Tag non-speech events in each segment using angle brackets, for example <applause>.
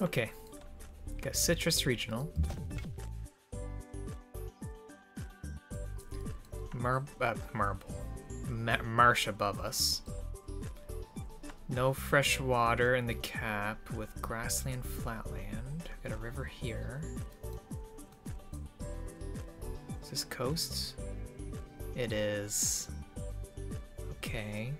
Okay. Got Citrus Regional. Mar uh, marble. Ma marsh above us. No fresh water in the cap with grassland flatland. Got a river here. Is this coast? It is. Okay.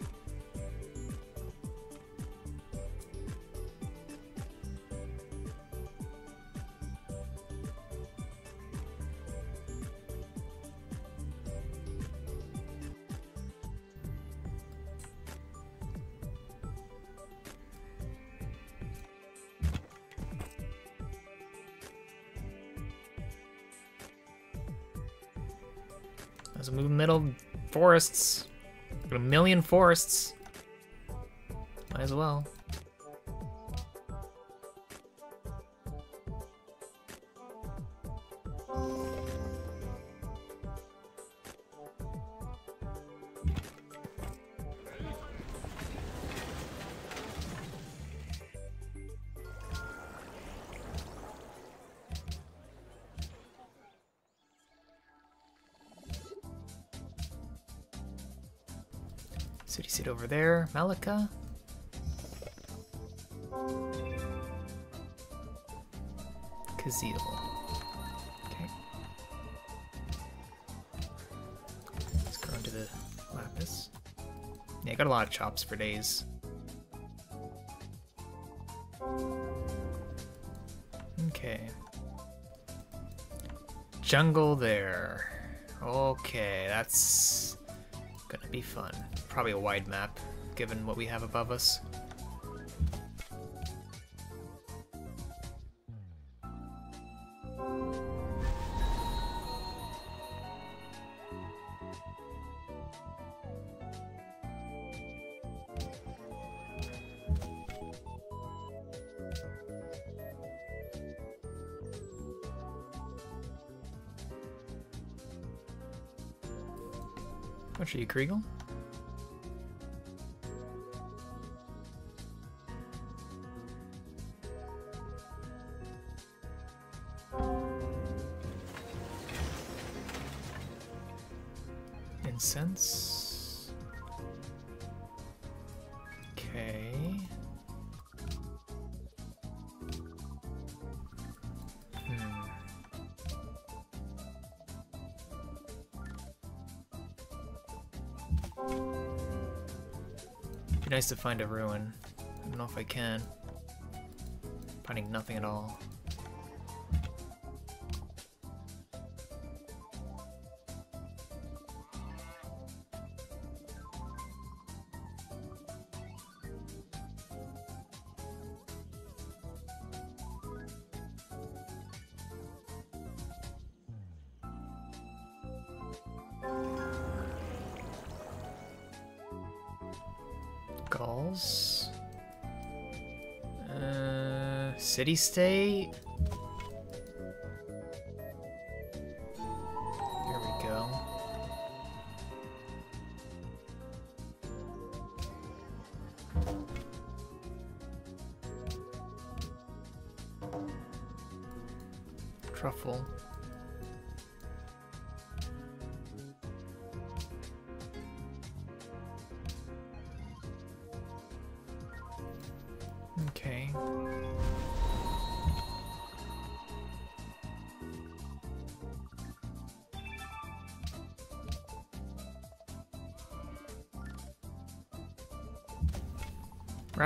Forests. Got a million forests. Might as well. Malika. Kazeel. Okay. Let's go into the Lapis. Yeah, I got a lot of chops for days. Okay. Jungle there. Okay, that's gonna be fun. Probably a wide map, given what we have above us. What are you, Kriegel? To find a ruin. I don't know if I can. Finding nothing at all. City state.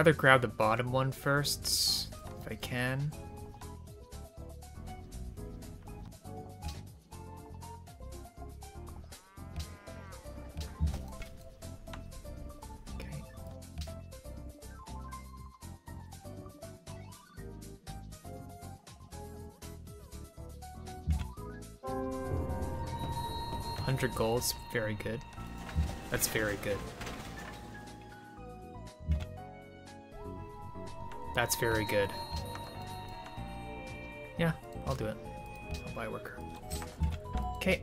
Rather grab the bottom one first, if I can. Golds, very good. That's very good. That's very good. Yeah, I'll do it. I'll buy a worker. Okay.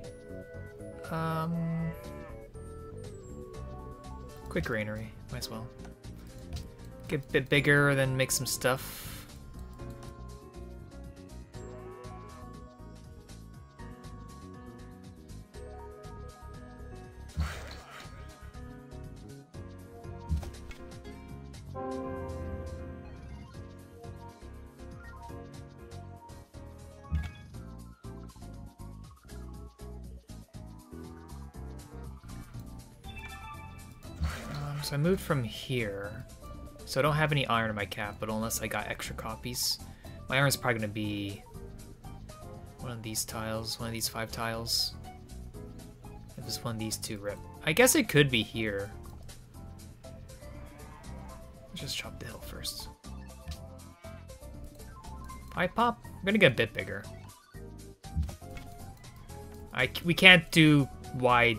Um. Quick granary, might as well. Get a bit bigger, then make some stuff. Moved from here. So I don't have any iron in my capital unless I got extra copies. My iron's probably to be one of these tiles, one of these five tiles. If it's one of these two, rip. I guess it could be here. Let's just chop the hill first. I pop. I'm gonna get a bit bigger. I we can't do wide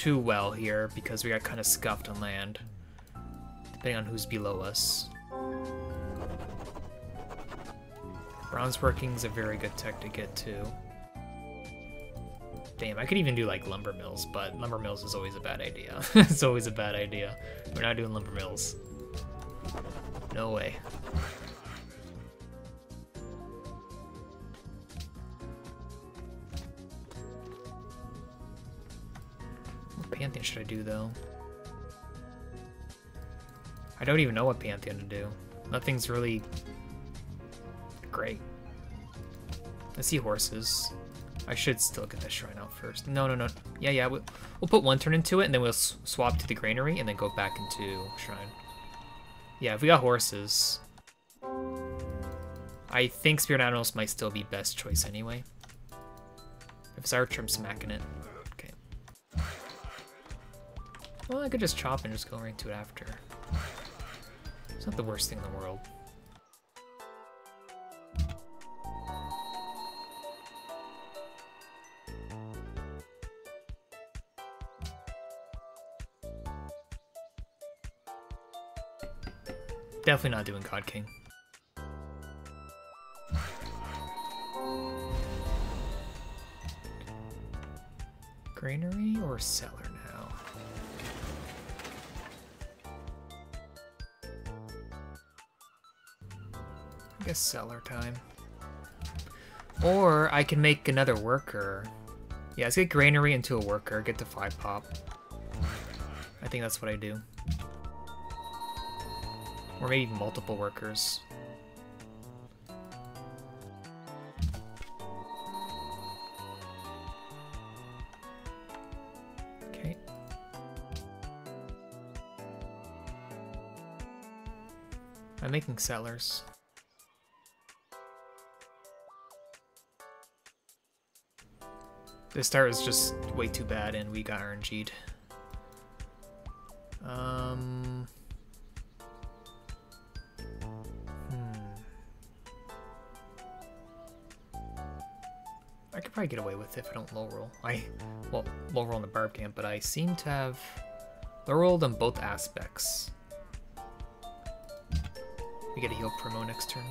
too well here because we got kind of scuffed on land, depending on who's below us. Bronze working is a very good tech to get to. Damn, I could even do like lumber mills, but lumber mills is always a bad idea. <laughs> it's always a bad idea. We're not doing lumber mills. No way. Pantheon should I do though? I don't even know what Pantheon to do. Nothing's really great. I see horses. I should still get the shrine out first. No, no, no. Yeah, yeah. We'll, we'll put one turn into it, and then we'll swap to the granary, and then go back into shrine. Yeah, if we got horses, I think Spirit Animals might still be best choice anyway. If it's I'm smacking it. Well, I could just chop and just go right to it after. It's not the worst thing in the world. Definitely not doing God King. <laughs> Granary or cellar guess cellar time. Or I can make another worker. Yeah, let's get granary into a worker, get to five pop. I think that's what I do. Or maybe multiple workers. Okay. I'm making cellars. This start is just way too bad and we got RNG'd. Um... I could probably get away with it if I don't low roll. I, well, low roll in the barb camp, but I seem to have low rolled on both aspects. We get a heal promo next turn.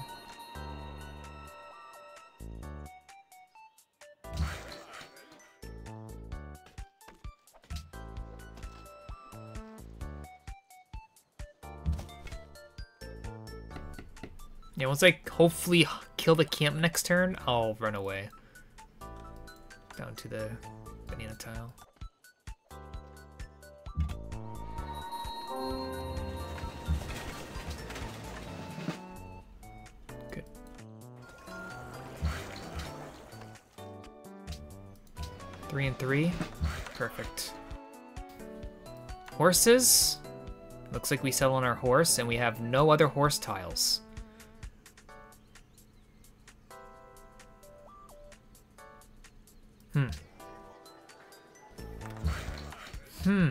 Once I hopefully kill the camp next turn, I'll run away down to the banana tile. Good. Three and three. Perfect. Horses. Looks like we settle on our horse and we have no other horse tiles. Hmm.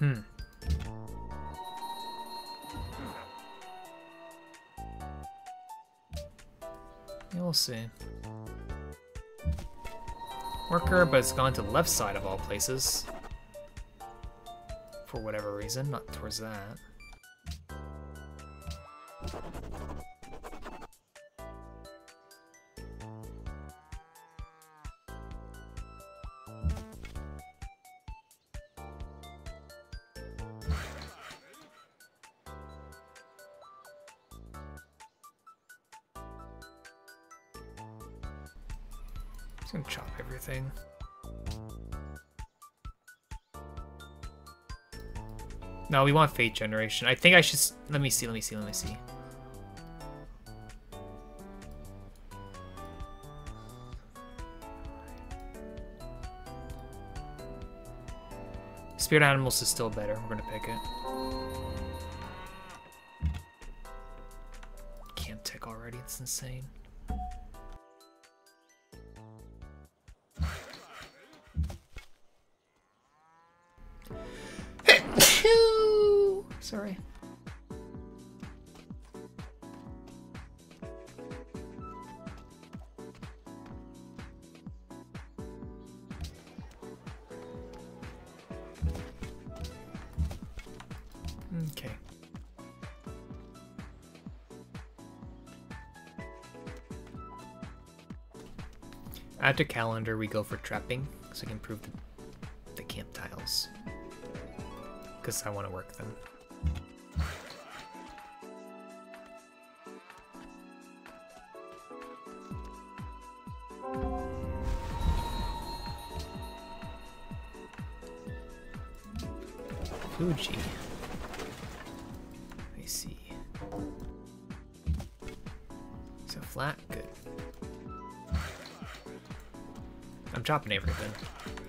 Hmm. We'll see. Worker, but it's gone to the left side of all places. For whatever reason, not towards that. No, we want Faith Generation. I think I should... Let me see, let me see, let me see. Spirit Animals is still better. We're gonna pick it. Can't tick already, it's insane. To calendar, we go for trapping, so I can improve the, the camp tiles. Because I want to work them. Fuji. Chopping everything.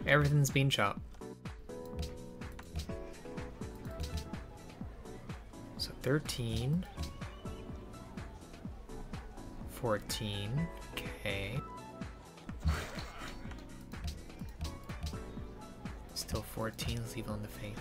Everything's being chopped. So 13. 14. Okay. Still 14. Let's leave on the faith.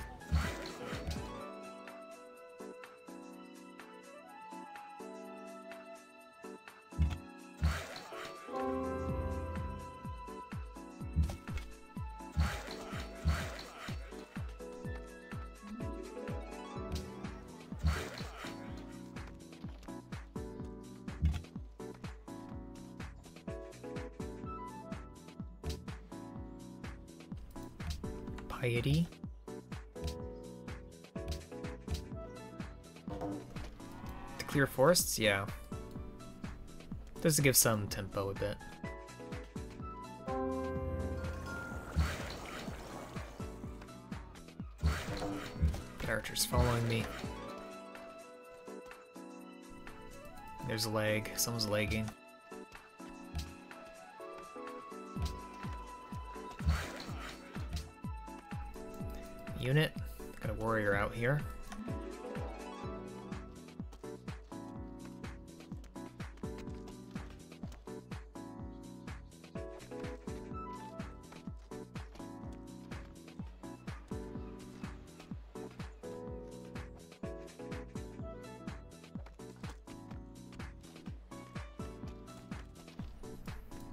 Forests? Yeah. Does give some tempo a bit. Get archers following me. There's a leg. Someone's lagging. Unit. Got a warrior out here.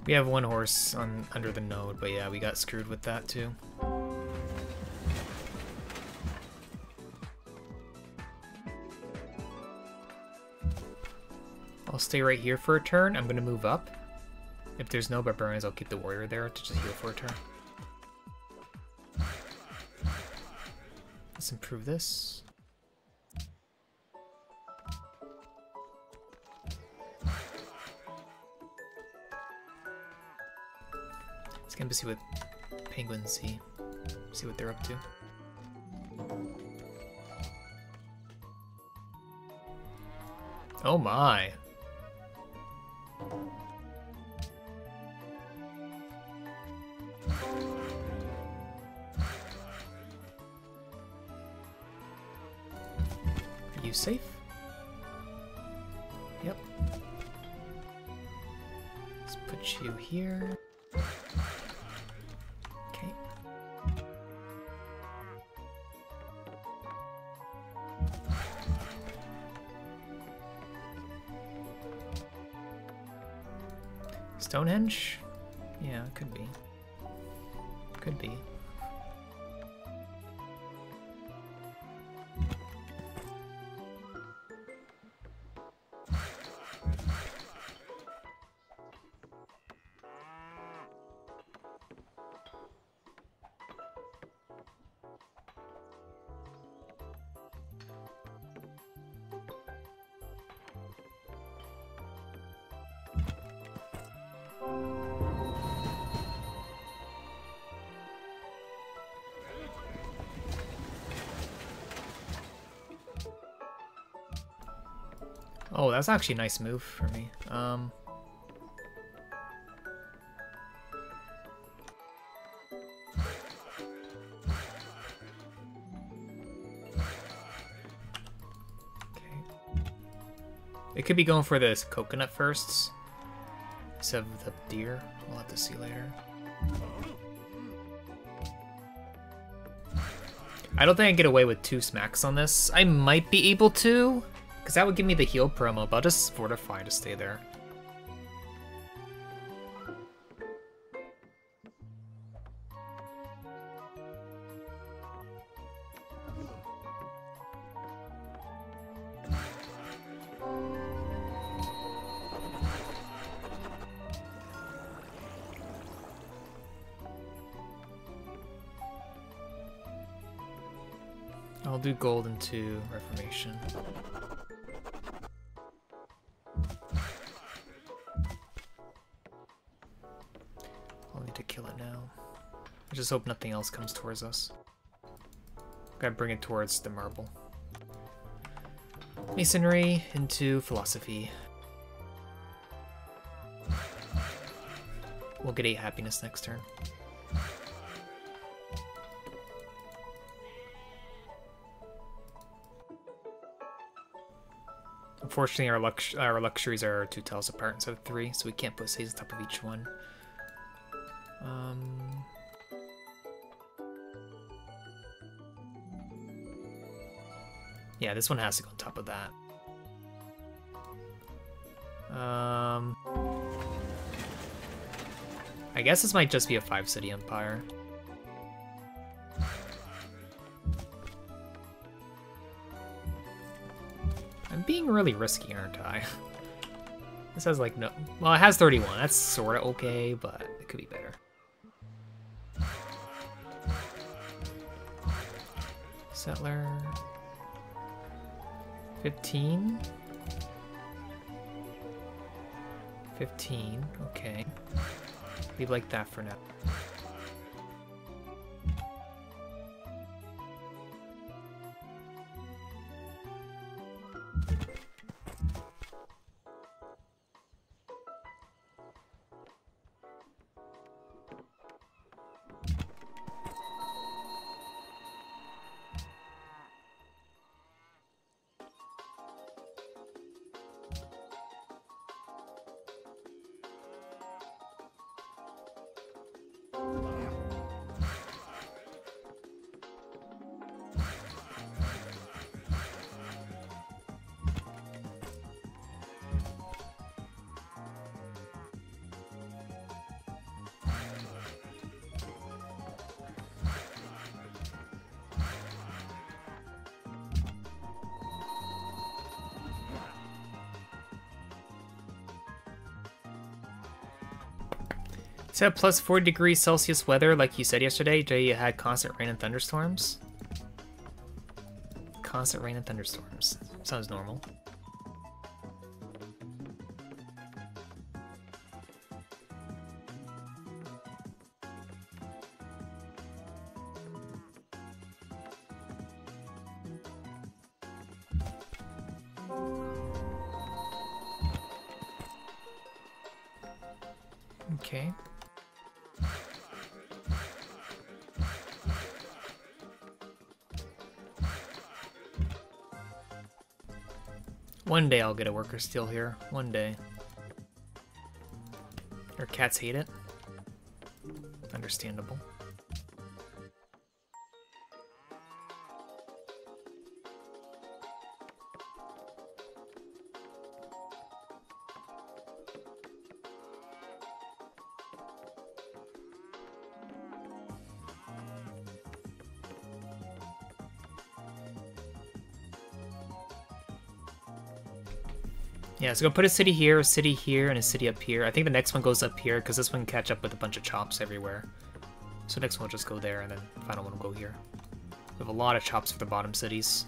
We have one horse on under the node, but yeah, we got screwed with that too. I'll stay right here for a turn. I'm gonna move up. If there's no barbarians, I'll keep the warrior there to just heal for a turn. Let's improve this. Let's get see what penguins see. See what they're up to. Oh my. was actually a nice move for me. Um, It could be going for this coconut first. Instead of the deer. We'll have to see later. I don't think I can get away with two smacks on this. I might be able to because that would give me the heal promo, but I'll just fortify to stay there. I'll do gold into reformation. Hope nothing else comes towards us. Gotta bring it towards the marble. Masonry into philosophy. We'll get 8 happiness next turn. Unfortunately, our, lux our luxuries are two tiles apart instead of three, so we can't put saves on top of each one. Yeah, this one has to go on top of that. Um... I guess this might just be a five-city empire. I'm being really risky, aren't I? <laughs> this has like no... Well, it has 31. That's sort of okay, but it could be better. Settler... 15? 15, okay. <laughs> Leave like that for now. So plus 4 degrees Celsius weather, like you said yesterday, Jay, you had constant rain and thunderstorms? Constant rain and thunderstorms. Sounds normal. Day I'll get a worker steal here. One day. Or cats hate it. Understandable. Yeah, so go put a city here, a city here, and a city up here. I think the next one goes up here, because this one can catch up with a bunch of chops everywhere. So next one will just go there, and then the final one will go here. We have a lot of chops for the bottom cities.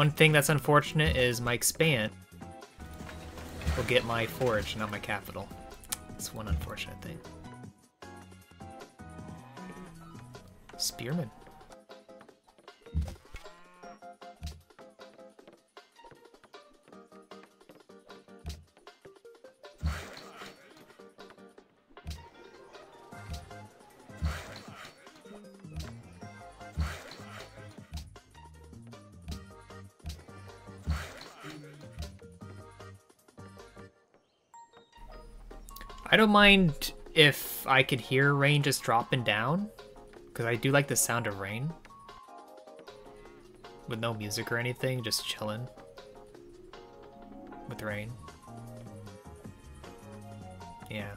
One thing that's unfortunate is my expand will get my forge, not my capital. That's one unfortunate thing. Spearman. Don't mind if I could hear rain just dropping down, because I do like the sound of rain. With no music or anything, just chilling with rain. Yeah.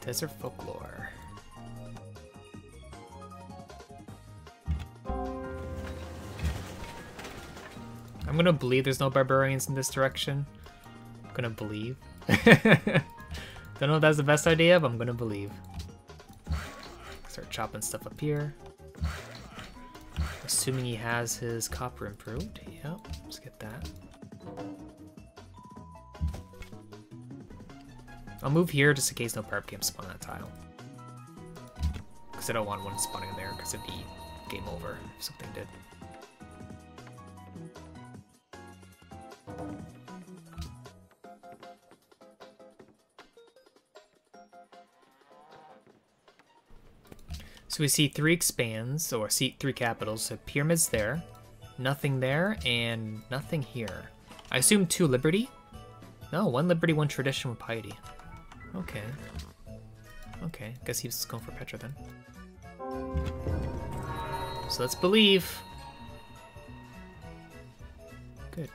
Desert folklore. Gonna believe there's no barbarians in this direction. I'm gonna believe. <laughs> Don't know if that's the best idea, but I'm gonna believe. Start chopping stuff up here. Assuming he has his copper improved. Yep, let's get that. I'll move here just in case no perp game spawn that tile. Because I don't want one spawning there because it'd be game over if something did. So we see three expands, or see three capitals, so pyramids there, nothing there, and nothing here. I assume two liberty? No, one liberty, one tradition, one piety. Okay. Okay, guess he's going for Petra then. So let's believe. Good.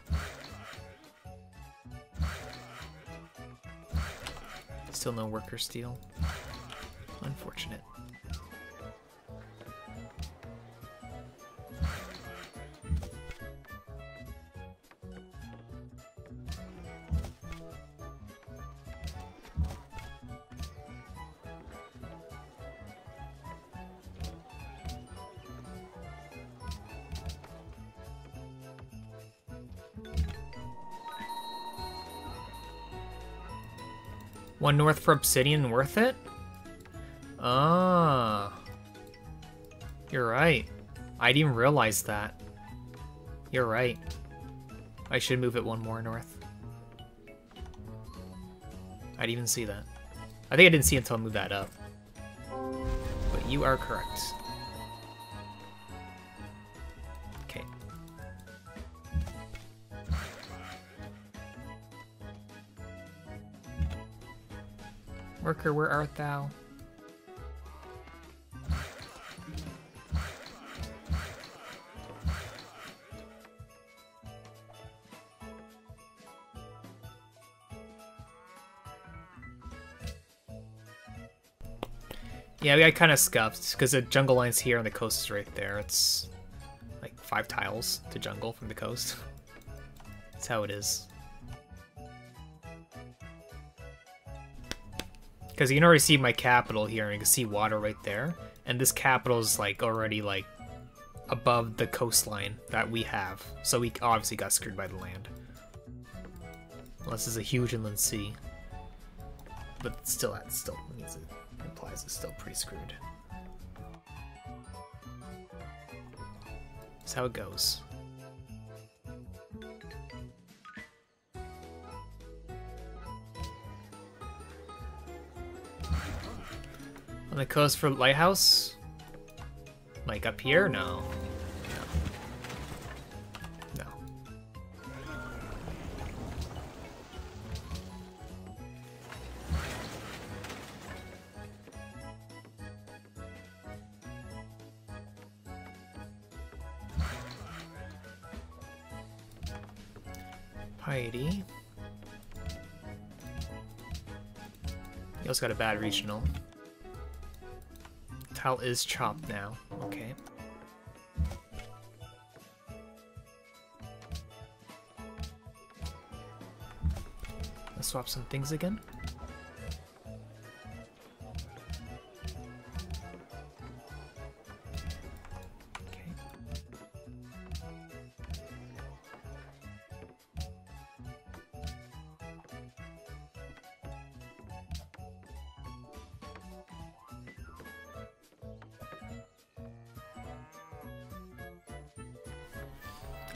Still no worker steal. Unfortunate. One north for obsidian worth it? Ah. You're right. I didn't realize that. You're right. I should move it one more north. I didn't even see that. I think I didn't see until I moved that up. But you are correct. Worker, where art thou? Yeah, we got kind of scuffed because the jungle line's here and the coast is right there. It's like five tiles to jungle from the coast. <laughs> That's how it is. Because you can already see my capital here, and you can see water right there. And this capital is like already like above the coastline that we have. So we obviously got screwed by the land. Unless it's a huge inland sea. But still, that still means it implies it's still pretty screwed. That's how it goes. On the coast for Lighthouse? Like up here? No. No. Piety. He also got a bad regional. Tile is chopped now. Okay. Let's swap some things again.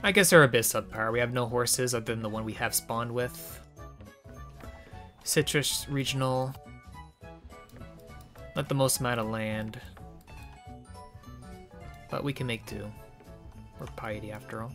I guess they're a bit subpar. We have no horses other than the one we have spawned with. Citrus Regional. Not the most amount of land. But we can make do. We're piety after all.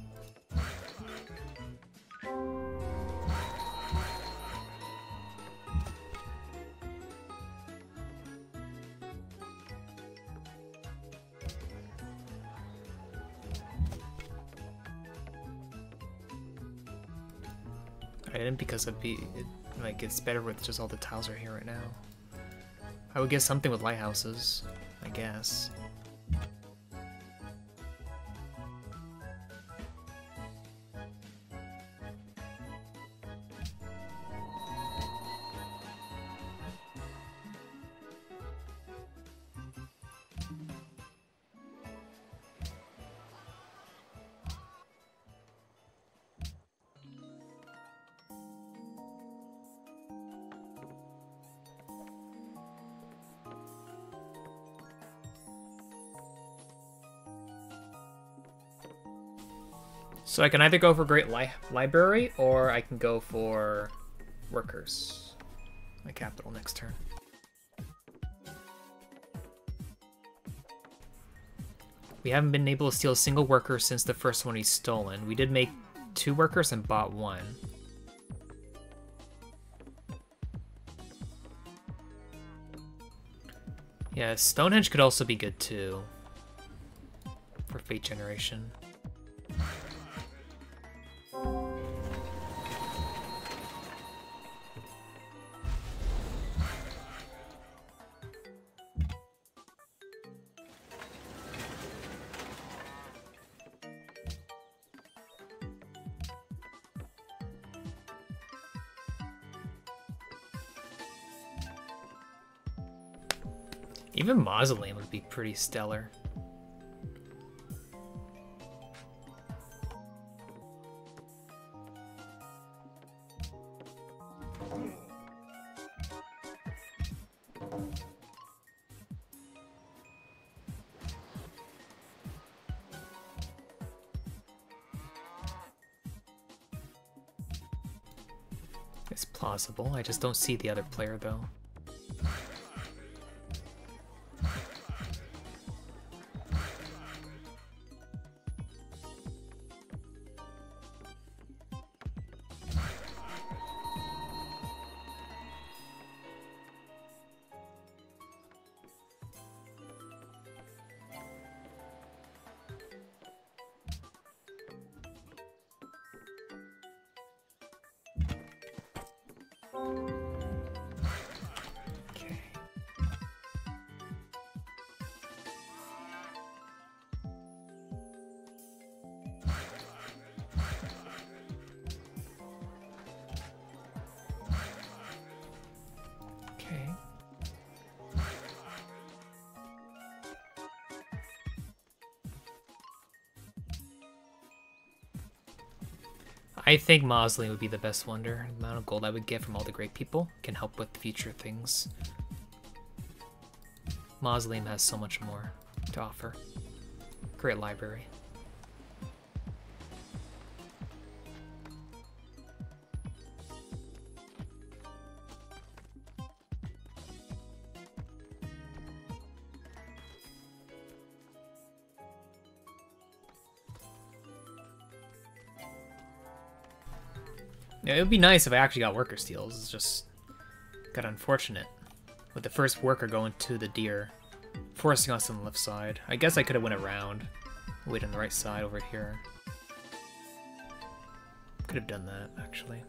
It'd be it, like it's better with just all the tiles are here right now. I would get something with lighthouses, I guess. So I can either go for Great li Library or I can go for Workers. My capital next turn. We haven't been able to steal a single worker since the first one he's stolen. We did make two workers and bought one. Yeah, Stonehenge could also be good too. For Faith Generation. Mausoleum would be pretty stellar. It's plausible, I just don't see the other player though. I think Mausoleum would be the best wonder. The amount of gold I would get from all the great people can help with future things. Mausoleum has so much more to offer. Great library. Would be nice if I actually got worker steals. It's just got unfortunate with the first worker going to the deer, forcing us on the left side. I guess I could have went around, wait on the right side over here. Could have done that actually.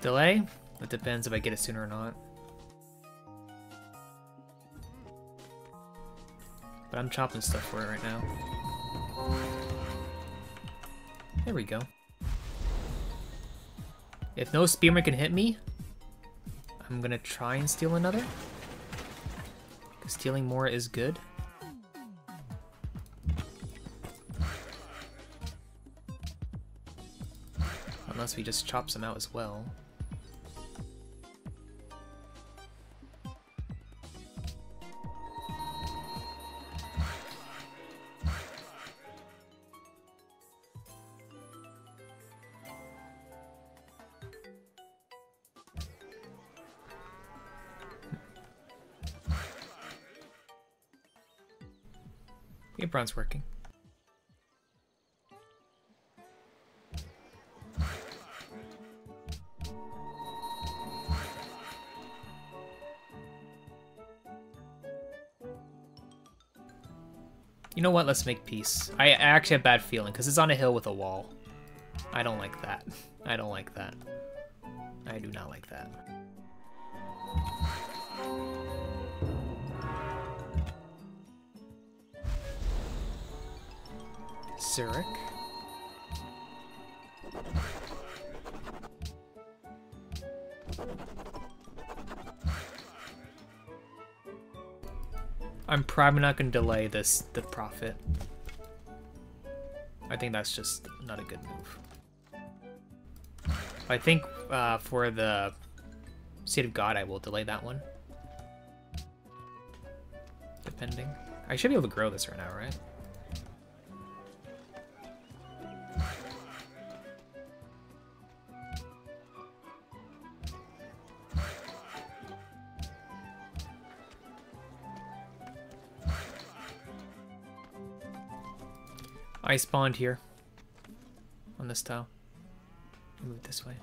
Delay? It depends if I get it sooner or not. But I'm chopping stuff for it right now. There we go. If no spearman can hit me, I'm gonna try and steal another. Stealing more is good. Unless we just chop some out as well. Working. You know what? Let's make peace. I actually have bad feeling because it's on a hill with a wall. I don't like that. <laughs> I don't like that. I do not like that. Zurich. I'm probably not going to delay this the prophet. I think that's just not a good move. I think uh, for the Seed of God, I will delay that one. Depending. I should be able to grow this right now, right? I spawned here on this tile. Move this way.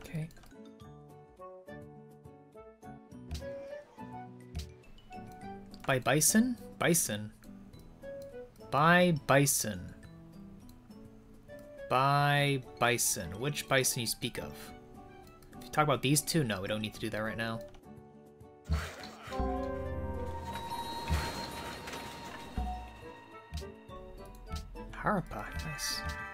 Okay. By bison? Bison. By bison. By bison. Which bison you speak of? If you talk about these two, no, we don't need to do that right now. Harappa,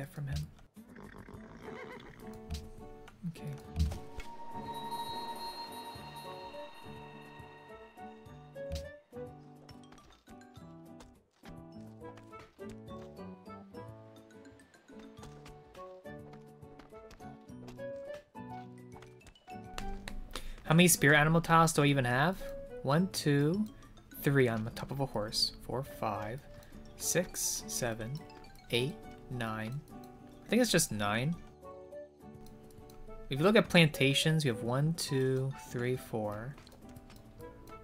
Yet from him. Okay. How many spirit animal tiles do I even have? One, two, three on the top of a horse. Four, five, six, seven, eight, nine. I think it's just nine. If you look at plantations, you have one, two, three, four,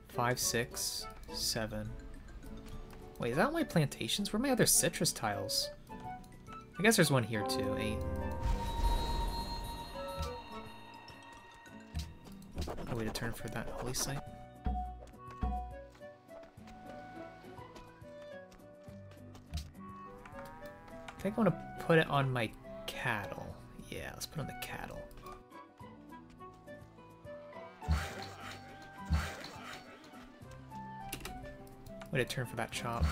five, six, seven. Wait, is that my plantations? Where are my other citrus tiles? I guess there's one here too. Eight. Oh, wait, a turn for that holy site. I think I want to put it on my cattle. Yeah, let's put on the cattle. Wait a turn for that chop.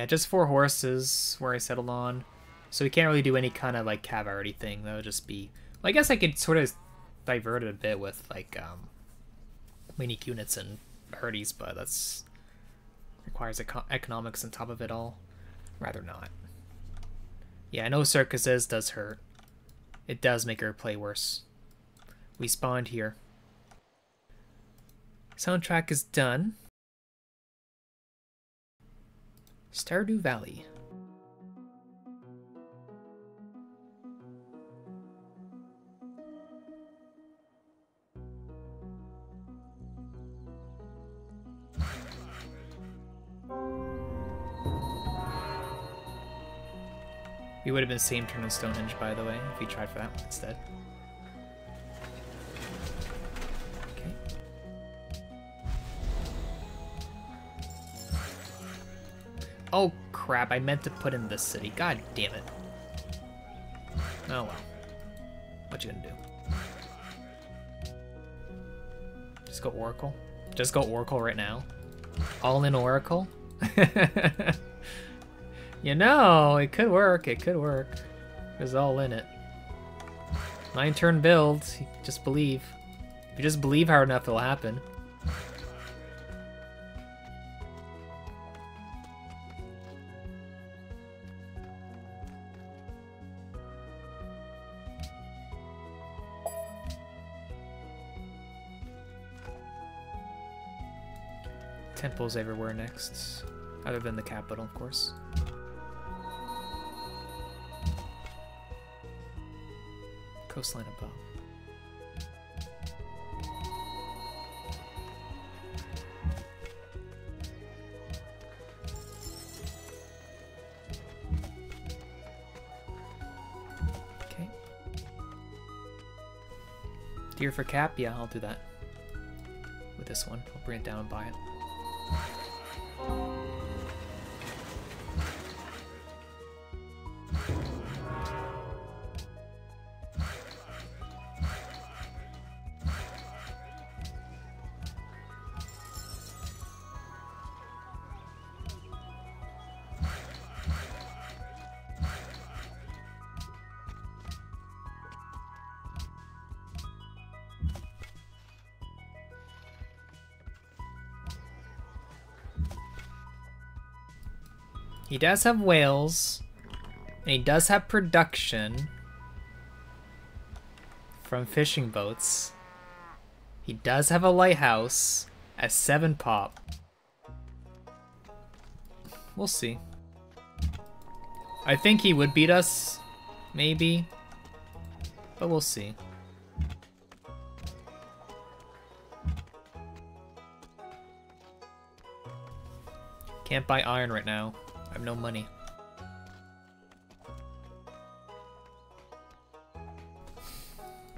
Yeah, just four horses where I settled on. So we can't really do any kind of like cavalry thing. That would just be. Well, I guess I could sort of divert it a bit with like um, mini units and herdies, but that's requires eco economics on top of it all. Rather not. Yeah, I know circuses does hurt. It does make her play worse. We spawned here. Soundtrack is done. Stardew Valley. We would have been same turn as Stonehenge, by the way, if we tried for that one instead. Oh crap, I meant to put in this city. God damn it. Oh well. What you gonna do? Just go Oracle? Just go Oracle right now? All in Oracle? <laughs> You know, it could work. It could work. It's all in it. Nine turn build. Just believe. If you just believe hard enough, it'll happen. Temples everywhere next. Other than the capital, of course. coastline above. Okay. Deer for cap? Yeah, I'll do that. With this one. I'll bring it down and buy it. He does have whales. And he does have production from fishing boats. He does have a lighthouse at 7 pop. We'll see. I think he would beat us, maybe. But we'll see. Can't buy iron right now. I have no money.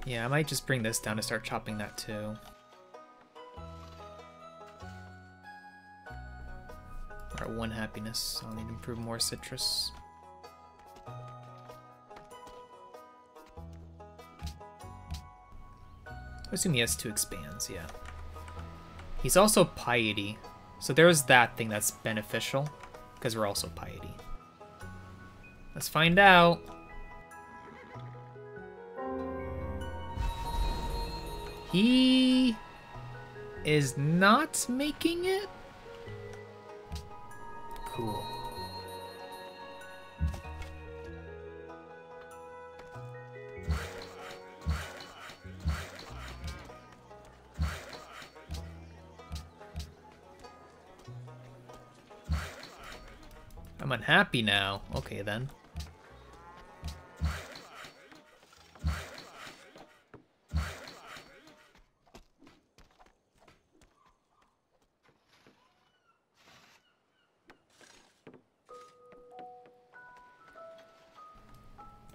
Yeah, I might just bring this down to start chopping that too. We're one happiness. I'll need to improve more citrus. I assume he has two expands, yeah. He's also piety, so there's that thing that's beneficial because we're also piety. Let's find out. He is not making it? Cool. Unhappy now. Okay, then.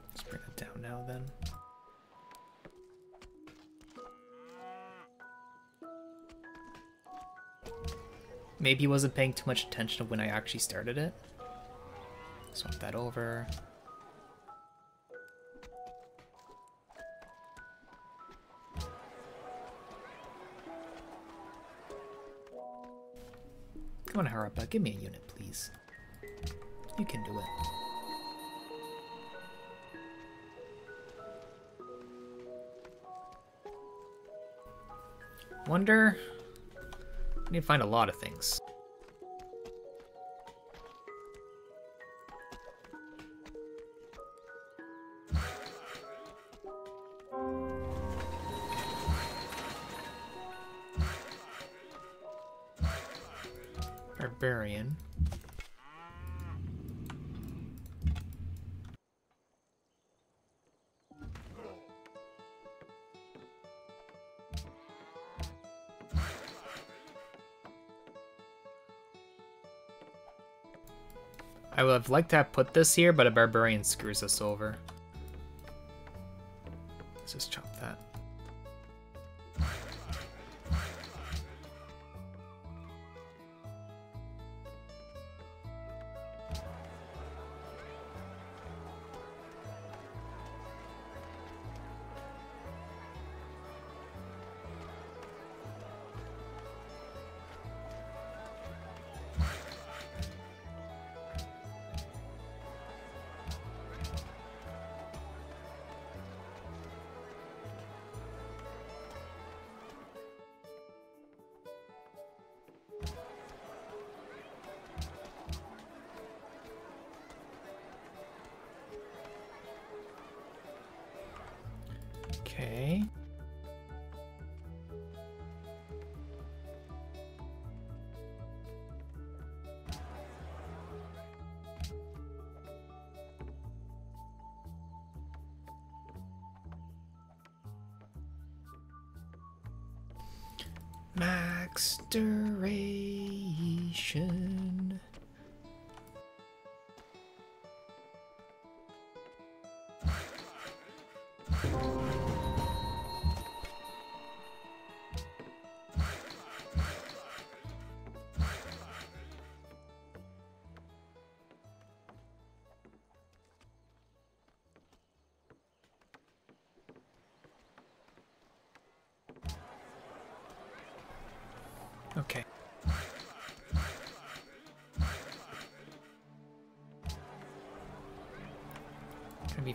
Let's bring it down now, then. Maybe he wasn't paying too much attention when I actually started it. Swap that over. Come on, Harappa, give me a unit, please. You can do it. Wonder... I need to find a lot of things. I would have liked to have put this here, but a barbarian screws us over.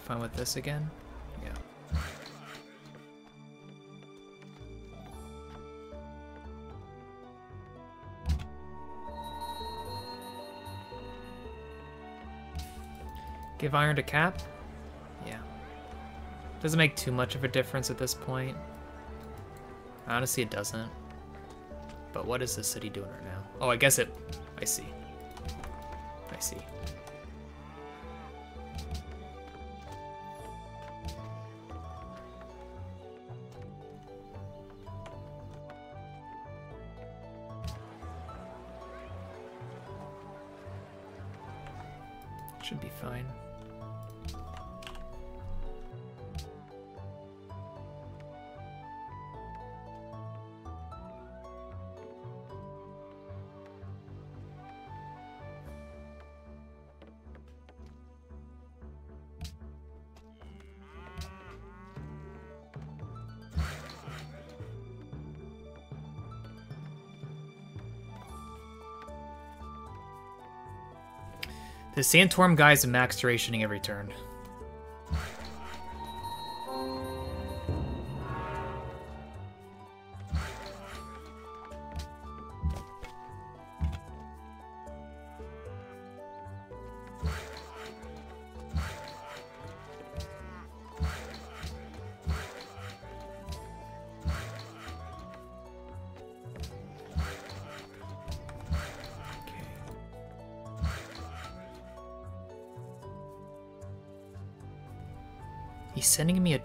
Fun with this again? Yeah. Give iron to cap? Yeah. Doesn't make too much of a difference at this point. Honestly, it doesn't. But what is the city doing right now? Oh, I guess it... I see. I see. The Santorum guy's max durationing every turn.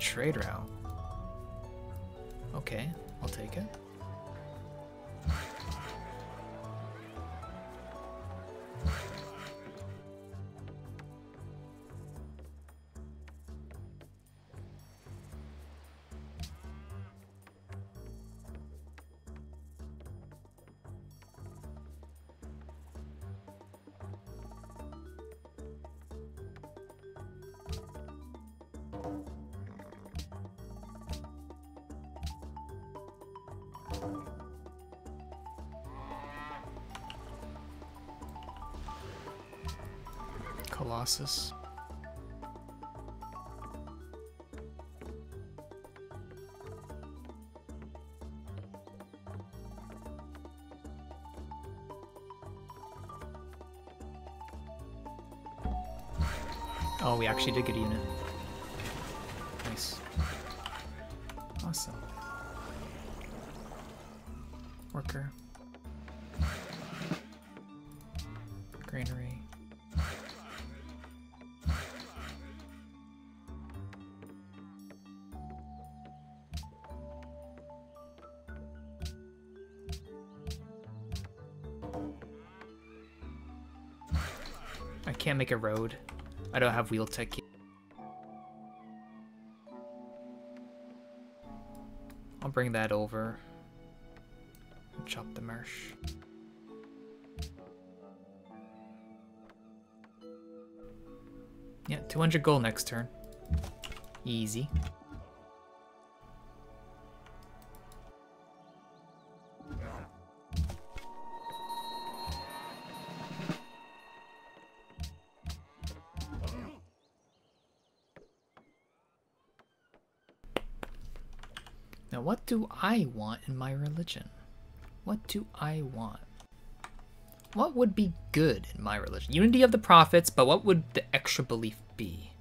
Trade route. Oh, we actually did get a unit. Can't make a road. I don't have wheel tech. I'll bring that over. And chop the marsh. Yeah, 200 gold next turn. Easy. I want in my religion? What do I want? What would be good in my religion? Unity of the prophets, but what would the extra belief be?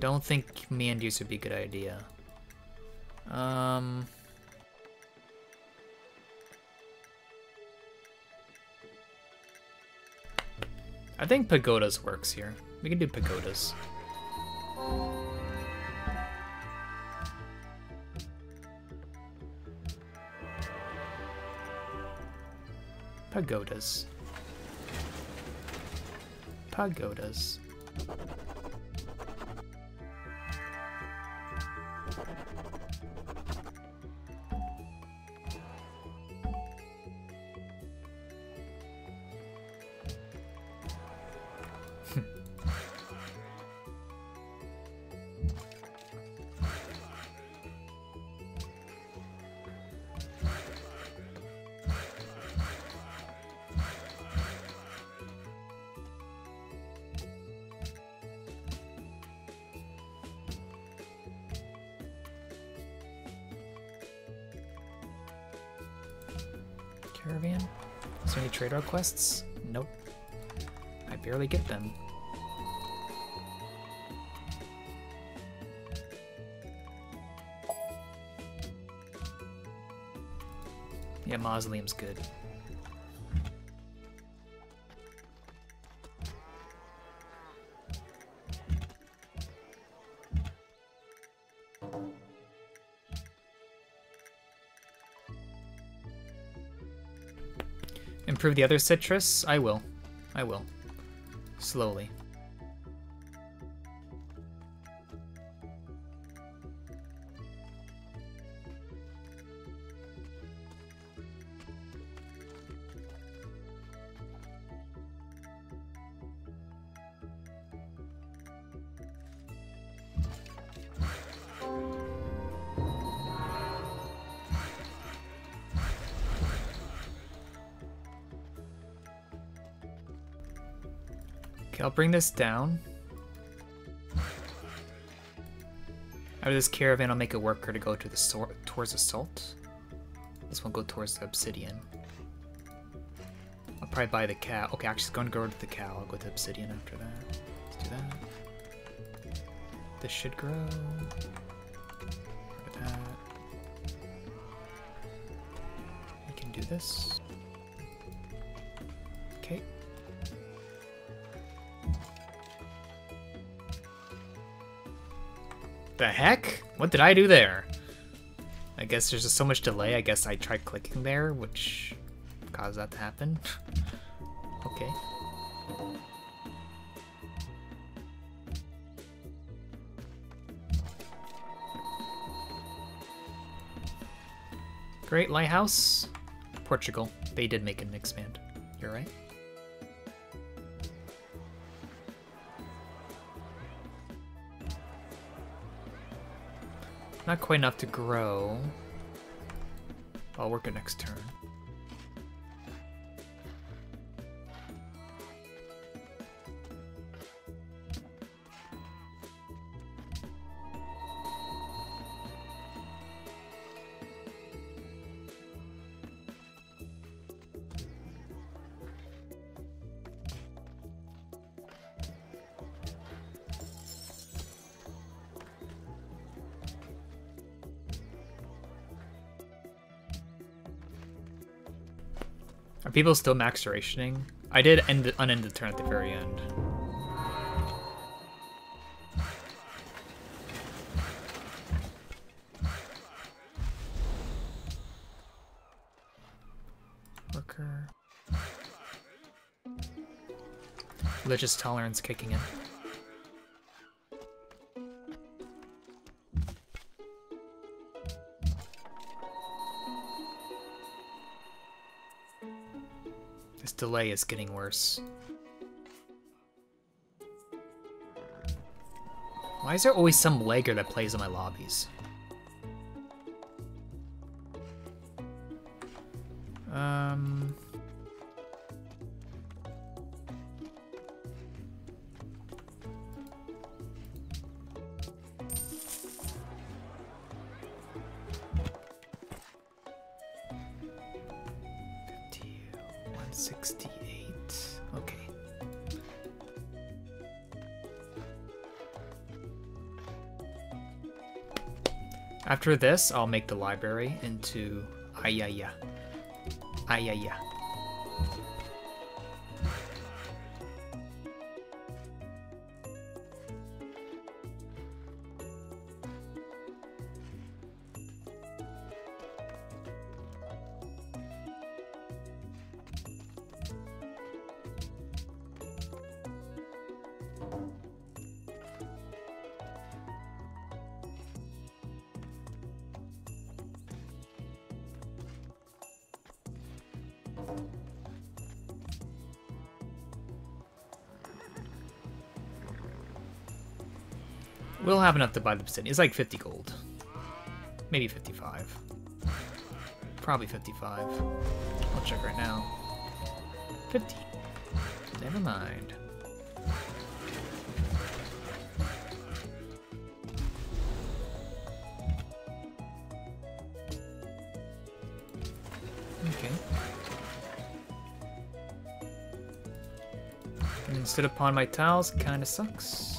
Don't think command use would be a good idea. Um... I think pagodas works here. We can do pagodas. Pagodas. Pagodas. Requests? Nope. I barely get them. Yeah, mausoleum's good. Improve the other citrus? I will. I will. Slowly. Bring this down. Out of this caravan, I'll make a worker to go to the sor towards the salt. This one go towards the obsidian. I'll probably buy the cow. Okay, actually, it's going to go to the cow. I'll go to obsidian after that. Let's do that. This should grow. We can do this. The heck? What did I do there? I guess there's just so much delay. I guess I tried clicking there, which caused that to happen. <laughs> okay. Great Lighthouse. Portugal. They did make an expand. You're right. Not quite enough to grow. I'll work it next turn. People still max durationing? I did end unend the turn at the very end. Worker. Religious tolerance kicking in. Delay is getting worse. Why is there always some legger that plays in my lobbies? After this, I'll make the library into Ayaya. Ayaya. To buy the Obsidian. It's like 50 gold. Maybe 55. Probably 55. I'll check right now. 50. Never mind. Okay. And instead upon my tiles, kinda sucks.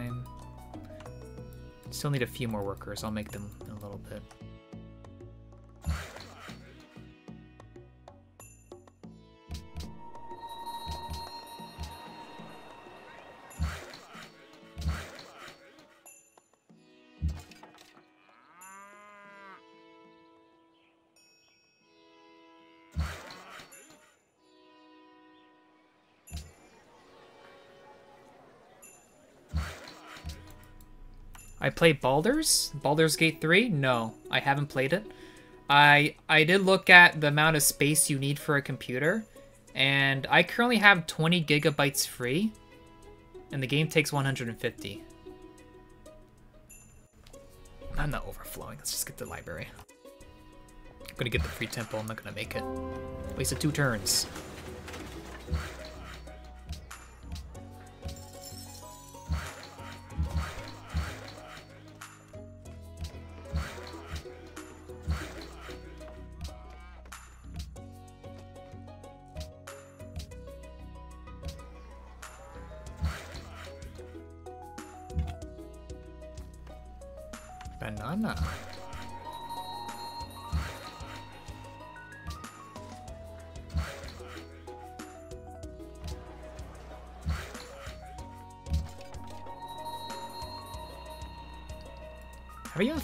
Time. Still need a few more workers. I'll make them in a little bit. I played Baldur's? Baldur's Gate 3? No, I haven't played it. I I did look at the amount of space you need for a computer, and I currently have 20 gigabytes free, and the game takes 150. I'm not overflowing. Let's just get the library. I'm gonna get the free temple. I'm not gonna make it. Wasted two turns.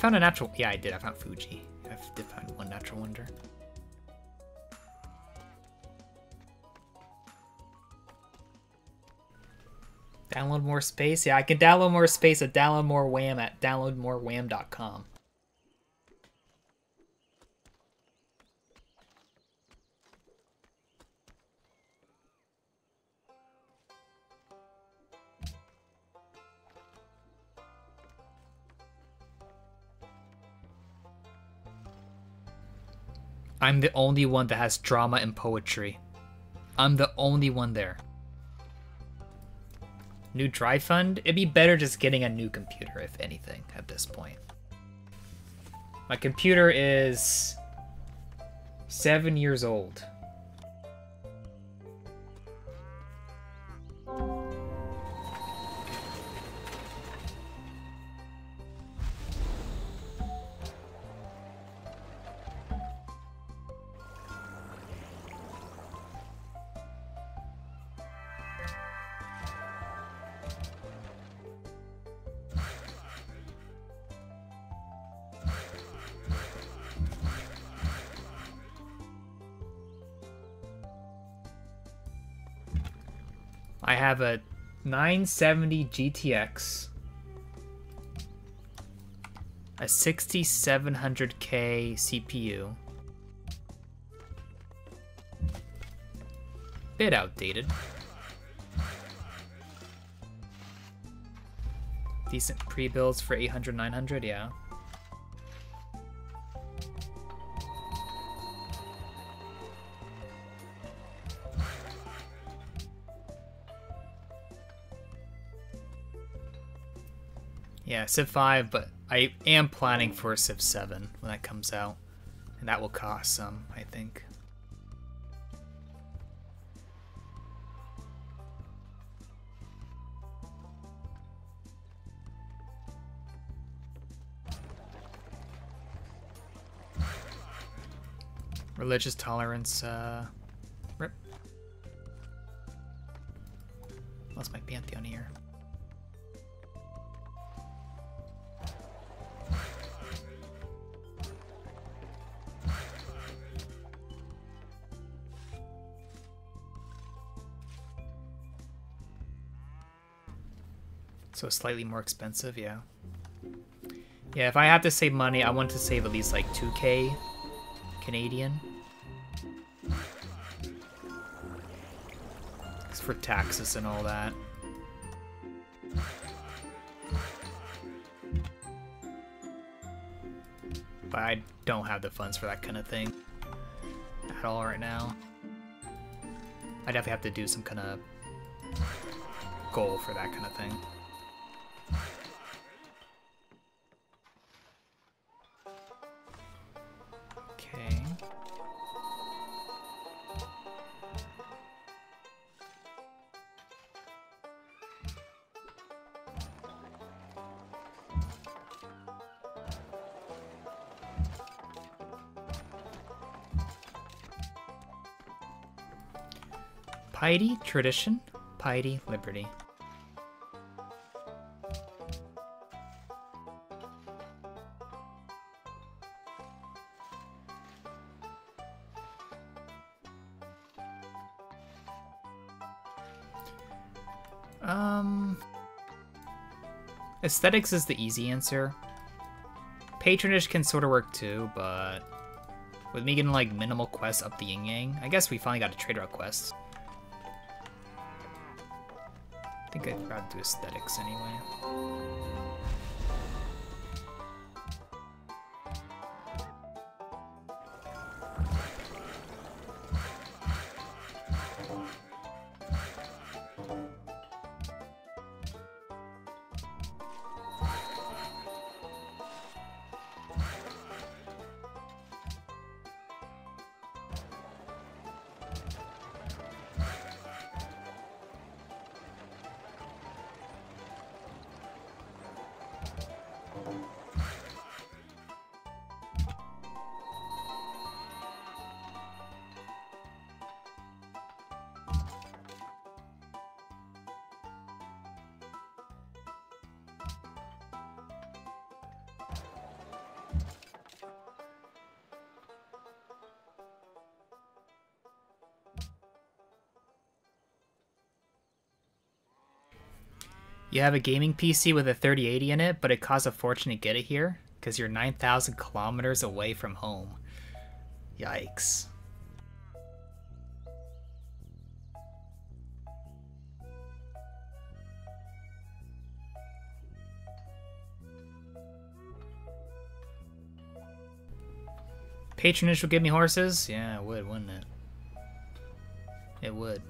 Found a natural? Yeah, I did. I found Fuji. I did find one natural wonder. Download more space? Yeah, I can download more space at downloadmorewham more wham at downloadmorewham.com. I'm the only one that has drama and poetry. I'm the only one there. New dry fund? It'd be better just getting a new computer, if anything, at this point. My computer is seven years old. 970 GTX, a 6700K CPU, bit outdated. Decent pre-builds for 800, 900, yeah. Yeah, Civ 5, but I am planning for a Civ 7 when that comes out. And that will cost some, I think. Religious tolerance, uh... So slightly more expensive, yeah. Yeah, if I have to save money, I want to save at least like 2k Canadian. It's for taxes and all that. But I don't have the funds for that kind of thing at all right now. I definitely have to do some kind of goal for that kind of thing. Tradition, piety, liberty. Um, aesthetics is the easy answer. Patronage can sort of work too, but with me getting like minimal quests up the yin yang, I guess we finally got a trade route quest. I'd rather do aesthetics anyway. You have a gaming PC with a 3080 in it, but it costs a fortune to get it here because you're 9,000 kilometers away from home. Yikes. Patronage will give me horses? Yeah, it would, wouldn't it? It would.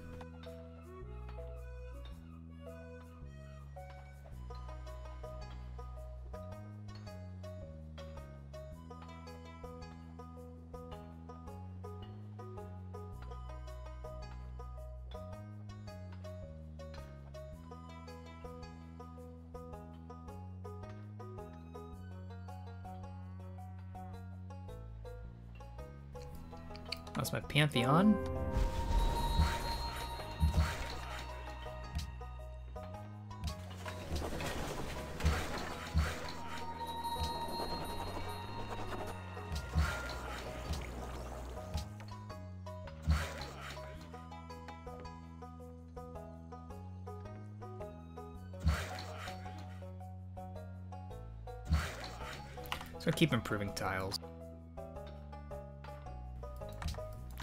my Pantheon. keep improving tiles.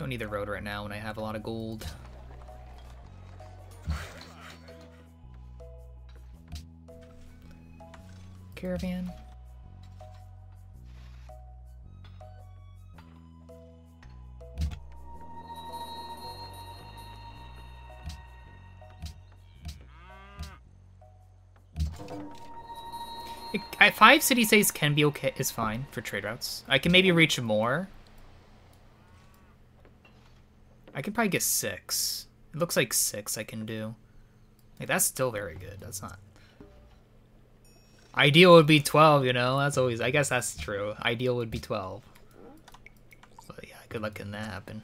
Don't need the road right now when I have a lot of gold. Caravan. It, five city states can be okay, is fine for trade routes. I can maybe reach more. I could probably get six. It looks like six I can do. Like, that's still very good. That's not... Ideal would be 12, you know? That's always... I guess that's true. Ideal would be 12. But yeah, good luck in that happen.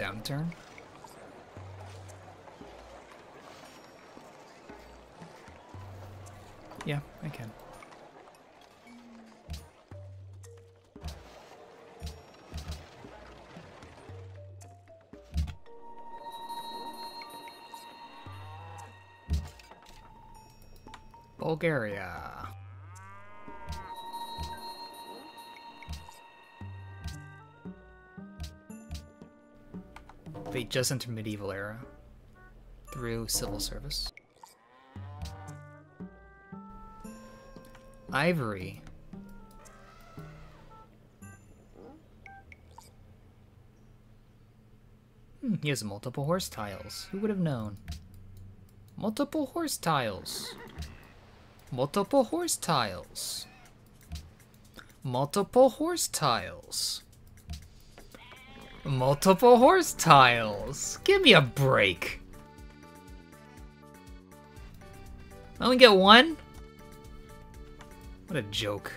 Downturn? Yeah, I can. Bulgaria. Just entered medieval era through civil service. Ivory. Hmm, he has multiple horse tiles. Who would have known? Multiple horse tiles. Multiple horse tiles. Multiple horse tiles. Multiple horse tiles. Give me a break. I only get one? What a joke.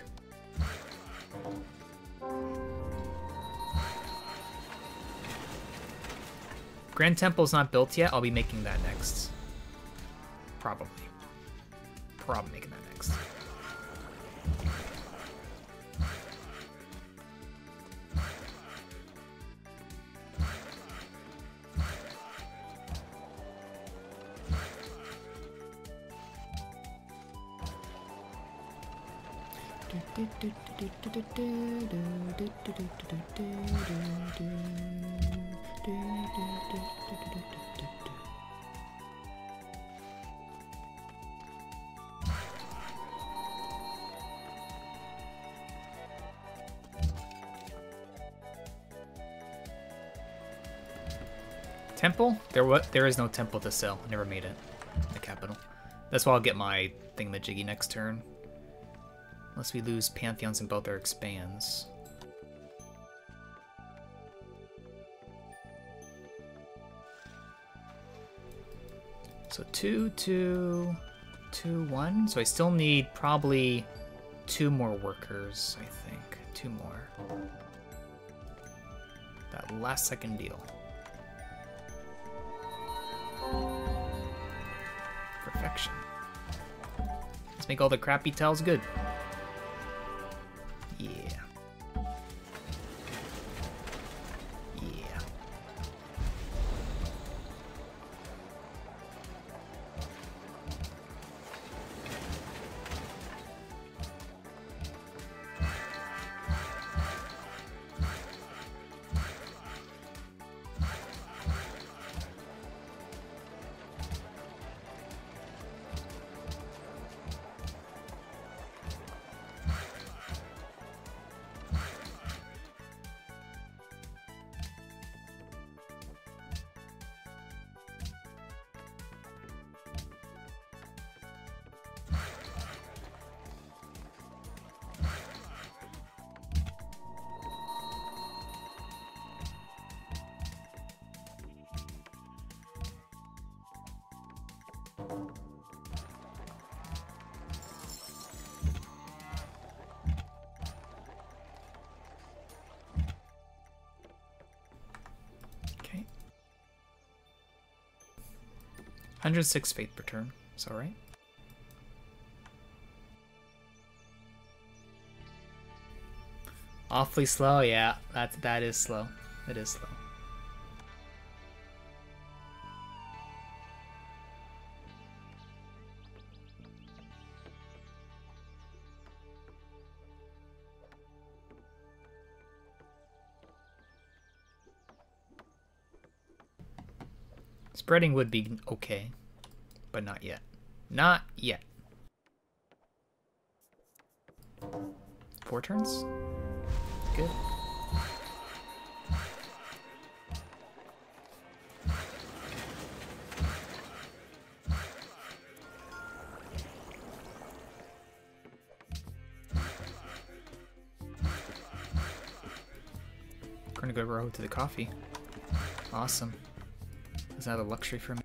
Grand Temple's not built yet. I'll be making that next. Probably. Probably making that There what? There is no temple to sell. Never made it. The capital. That's why I'll get my thingamajiggy next turn. Unless we lose Pantheons in both our expands. So two, two, two, one. So I still need probably two more workers, I think. Two more. That last second deal. Perfection. Let's make all the crappy tiles good. 106 faith per turn. Is that right? Awfully slow, yeah. That that is slow. It is slow. Spreading would be okay, but not yet. Not yet. Four turns? Good. We're Gonna go row to the coffee. Awesome. Is that a luxury for me?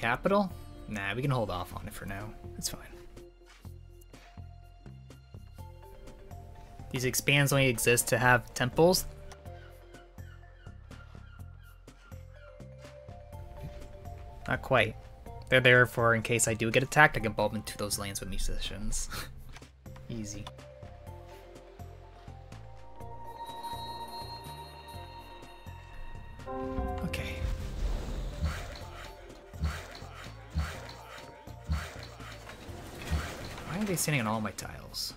Capital? Nah, we can hold off on it for now. It's fine. These expands only exist to have temples. Not quite. They're there for in case I do get attacked, I can bulb into those lands with musicians. <laughs> Easy. They sitting on all my tiles?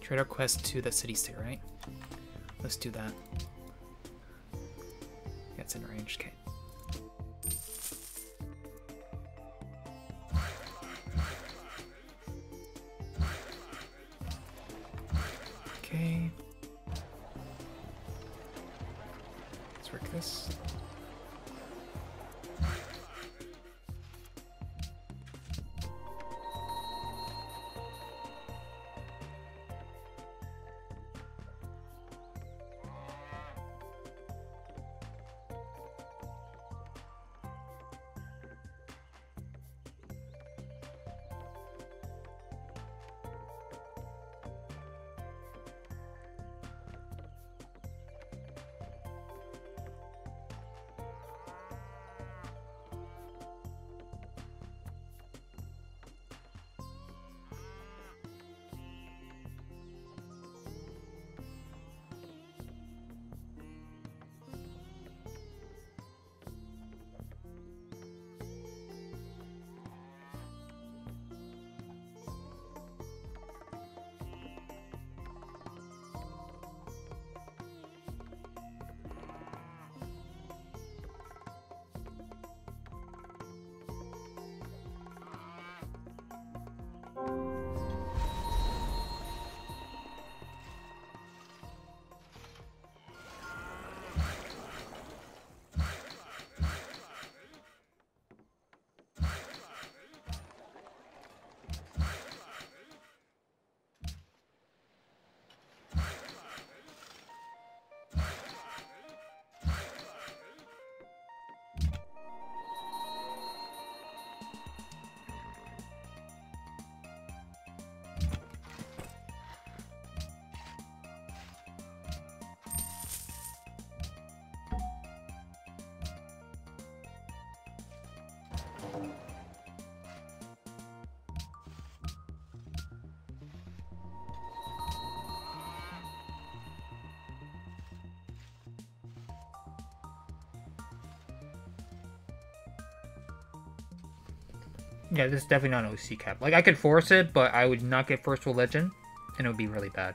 Trade our quest to the city state, right? Let's do that. It's in range. Okay. Yeah, this is definitely not an OC cap. Like, I could force it, but I would not get first religion, and it would be really bad.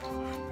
Bye.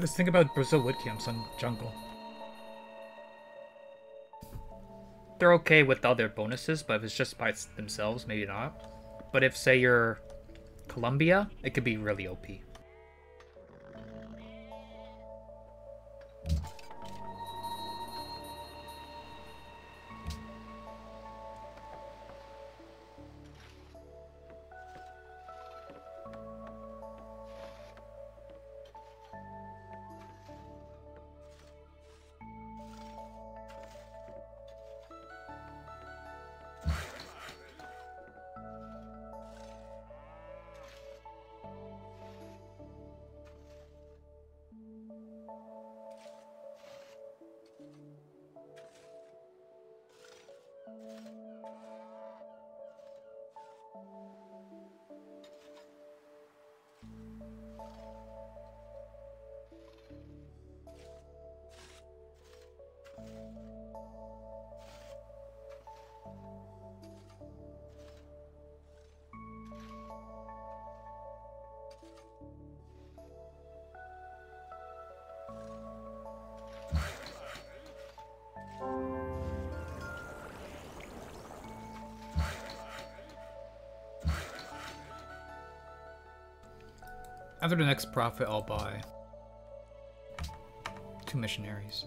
Let's think about Brazilwood camps on jungle. They're okay with other bonuses, but if it's just by themselves, maybe not. But if, say, you're Colombia, it could be really OP. After the next prophet, I'll buy two missionaries.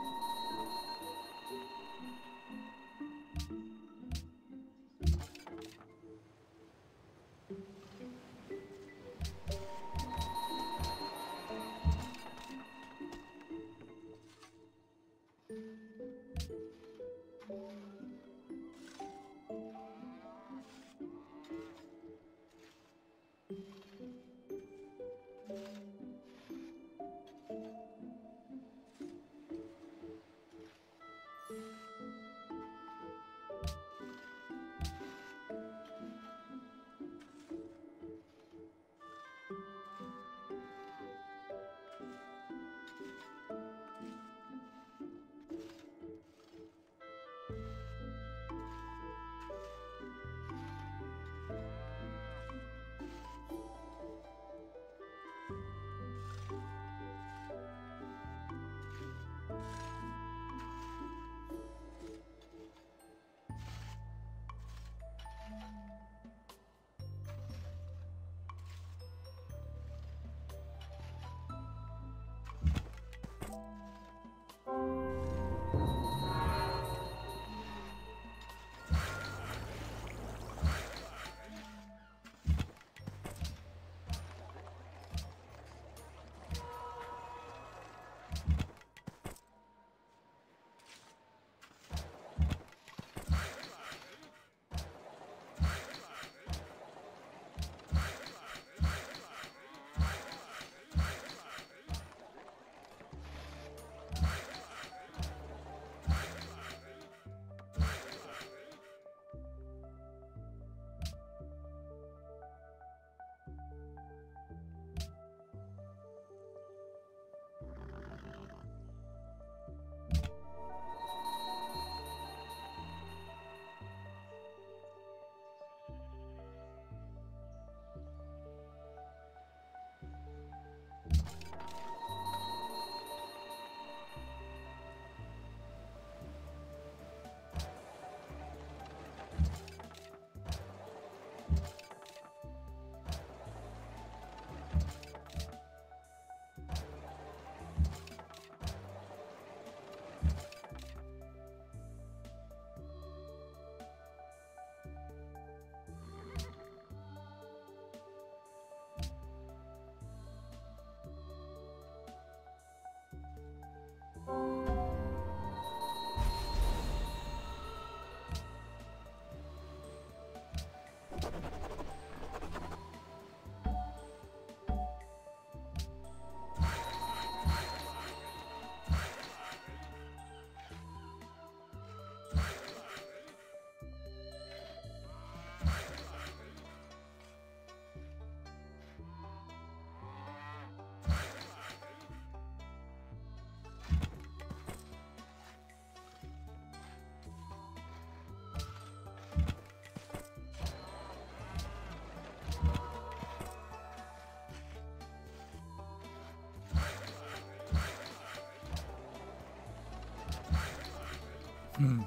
Hmm.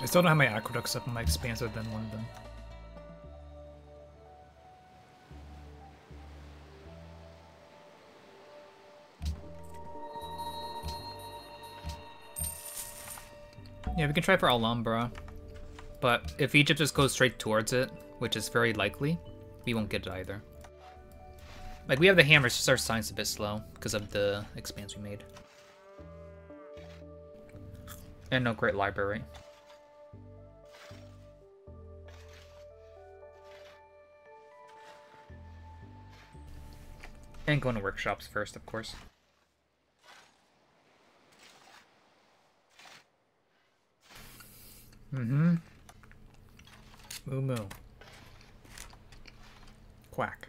I still don't have my aqueducts up and my expansive been one of them. Yeah, we can try for Alhambra. But if Egypt just goes straight towards it, which is very likely, we won't get it either. Like, we have the hammers, just our science a bit slow because of the expanse we made. And no great library. And going to workshops first, of course. Mm-hmm. Moo moo. Quack.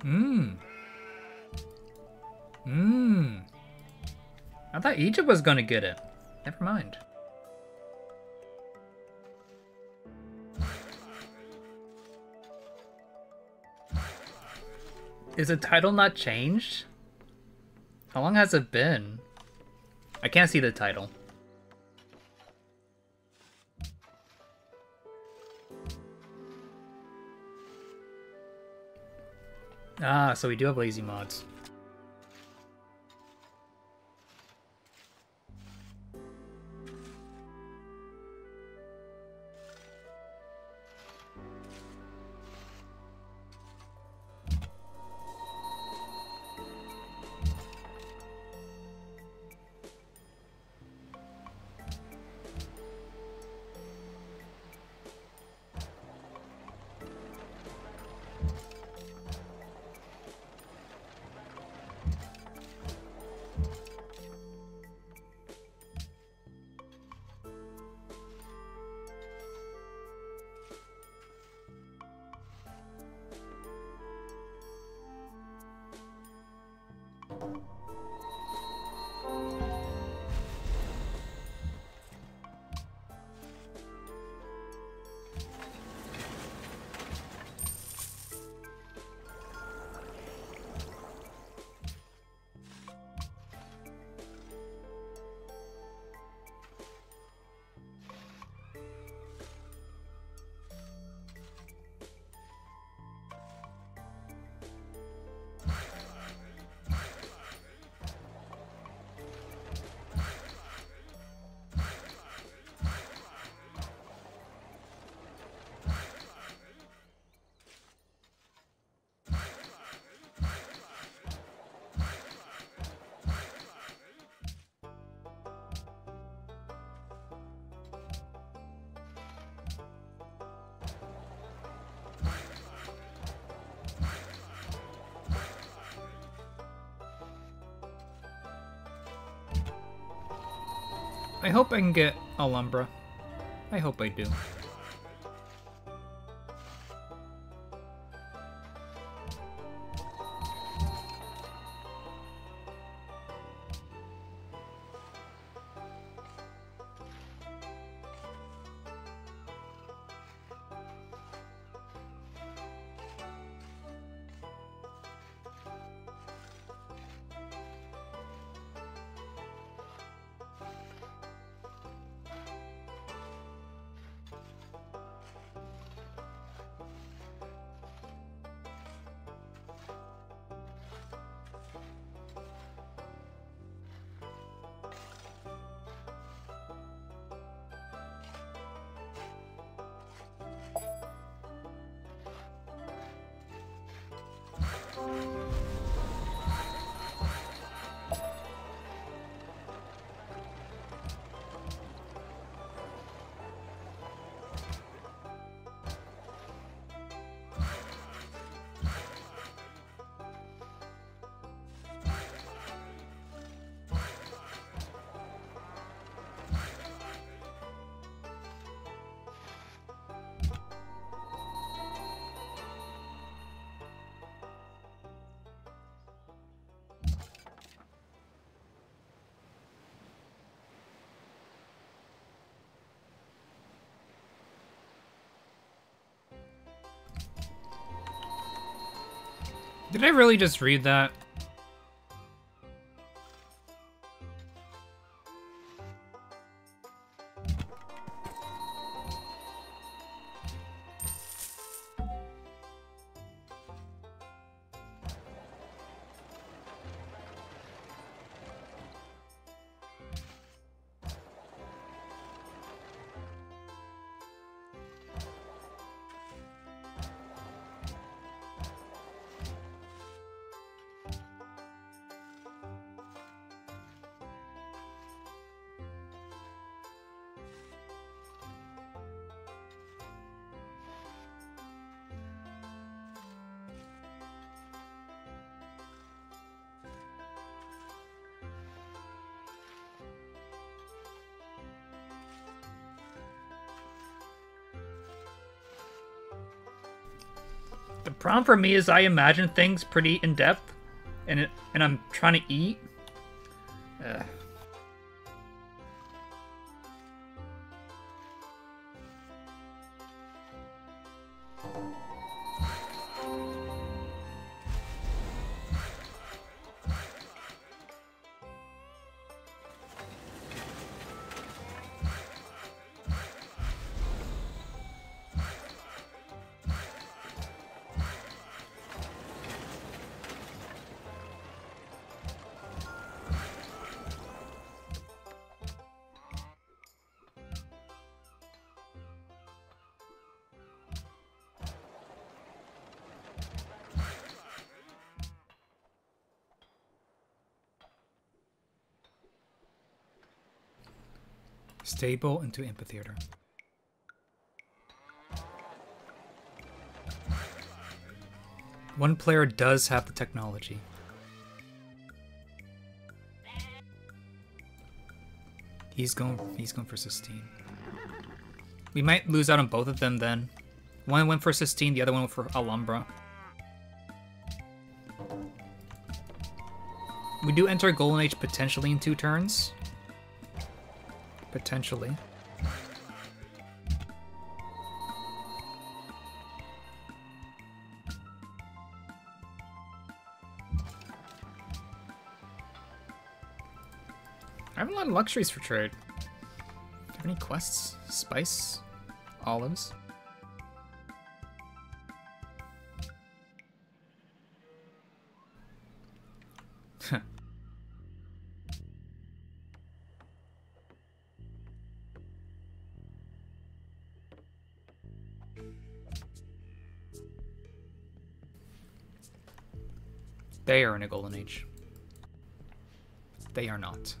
Mmm. Mmm. I thought Egypt was gonna get it. Never mind. Is the title not changed? How long has it been? I can't see the title. Ah, so we do have lazy mods. I hope I can get Alhambra. I hope I do. Did I really just read that? Problem for me is I imagine things pretty in depth, and it, and I'm trying to eat. Stable into amphitheater. One player does have the technology. He's going he's going for Sistine. We might lose out on both of them then. One went for Sistine, the other one went for Alhambra. We do enter Golden Age potentially in two turns. Potentially. I have a lot of luxuries for trade. Do you have any quests? Spice? Olives? They are in a golden age. They are not.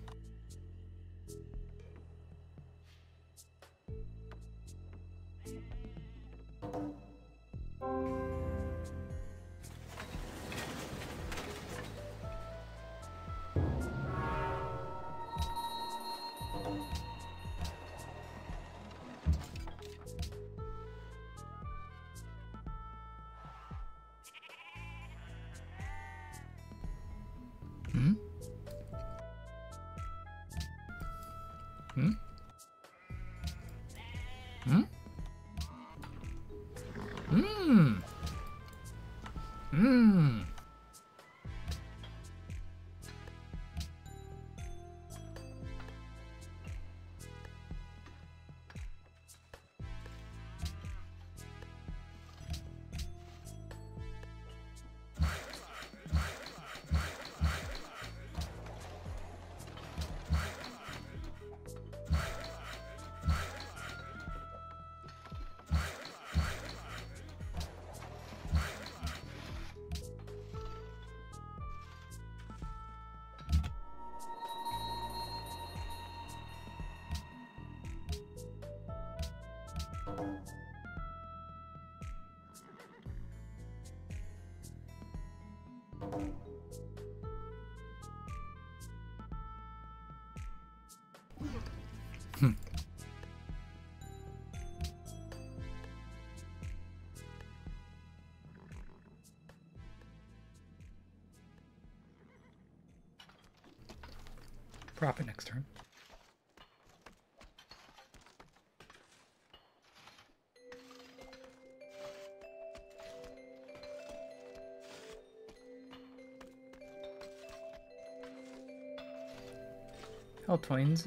Oh, twins.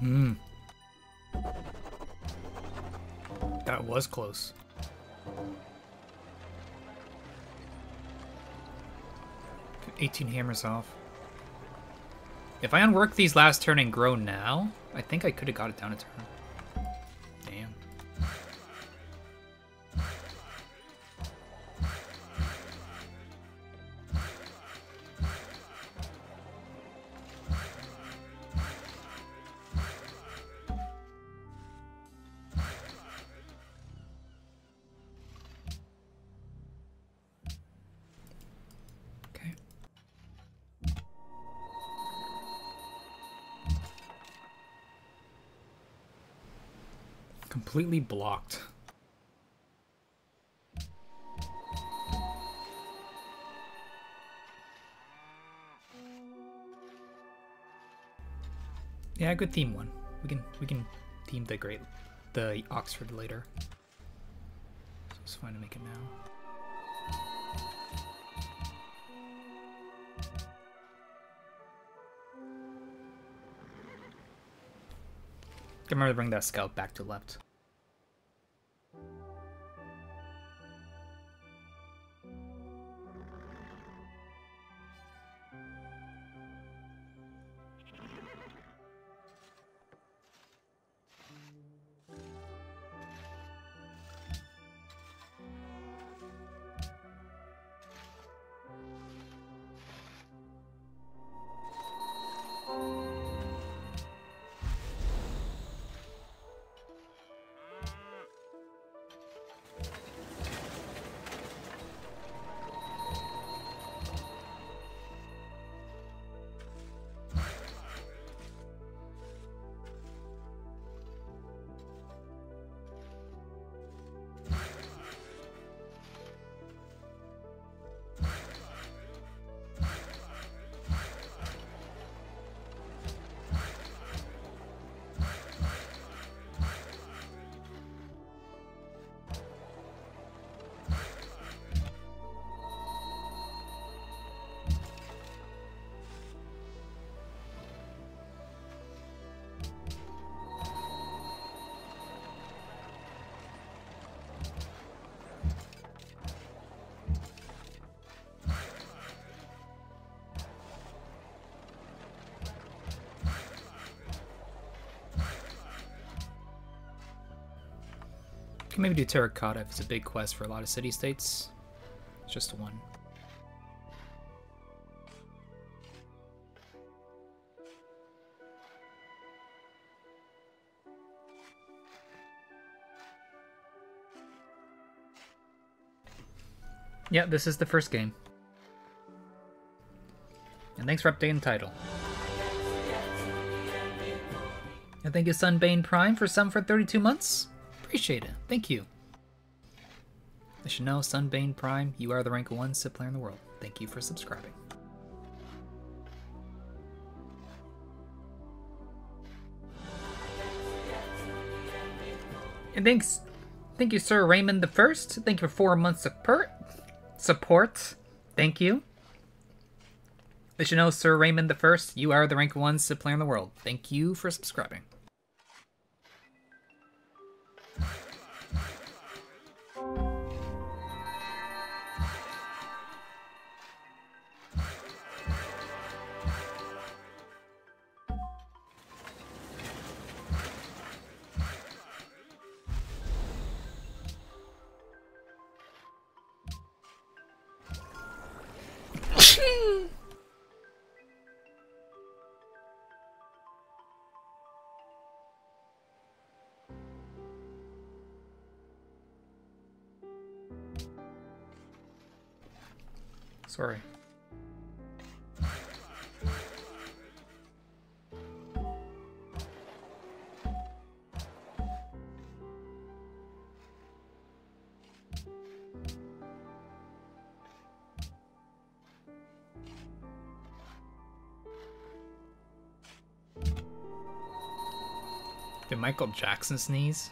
Hmm. That was close. Eighteen hammers off. If I unwork these last turn and grow now, I think I could have got it down a turn. Completely blocked. Yeah, good theme one. We can we can theme the great the Oxford later. So it's fine to make it now. Remember to bring that scout back to left. Can maybe do Terracotta if it's a big quest for a lot of city-states. It's just one. Yeah, this is the first game. And thanks for updating the title. And thank you, Sunbane Prime, for some for 32 months. Appreciate it. Thank you. I should know, Sunbane Prime, you are the rank 1 SIP player in the world. Thank you for subscribing. And thanks, thank you, Sir Raymond the First. Thank you for four months of support. Support. Thank you. I should know, Sir Raymond the First, you are the rank 1 SIP player in the world. Thank you for subscribing. Sorry. Did Michael Jackson sneeze?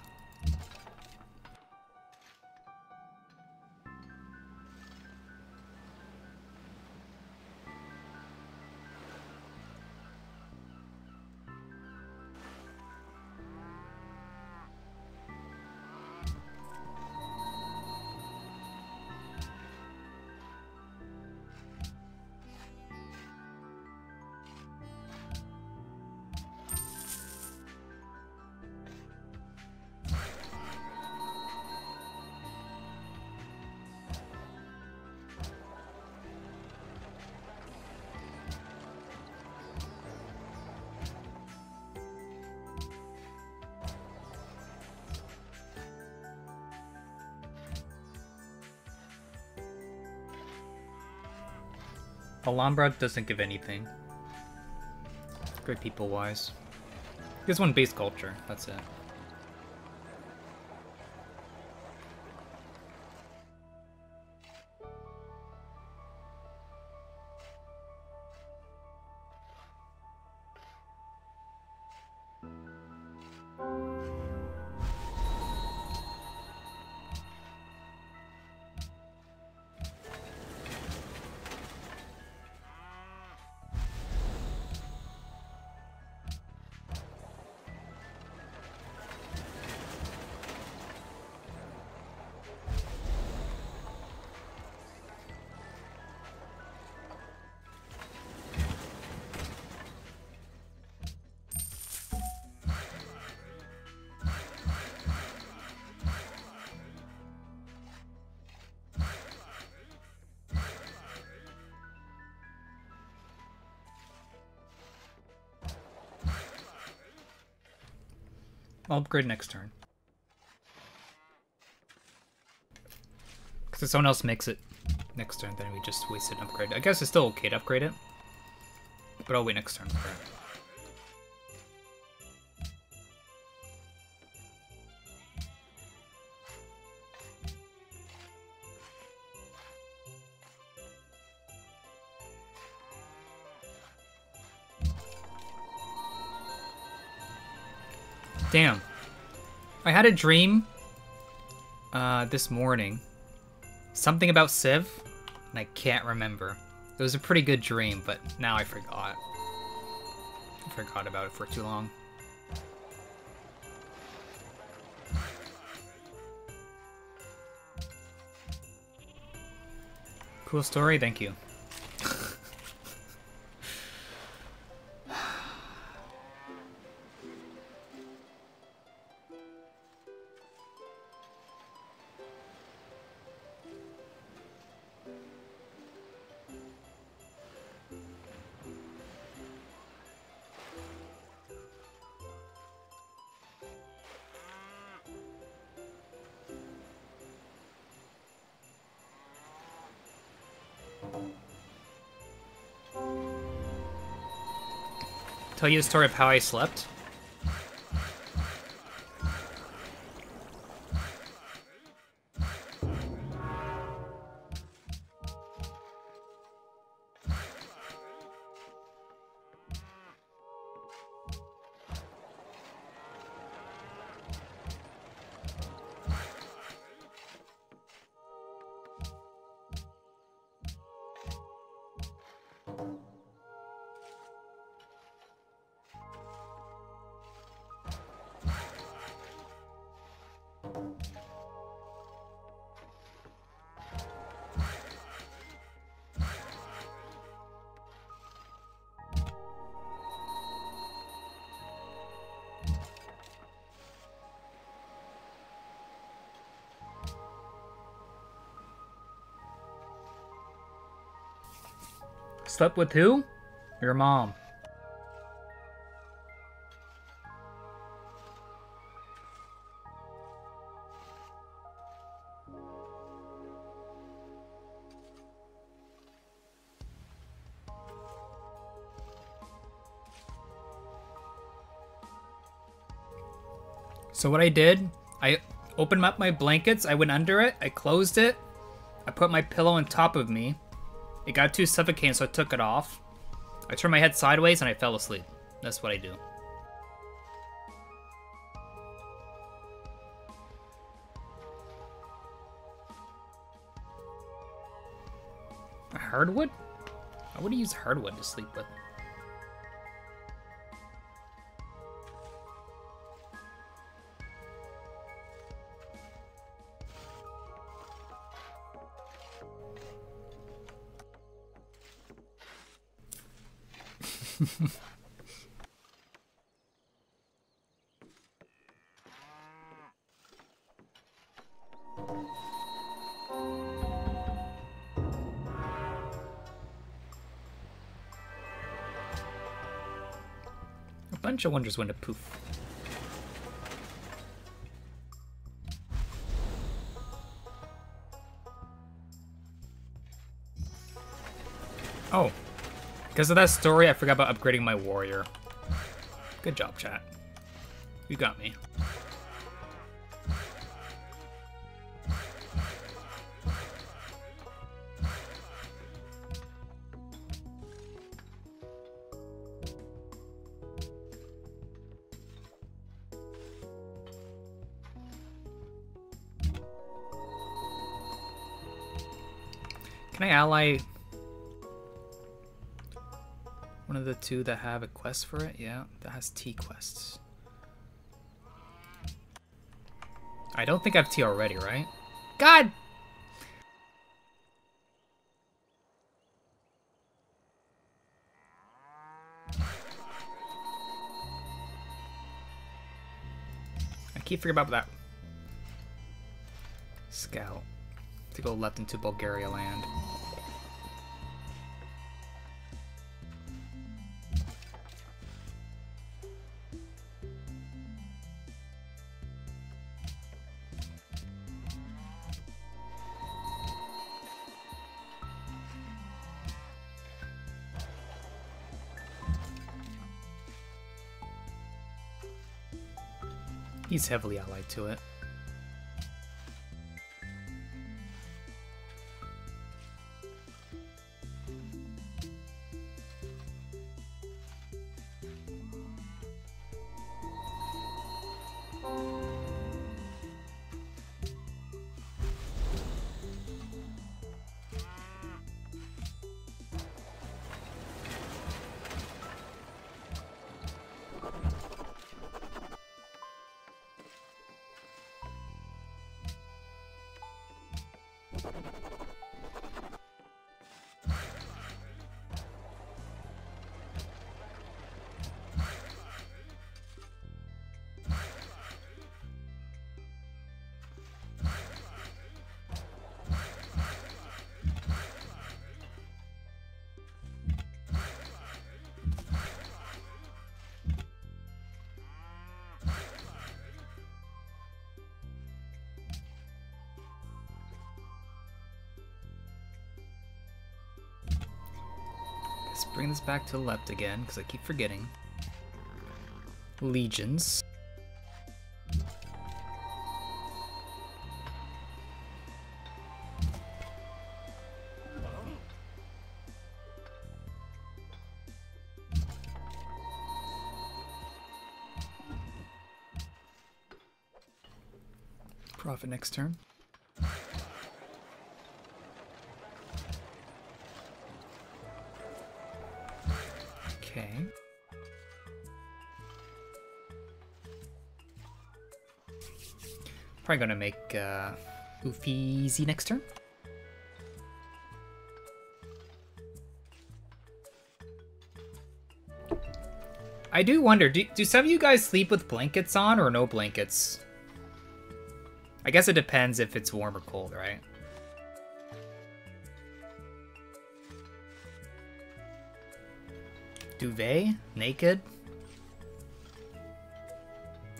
Alhambra doesn't give anything. Great people wise. Gives one base culture, that's it. I'll upgrade next turn. Because if someone else makes it next turn, then we just wasted an upgrade. I guess it's still okay to upgrade it. But I'll wait next turn a dream uh, this morning. Something about Civ, and I can't remember. It was a pretty good dream, but now I forgot. I forgot about it for too long. Cool story, thank you. Tell you the story of how I slept? Slept with who? Your mom. So what I did, I opened up my blankets, I went under it, I closed it, I put my pillow on top of me. It got too suffocating, so I took it off. I turned my head sideways and I fell asleep. That's what I do. Hardwood? I would use hardwood to sleep with. Bunch of wonders when to poof. Oh, because of that story, I forgot about upgrading my warrior. Good job, chat. You got me. Two that have a quest for it? Yeah, that has T quests. I don't think I have T already, right? God! I keep forgetting about that. Scout. To go left into Bulgaria land. He's heavily allied to it. Back to left again, because I keep forgetting. legions. Prophet next turn. Probably gonna make uh, Uffizi next turn. I do wonder, do, do some of you guys sleep with blankets on or no blankets? I guess it depends if it's warm or cold, right? Duvet? Naked?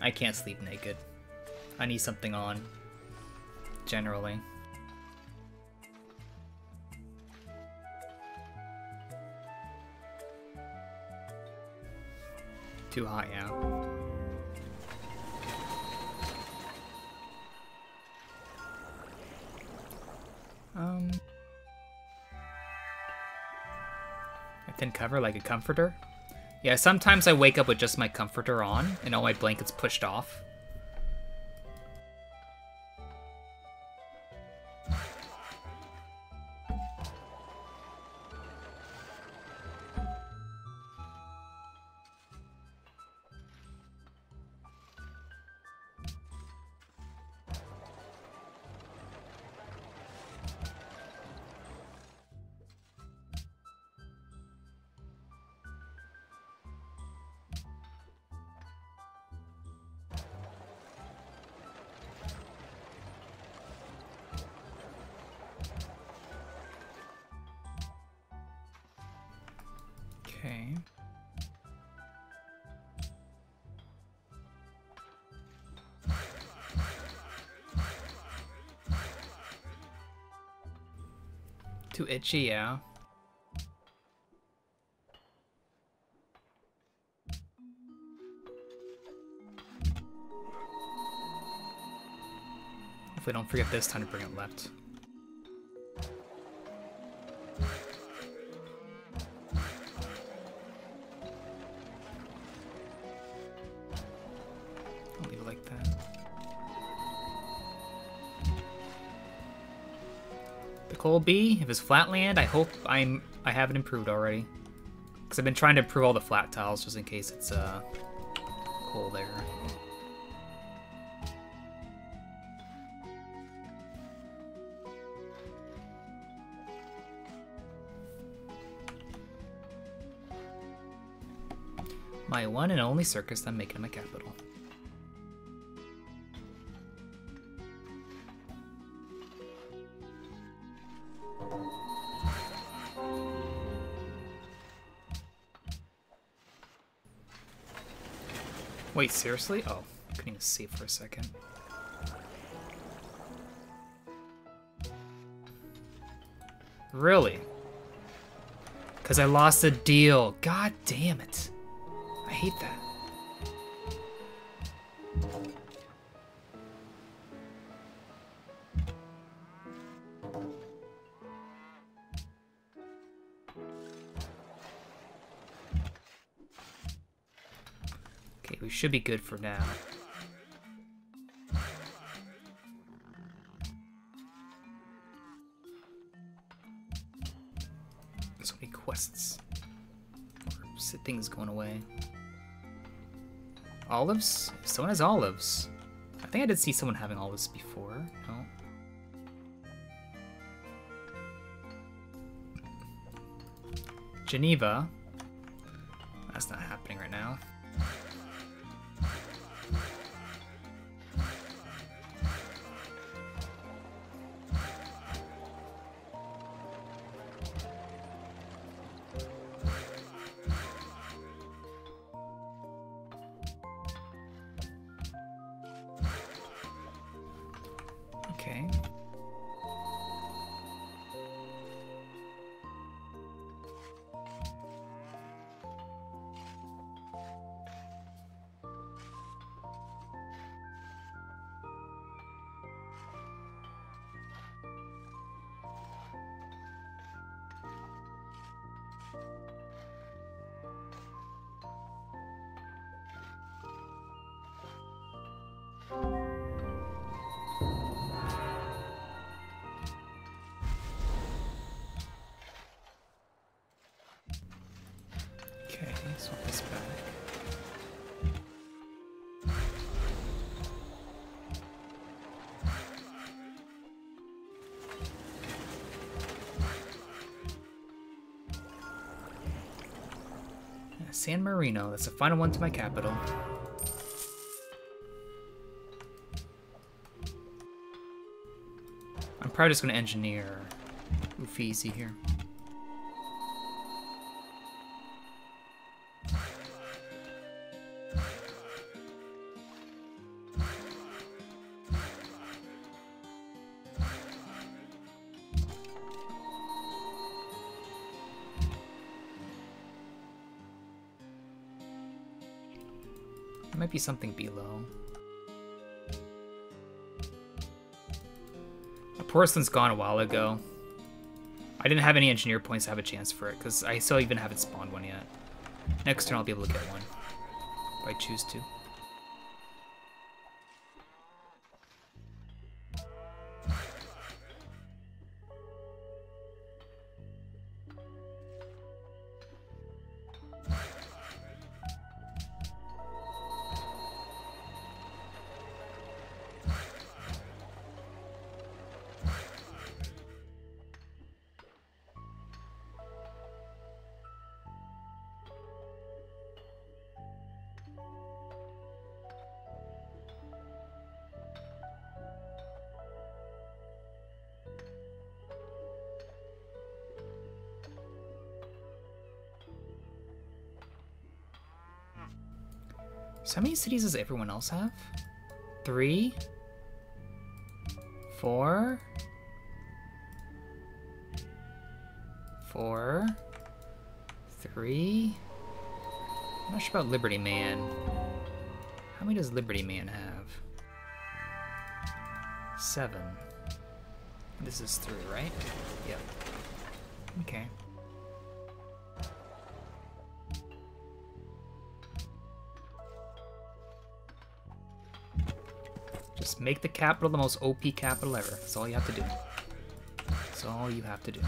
I can't sleep naked. I need something on. Generally. Too hot, yeah. Um... A thin cover, like a comforter? Yeah, sometimes I wake up with just my comforter on and all my blankets pushed off. Yeah. If we don't forget this time to bring it left. Coal B, if it's flat land, I hope I'm I haven't improved already. Because I've been trying to improve all the flat tiles just in case it's uh coal there. My one and only circus I'm making my capital. Wait, seriously? Oh, I couldn't even see for a second. Really? Because I lost a deal. God damn it. I hate that. Should be good for now. So many quests. Things going away. Olives? Someone has olives. I think I did see someone having olives before. No. Geneva. That's not San Marino, that's the final one to my capital. I'm probably just gonna engineer Uffizi here. Be something below. A porcelain's gone a while ago. I didn't have any engineer points to have a chance for it, because I still even haven't spawned one yet. Next turn I'll be able to get one. If I choose to. So how many cities does everyone else have? Three? Four? Four? Three? I'm not sure about Liberty Man. How many does Liberty Man have? Seven. This is three, right? Yep. Okay. Make the capital the most OP capital ever. That's all you have to do. That's all you have to do.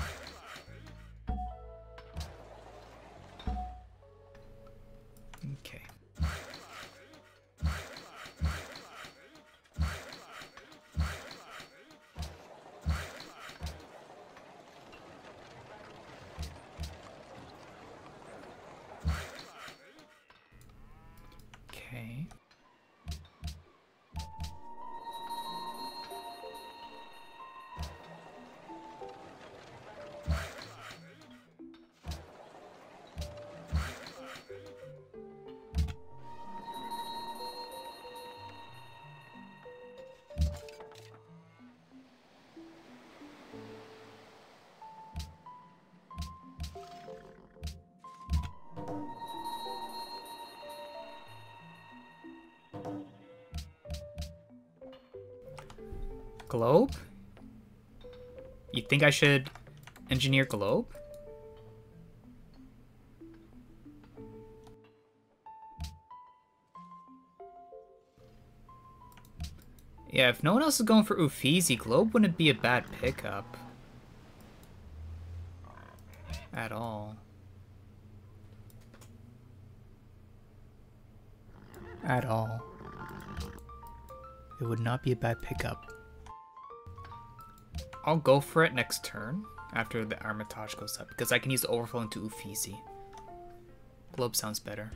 Think I should engineer globe? Yeah, if no one else is going for Uffizi, Globe wouldn't be a bad pickup. At all. At all. It would not be a bad pickup. I'll go for it next turn after the Hermitage goes up because I can use the overflow into Uffizi. Globe sounds better.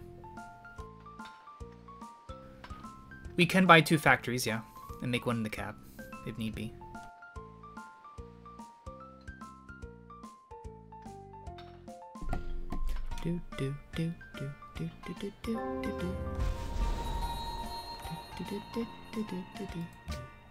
We can buy two factories, yeah, and make one in the cap if need be. Do do do do do do do do do. Do do do do do do do do.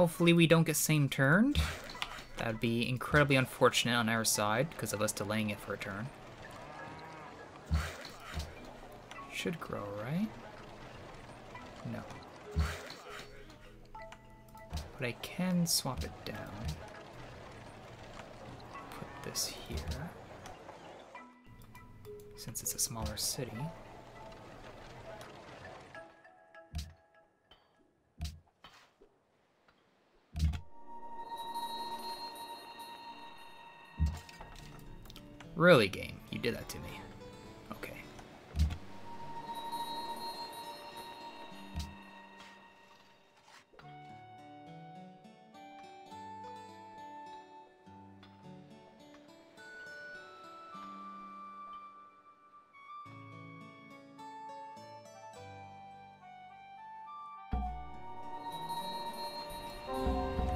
Hopefully we don't get same turned. That would be incredibly unfortunate on our side because of us delaying it for a turn. Should grow, right? No. But I can swap it down. Put this here. Since it's a smaller city. Really, game? You did that to me. Okay.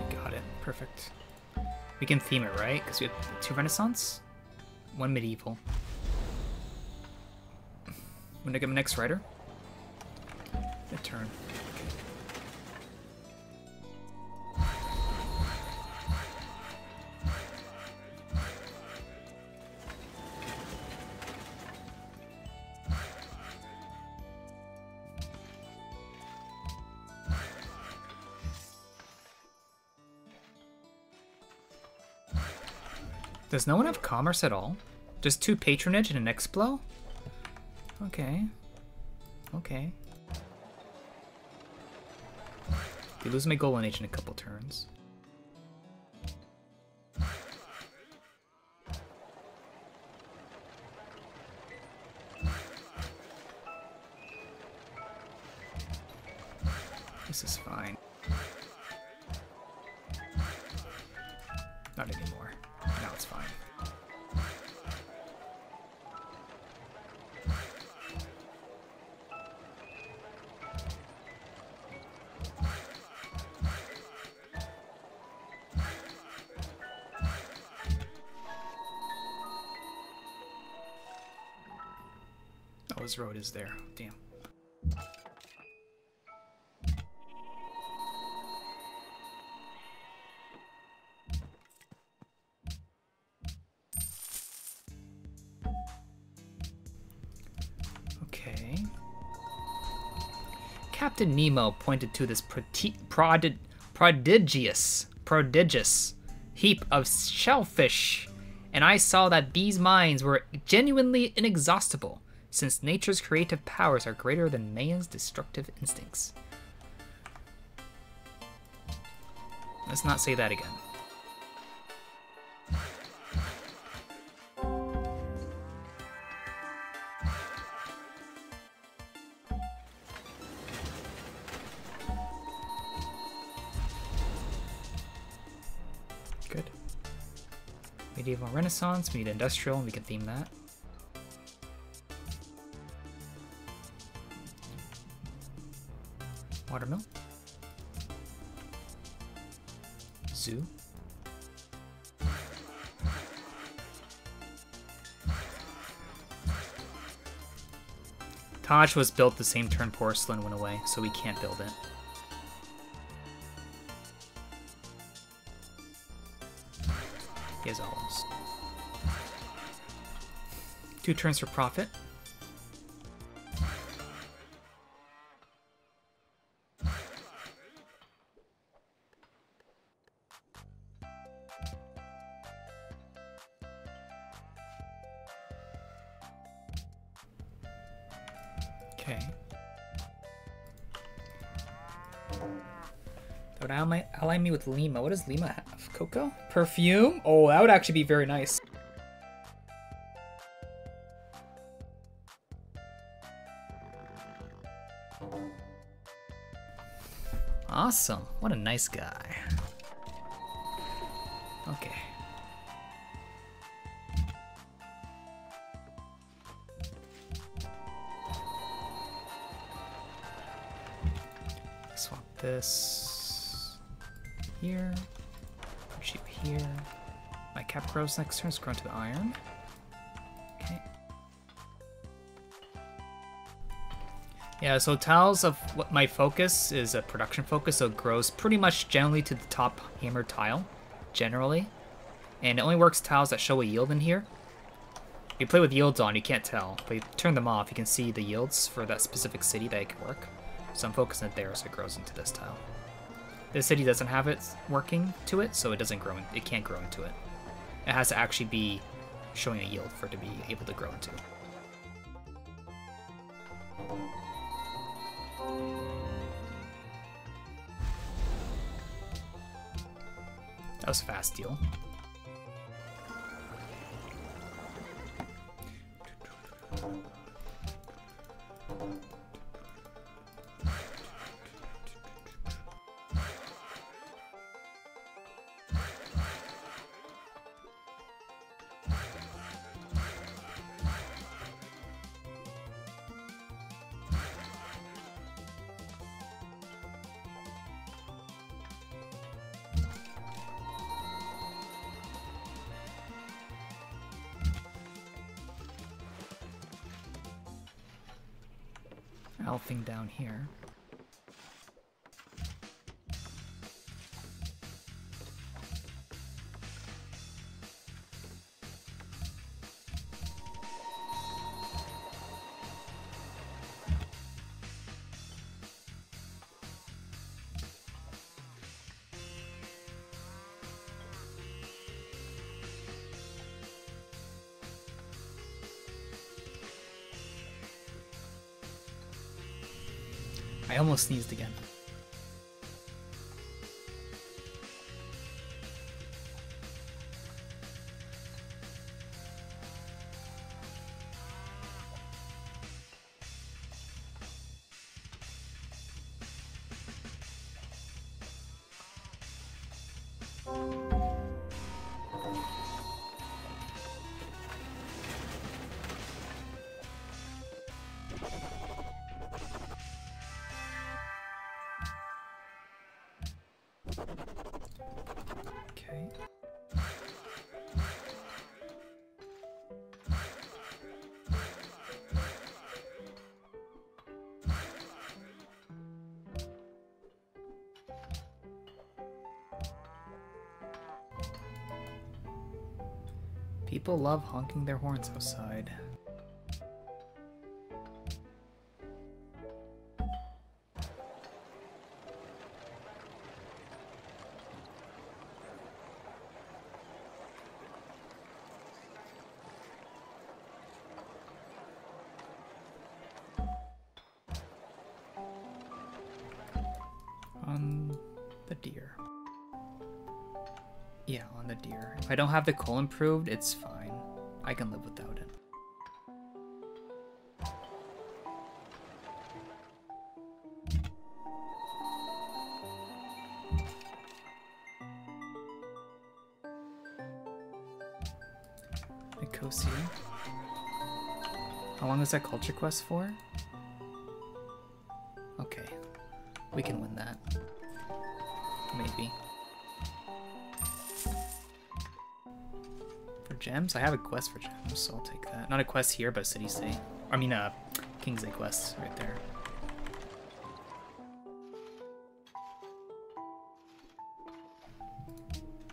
We got it. Perfect. We can theme it, right? Because we have two Renaissance? One medieval. When I get my next rider? A turn. Does no one have commerce at all? Just two patronage and an explo? Okay. Okay. You lose my goal golden age in a couple turns. Oh, his road is there. Damn. Okay. Captain Nemo pointed to this prodi- prodigious, prodigious heap of shellfish, and I saw that these mines were genuinely inexhaustible, since nature's creative powers are greater than man's destructive instincts. Let's not say that again. Good. Medieval Renaissance, we need industrial, and we can theme that. Was built the same turn porcelain went away, so we can't build it. He has olives. Two turns for profit. With Lima. What does Lima have? Cocoa? Perfume? Oh, that would actually be very nice. Awesome. What a nice guy. Okay. Swap this Grows next turn, to the iron. Okay. Yeah, so tiles of what my focus is a production focus, so it grows pretty much generally to the top hammer tile, generally. And it only works tiles that show a yield in here. If you play with yields on, you can't tell. But you turn them off, you can see the yields for that specific city that it can work. So I'm focusing it there so it grows into this tile. This city doesn't have it working to it, so it doesn't grow. In, it can't grow into it. It has to actually be showing a yield for it to be able to grow into. That was a fast deal. Alfing down here. Almost sneezed again. People love honking their horns outside. I don't have the coal improved, it's fine. I can live without it. Nicosia. How long is that culture quest for? Gems? I have a quest for gems, so I'll take that. Not a quest here, but City State. I mean, uh, Kingsley quest right there.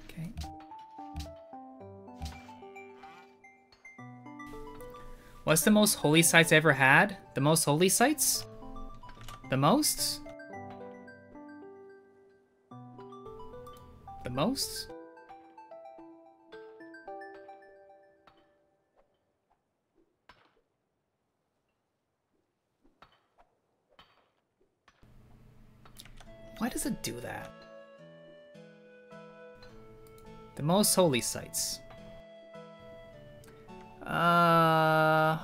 Okay. What's the most holy sites I ever had? The most holy sites? The most? The most? Most holy sites. Uh...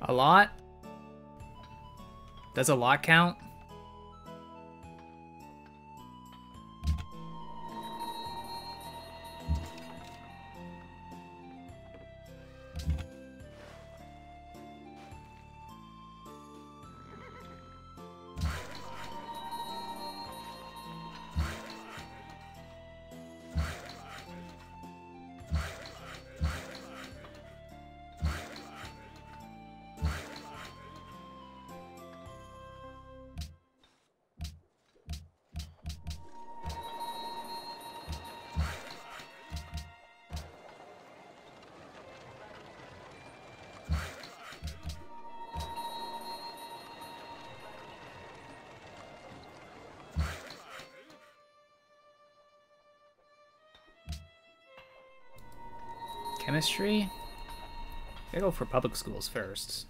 A lot? Does a lot count? Chemistry? I go for public schools first.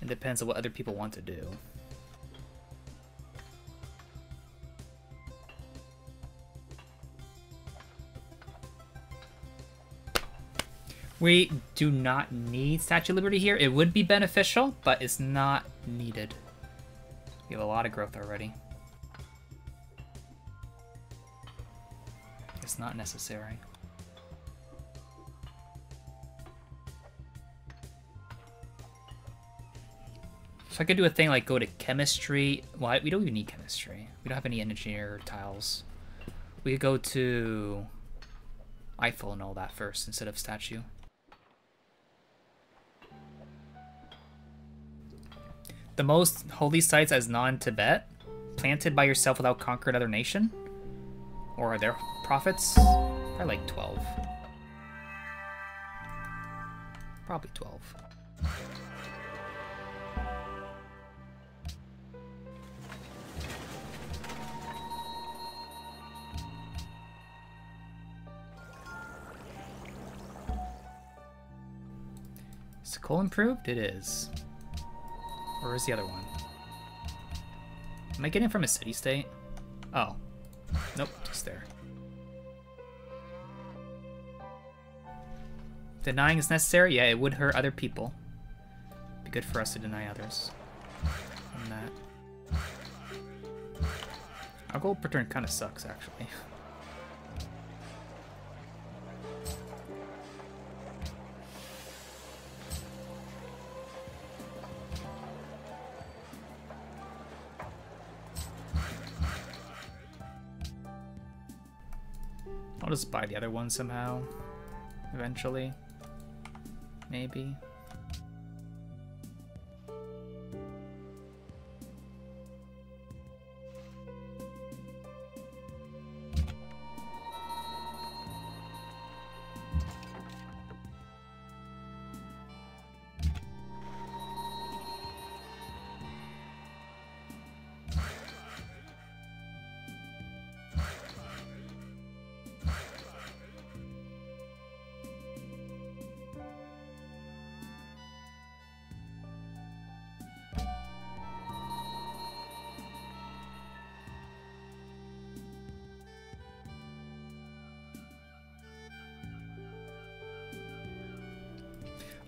It depends on what other people want to do. We do not need Statue of Liberty here. It would be beneficial, but it's not needed. We have a lot of growth already. It's not necessary. So I could do a thing like go to chemistry. Well, we don't even need chemistry. We don't have any engineer tiles. We could go to Eiffel and all that first instead of statue. The most holy sites as non-Tibet, planted by yourself without conquering another nation? Or are their prophets? Probably like 12. Probably 12. Improved? It is. Or is the other one? Am I getting from a city state? Oh. Nope, just there. Denying is necessary? Yeah, it would hurt other people. Be good for us to deny others. And that. Our gold per turn kind of sucks, actually. <laughs> I'll just buy the other one somehow. Eventually. Maybe.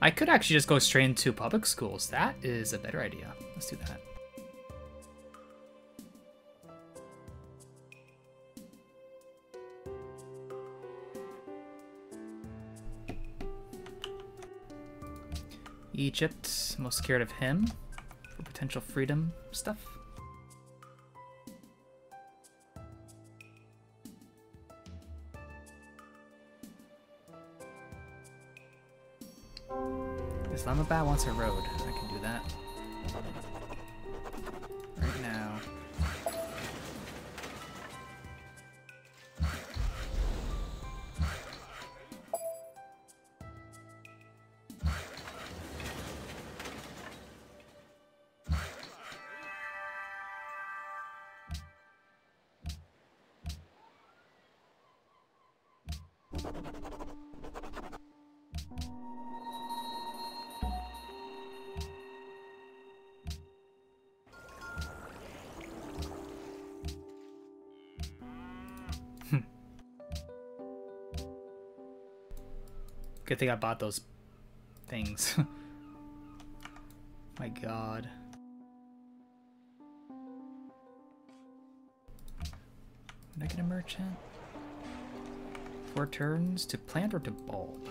I could actually just go straight into public schools. That is a better idea. Let's do that. Egypt, most scared of him for potential freedom stuff. Islamabad wants a road. I can do that. Thing I bought those things. <laughs> My god. Can I get a merchant? Four turns to plant or to bulb?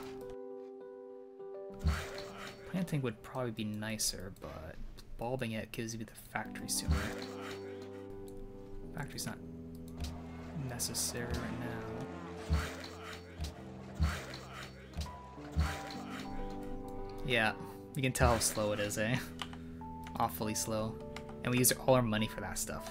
Planting would probably be nicer, but bulbing it gives you the factory sooner. Factory's not necessary right now. Yeah, you can tell how slow it is, eh? Awfully slow. And we use all our money for that stuff.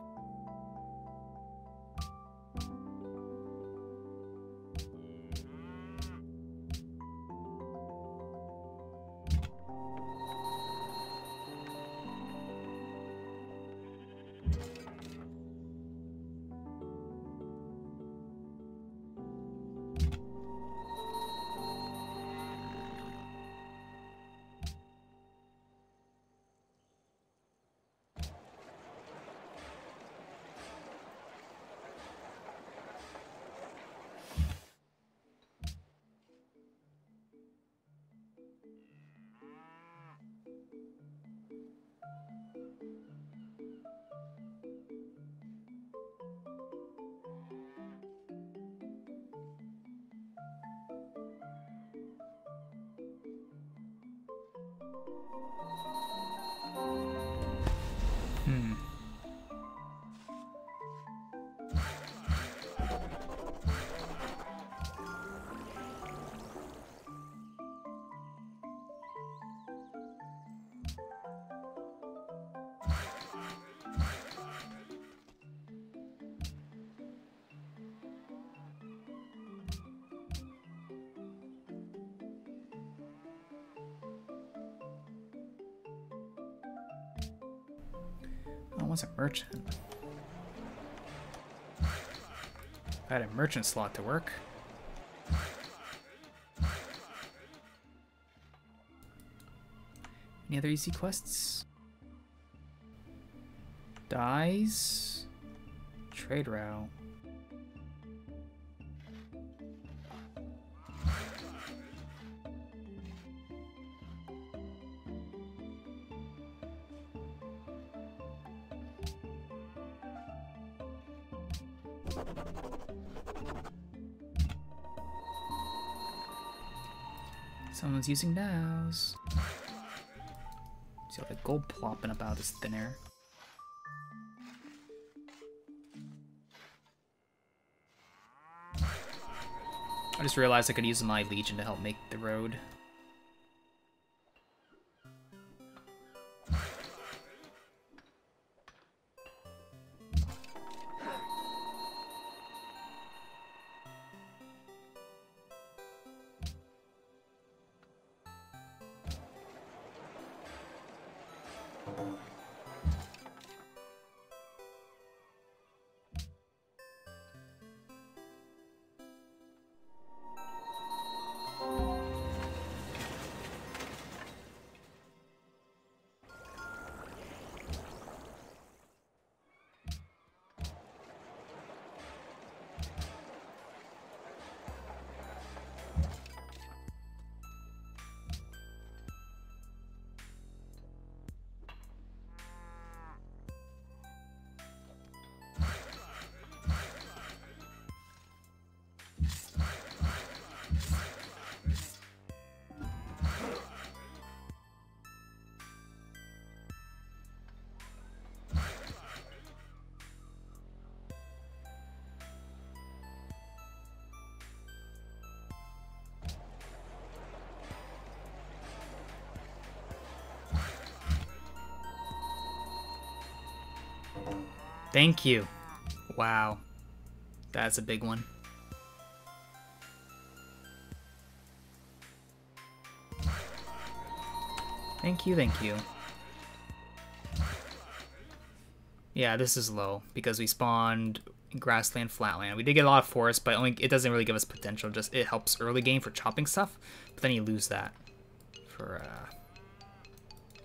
Merchant? I had a merchant slot to work. Any other easy quests? Dies. Trade route. Using nows. See all the gold plopping about this thin air. I just realized I could use my legion to help make the road. Thank you. Wow. That's a big one. Thank you, thank you. Yeah, this is low because we spawned grassland, flatland. We did get a lot of forest, but only it doesn't really give us potential. Just it helps early game for chopping stuff, but then you lose that for uh,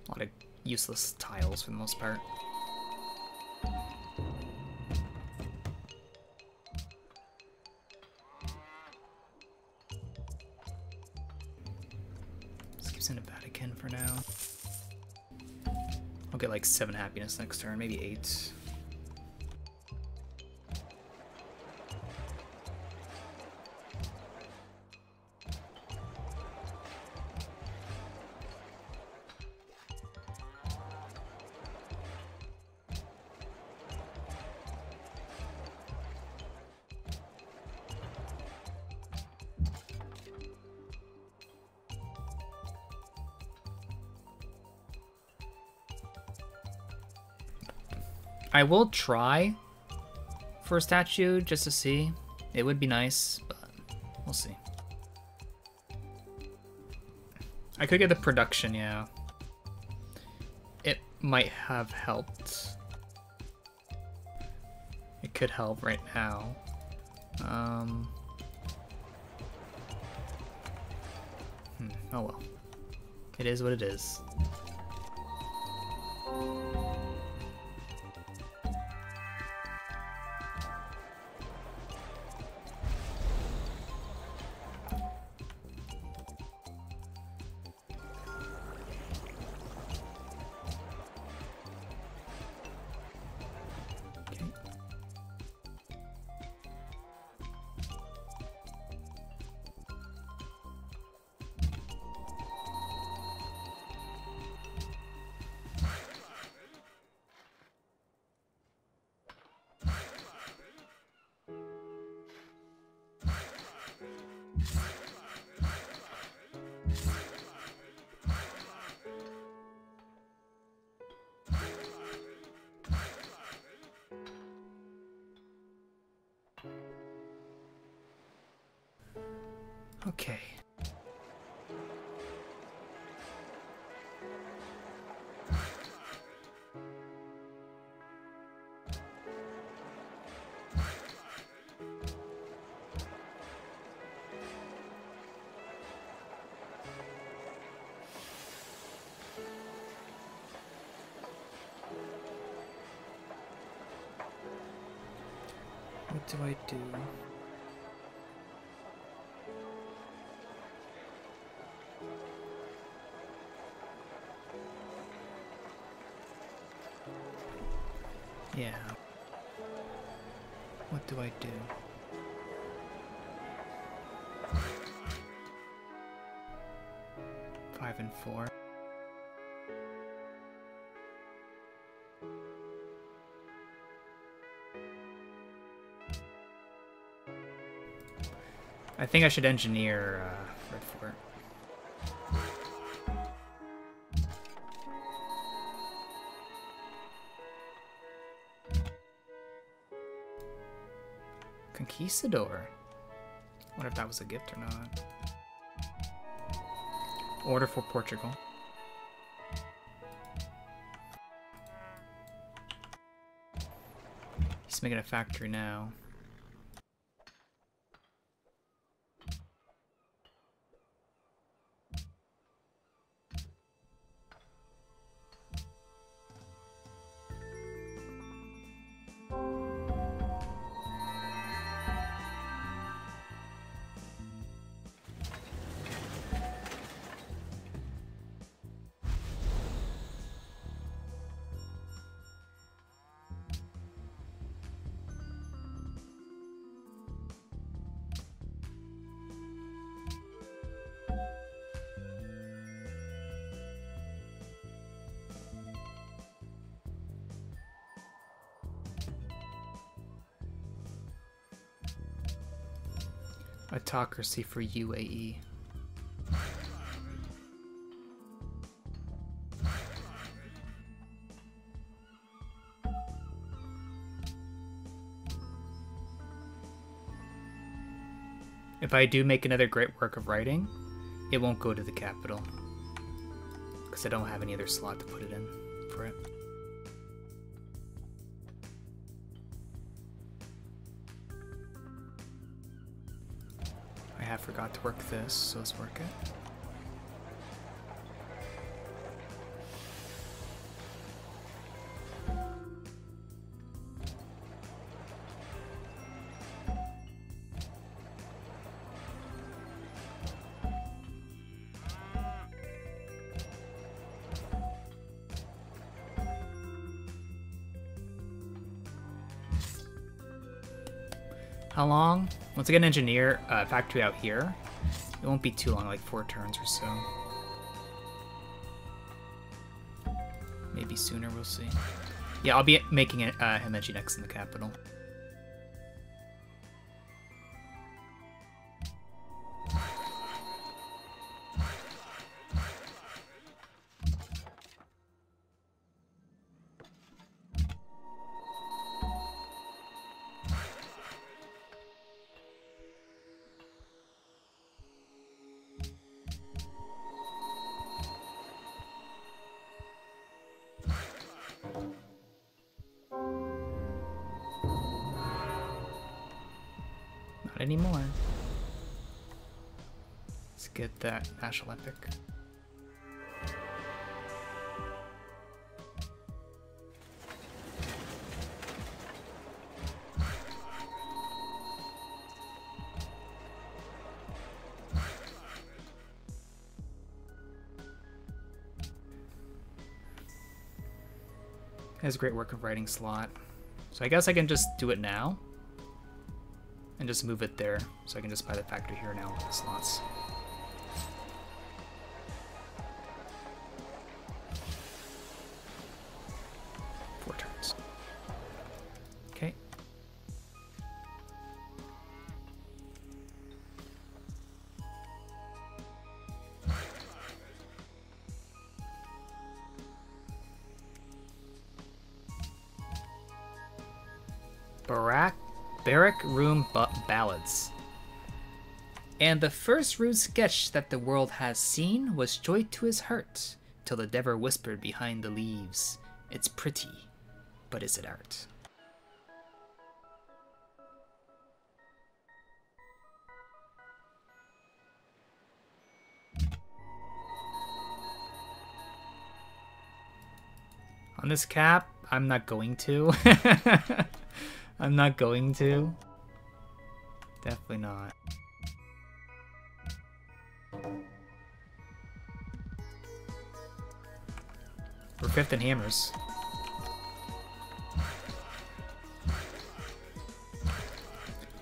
a lot of useless tiles for the most part. Let's keep Vatican for now. I'll get like seven happiness next turn, maybe eight. I will try for a statue just to see. It would be nice, but we'll see. I could get the production, yeah. It might have helped. It could help right now. Um, hmm, oh well. It is what it is. Do Yeah. What do I do? I think I should engineer uh, Red Fort. Conquistador. Wonder if that was a gift or not. Order for Portugal. He's making a factory now. For UAE. If I do make another great work of writing, it won't go to the capital. Because I don't have any other slot to put it in for it. Work this, so let's work it. How long? Once I get an engineer uh, factory out here, it won't be too long, like four turns or so. Maybe sooner, we'll see. Yeah, I'll be making it, uh, Himeji next in the capital. National epic. Has great work of writing slot. So I guess I can just do it now and just move it there. So I can just buy the factory here now with the slots. Barak Barrack Room ba Ballads. And the first rude sketch that the world has seen was joy to his heart, till the Devil whispered behind the leaves, It's pretty, but is it art? On this cap, I'm not going to. <laughs> I'm not going to. Definitely not. We're fifth in hammers.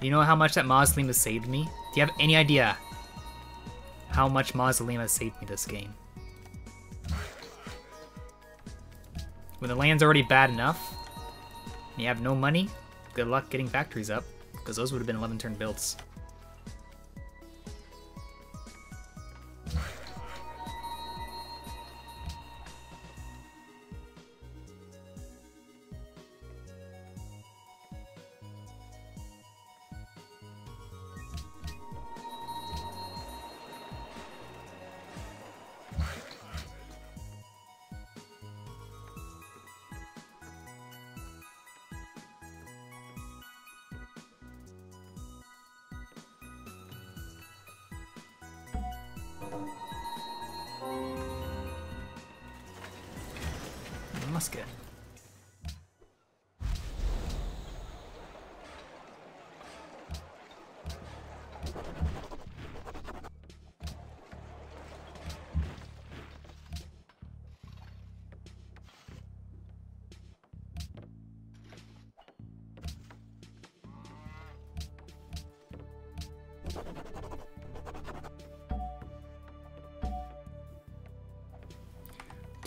You know how much that mausoleum has saved me? Do you have any idea how much mausoleum has saved me this game? When the land's already bad enough, and you have no money, good luck getting factories up, because those would have been 11 turn builds.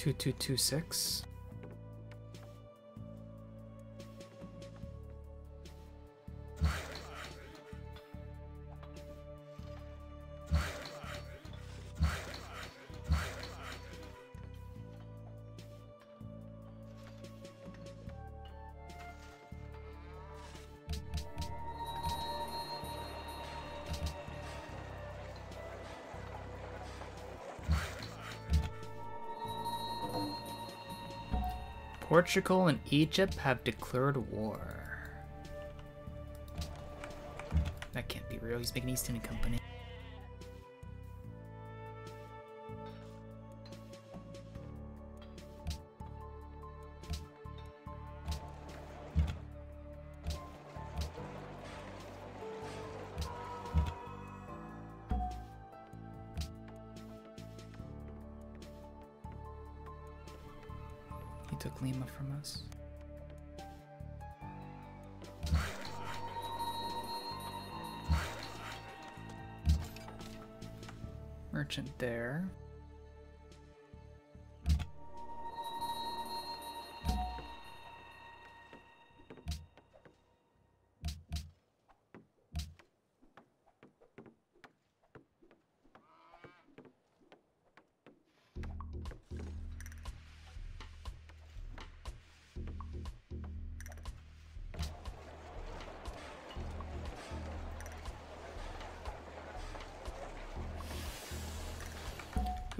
Two two two six. Portugal and Egypt have declared war. That can't be real. He's making East India Company.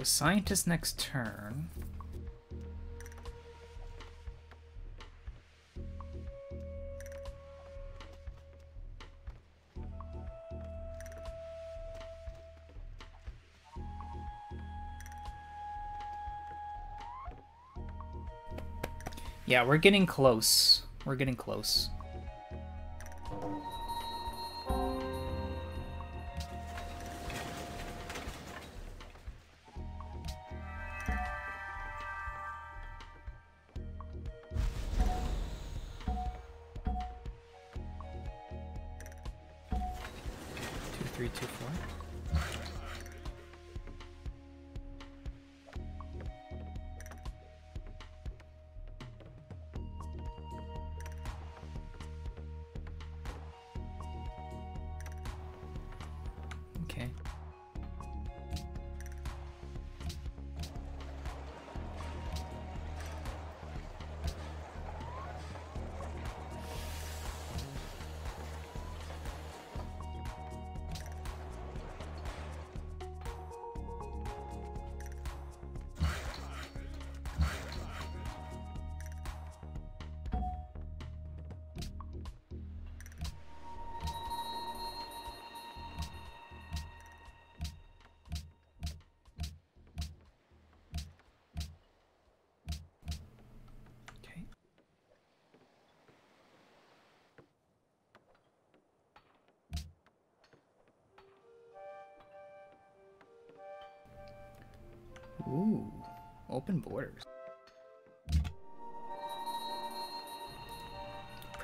Scientist next turn. Yeah, we're getting close. We're getting close.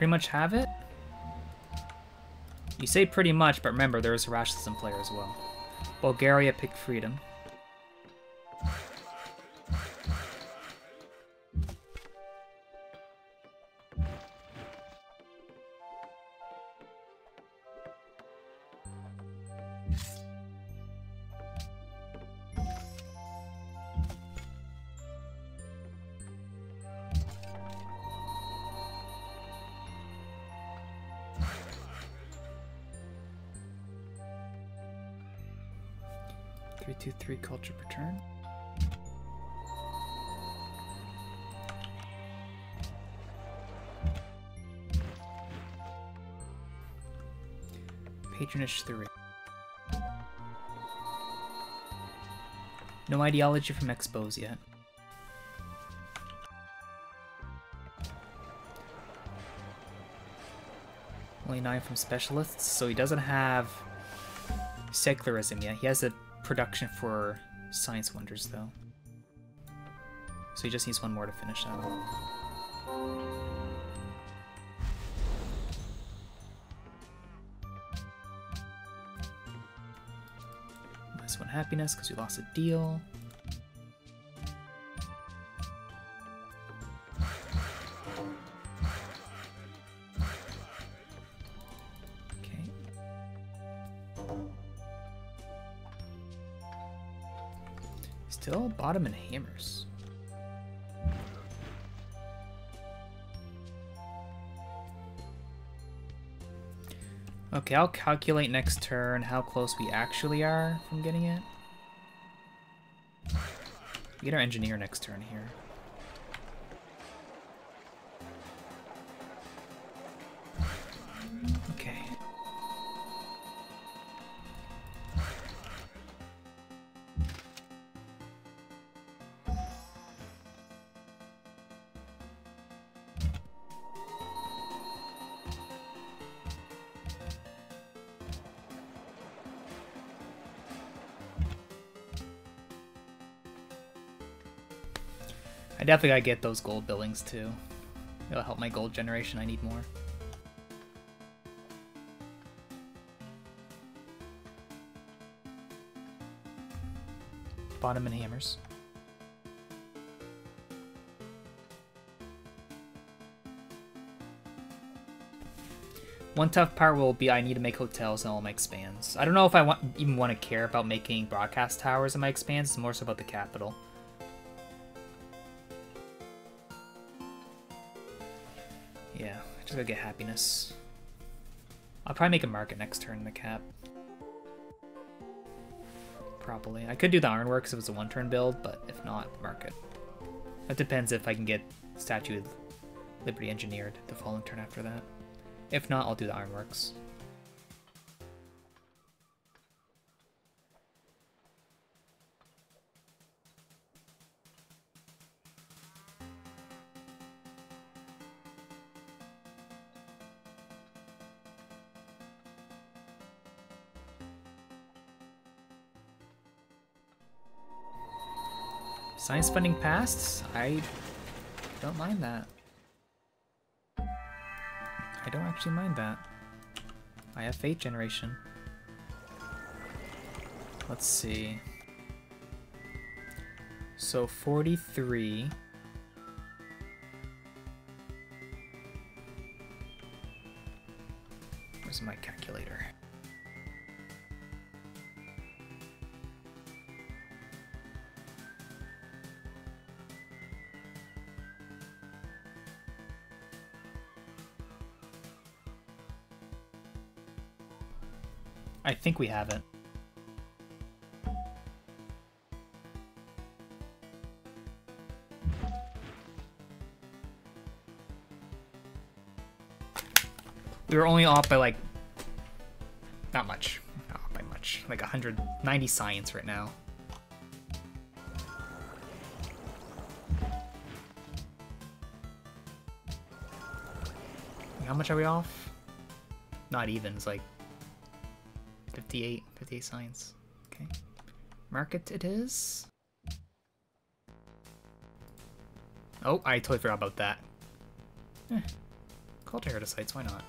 Pretty much have it? You say pretty much, but remember, there's a rationalism player as well. Bulgaria picked freedom. Patronage three. No ideology from Expos yet. Only nine from specialists, so he doesn't have secularism yet. He has a production for science wonders though. So he just needs one more to finish. Minus one happiness because we lost a deal. Okay. Still bottom and hammers. Okay, I'll calculate next turn how close we actually are from getting it. We get our engineer next turn here. Definitely gotta get those gold billings too. It'll help my gold generation, I need more. Bottom and hammers. One tough part will be I need to make hotels in all my expands. I don't know if I want, even want to care about making broadcast towers in my expands. It's more so about the capital. Just gotta get happiness. I'll probably make a market next turn in the cap. Probably. I could do the ironworks if it's a one-turn build, but if not, market. That depends if I can get Statue of Liberty engineered the following turn after that. If not, I'll do the ironworks. Science funding passed? I don't mind that. I don't actually mind that. I have Faith Generation. Let's see. So 43. Where's my think we have it. We were only off by like not much. Not by much. Like 190 science right now. How much are we off? Not even. It's like 58, 58 science. Okay. Market it is. Oh, I totally forgot about that. Eh. Call to herodicites, why not?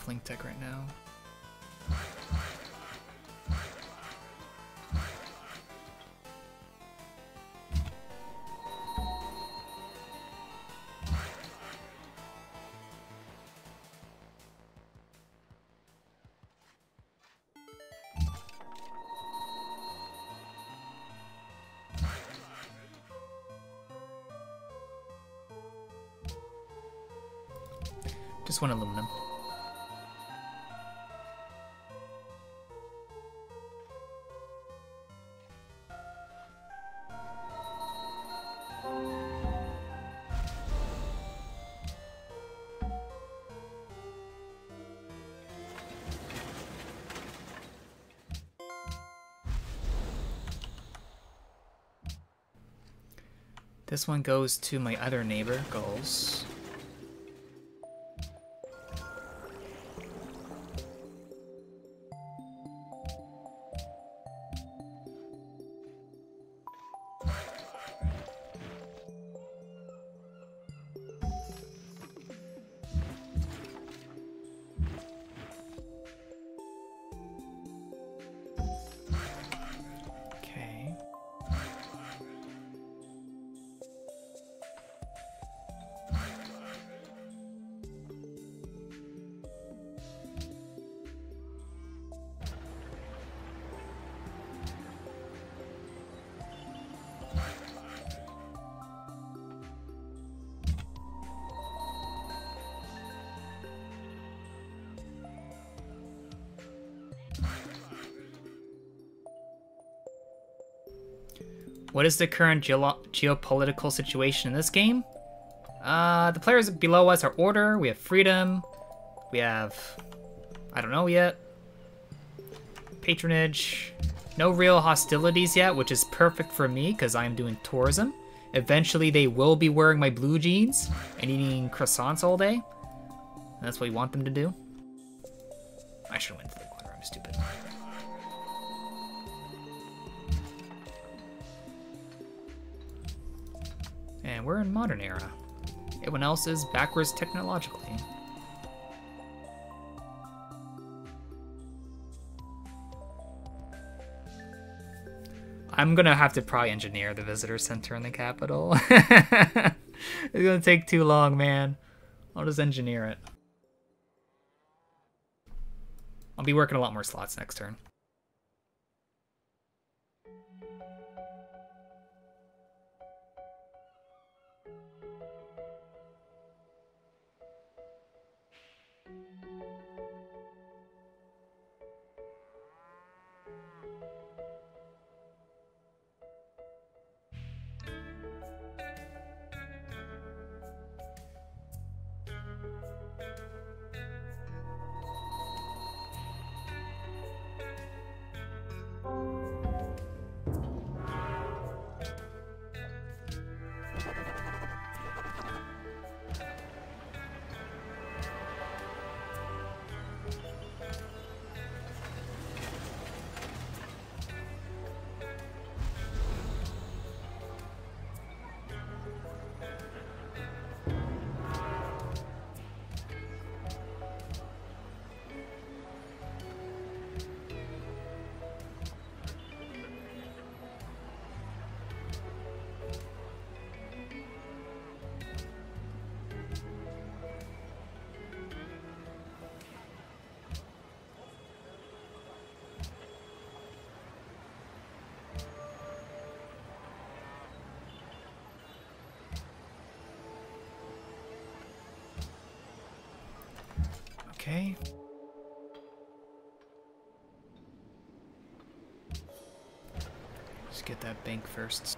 Rifling tech right now. This one goes to my other neighbor, Gulls. What is the current geolo- geopolitical situation in this game? Uh, the players below us are order, we have freedom, we have. I don't know yet. Patronage. No real hostilities yet, which is perfect for me because I'm doing tourism. Eventually, they will be wearing my blue jeans and eating croissants all day. That's what we want them to do. Else is backwards technologically. I'm gonna have to probably engineer the visitor center in the capital. <laughs> it's gonna take too long, man. I'll just engineer it. I'll be working a lot more slots next turn. get that bank first.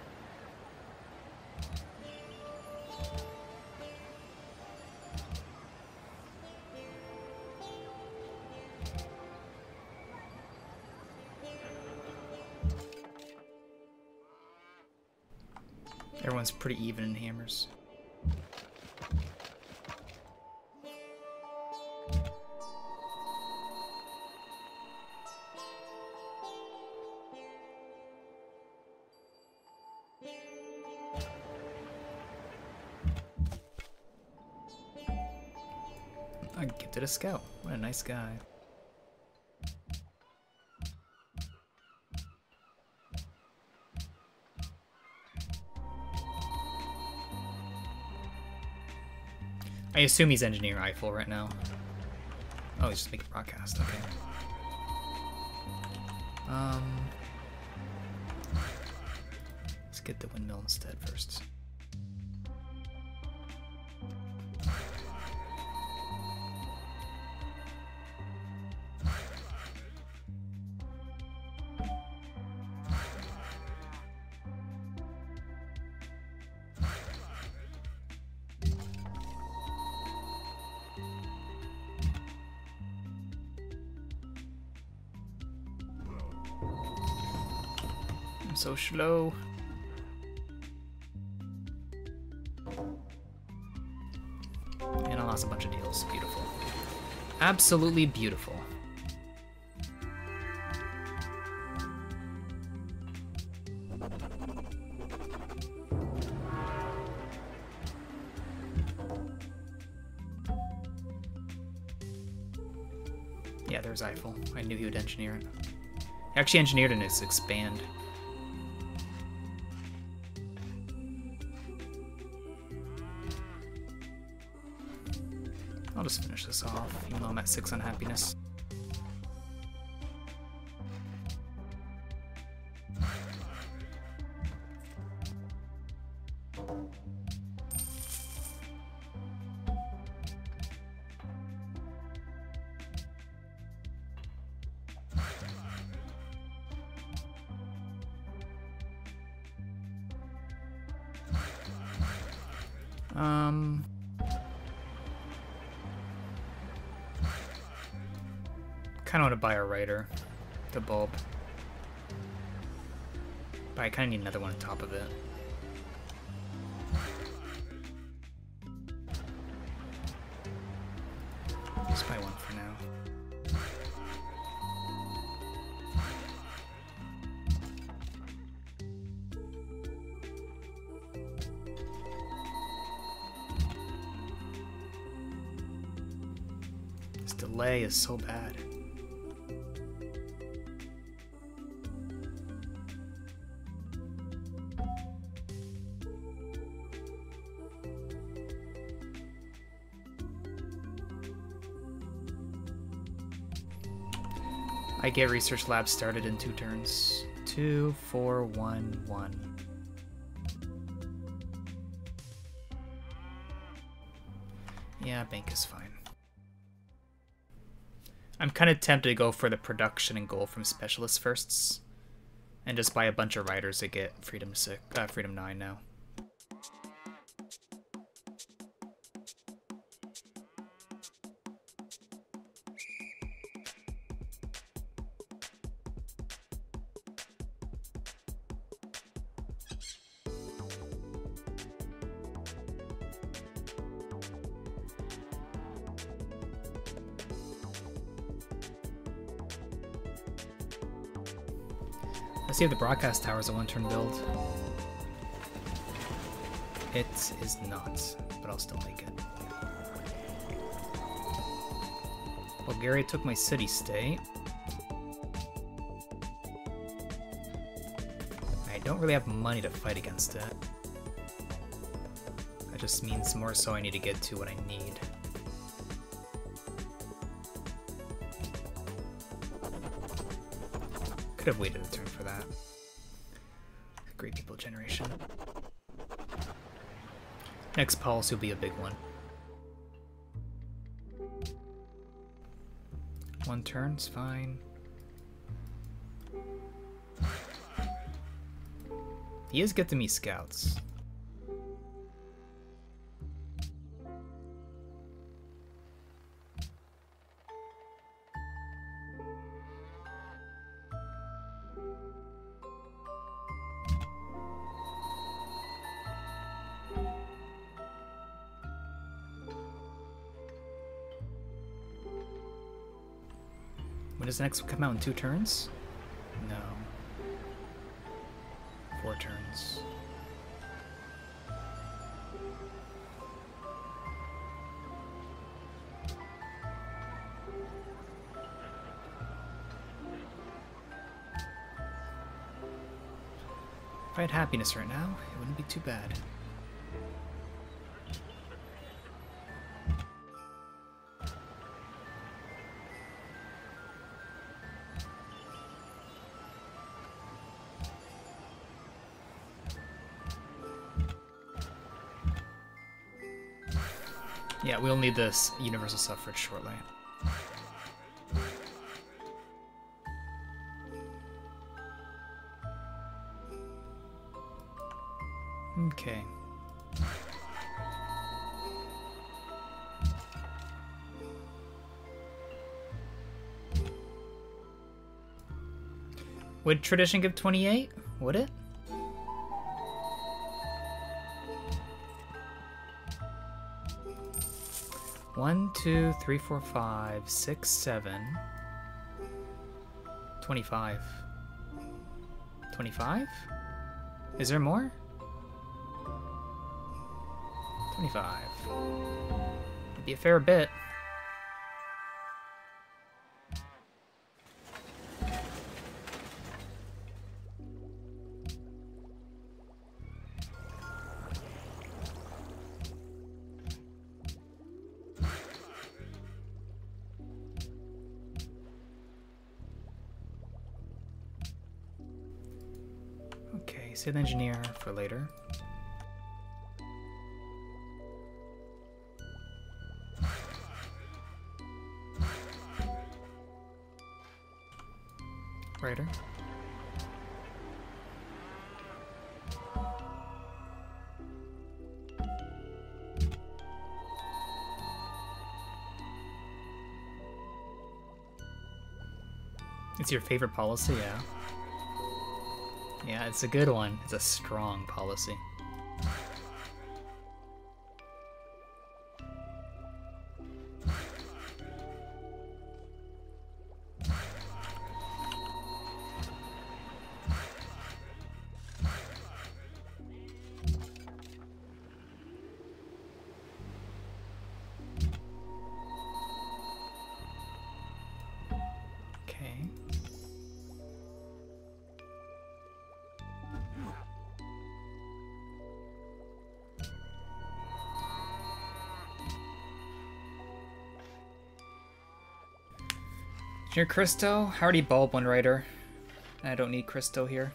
Everyone's pretty even in hammers. A scout. What a nice guy. I assume he's engineering Eiffel right now. Oh, he's just making broadcast. Okay. Um, let's get the windmill instead first. I'm slow. And I lost a bunch of deals. Beautiful. Absolutely beautiful. Yeah, there's Eiffel. I knew he would engineer it. He actually engineered in his expand. 6 unhappiness. Um... the bulb. But I kind of need another one on top of it. Just buy one for now. This delay is so bad. Get research lab started in two turns. Two, four, one, one. Yeah, bank is fine. I'm kind of tempted to go for the production and goal from specialist firsts, and just buy a bunch of riders to get freedom six, uh, freedom nine now. If the broadcast tower is a one-turn build. It is not, but I'll still make it. Bulgaria took my city-state. I don't really have money to fight against it. That just means more so I need to get to what I need. Could have waited a turn generation. Next policy will be a big one. One turn's fine. <laughs> He is getting me scouts. Does the next one come out? In two turns? No. Four turns. If I had happiness right now, it wouldn't be too bad. Need this universal suffrage shortly. Okay. Would tradition give 28? Would it? One, two, three, four, five, six, seven. 25. 25? Is there more? 25. It'd be a fair bit. Save engineer for later. Writer. It's your favorite policy, yeah. Yeah, it's a good one. It's a strong policy. Engineer Christo, I already bulb one writer. I don't need Christo here.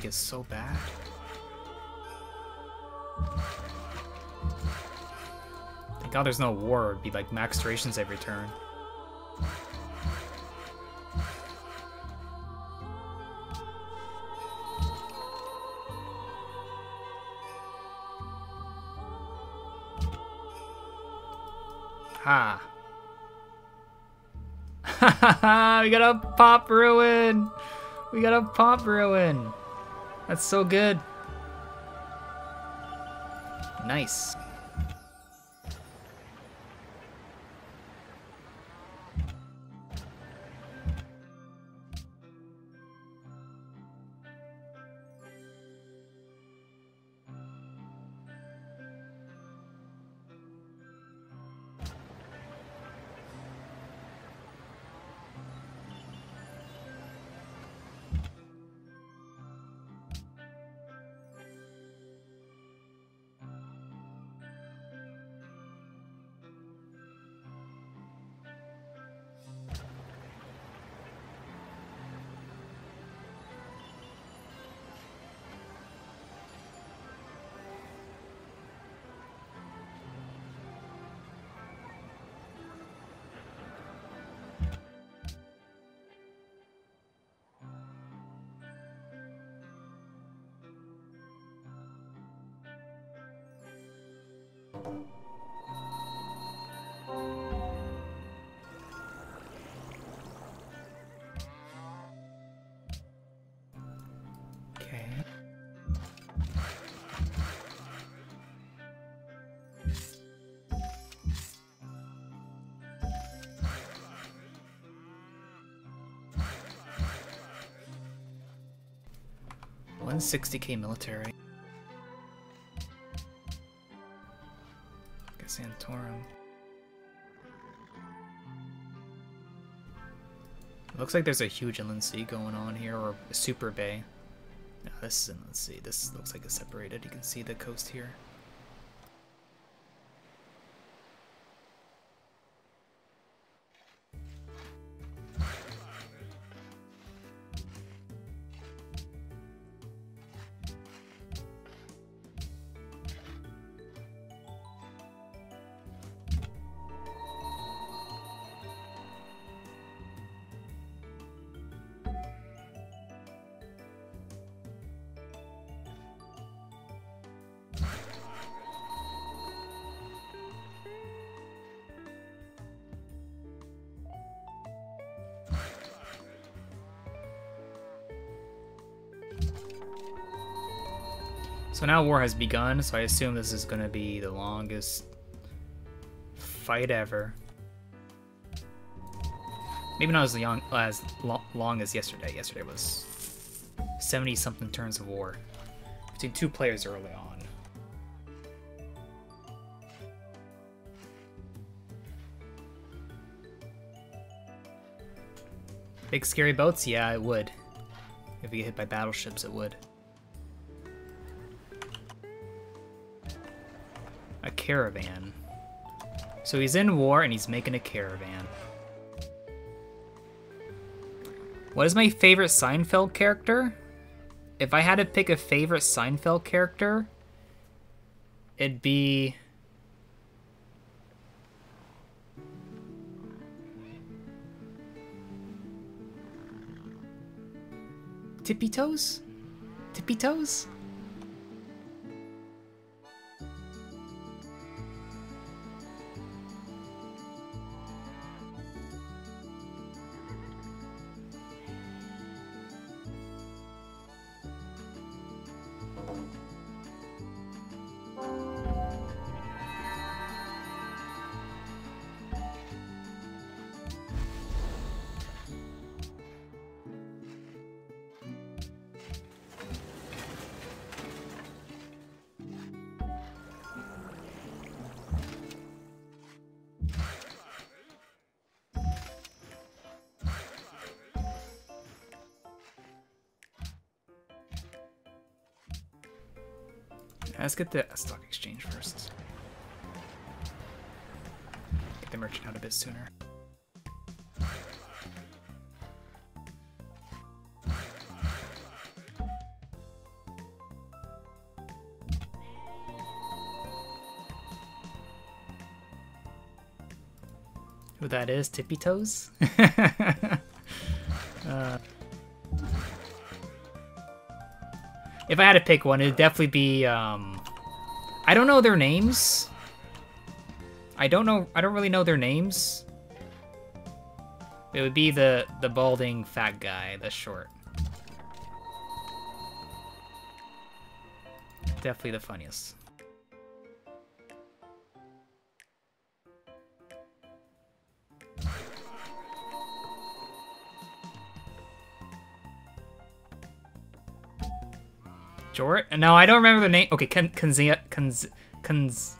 Leg is so bad. Thank God there's no war. It'd be like max durations every turn. Ha. <laughs> we got a pop ruin. We got a pop ruin. That's so good. Nice. One sixty K military. Santorum. Looks like there's a huge inland sea going on here, or a super bay. No, this is inland sea. This looks like it's separated. You can see the coast here. So now war has begun, so I assume this is gonna be the longest fight ever. Maybe not as long as long as yesterday. Yesterday was 70 something turns of war between two players early on. Big scary boats? Yeah, it would. If you get hit by battleships, it would. Caravan. So he's in war and he's making a caravan. What is my favorite Seinfeld character? If I had to pick a favorite Seinfeld character, it'd be... Tippy Toes? Tippy Toes? Let's get the stock exchange first. Get the merchant out a bit sooner. Who that is? Tippy Toes? <laughs> uh, if I had to pick one, it'd definitely be, um... I don't know their names. I don't know, I don't really know their names. It would be the, the balding fat guy, the short. Definitely the funniest. Jort? No, I don't remember the name. Okay, Kanz, Kanz,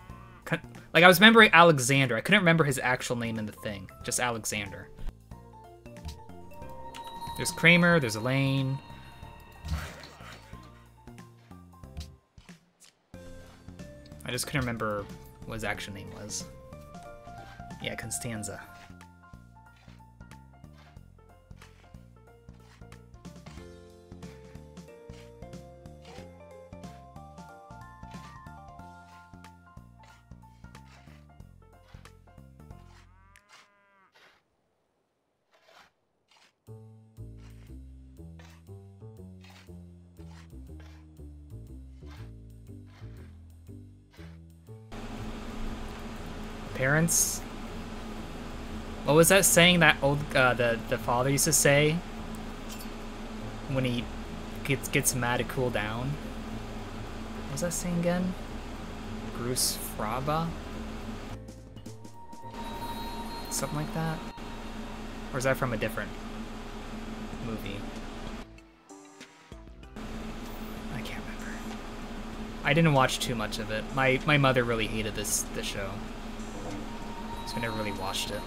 like I was remembering Alexander. I couldn't remember his actual name in the thing. Just Alexander. There's Kramer, there's Elaine. I just couldn't remember what his actual name was. Yeah, Constanza. That saying that old uh, the the father used to say when he gets gets mad to cool down? What was that saying again? Bruce Fraba? Something like that? Or is that from a different movie? I can't remember. I didn't watch too much of it. My my mother really hated this this show. So I never really watched it.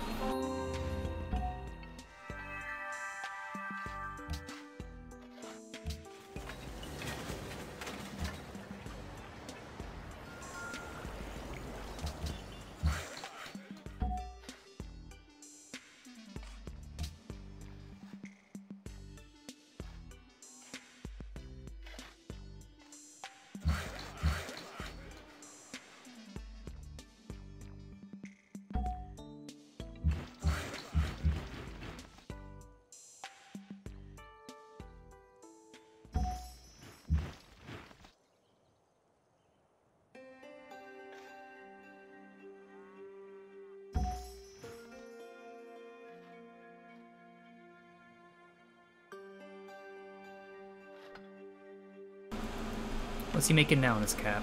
What's he making now in his cap?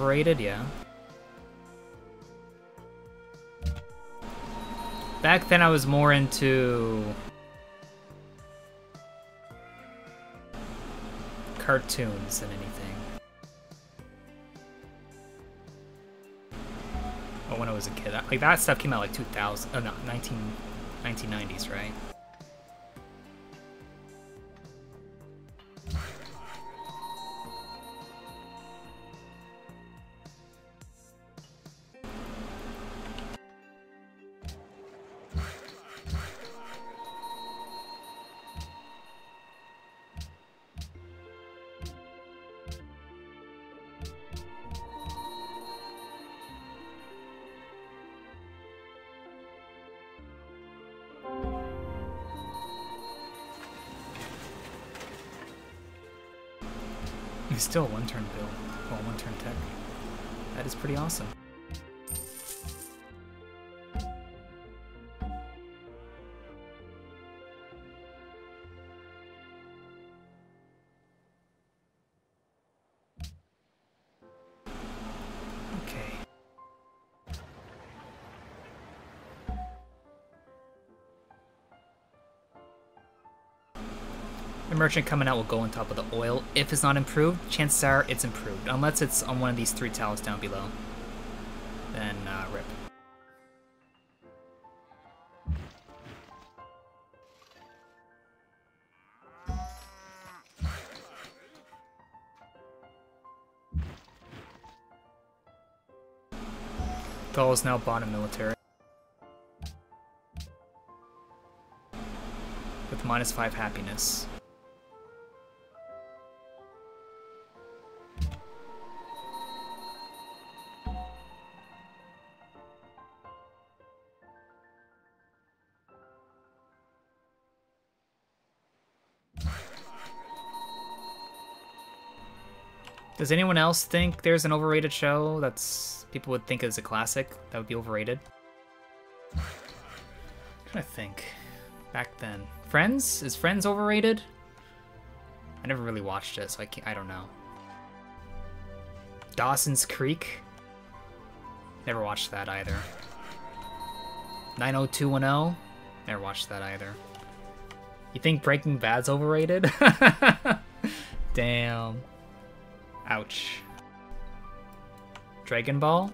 Overrated, yeah. Back then I was more into cartoons than anything. But when I was a kid, like that stuff came out like 2000, oh no, 19, 1990s, right? Merchant coming out will go on top of the oil. If it's not improved, chances are it's improved. Unless it's on one of these three tiles down below. Then, uh, rip. Gaul is now bottom military. With minus 5 happiness. Does anyone else think there's an overrated show that's people would think is a classic that would be overrated? I'm trying to think. Back then, Friends is Friends overrated? I never really watched it, so I can't, I don't know. Dawson's Creek. Never watched that either. 90210. Never watched that either. You think Breaking Bad's overrated? <laughs> Damn. Ouch. Dragon Ball?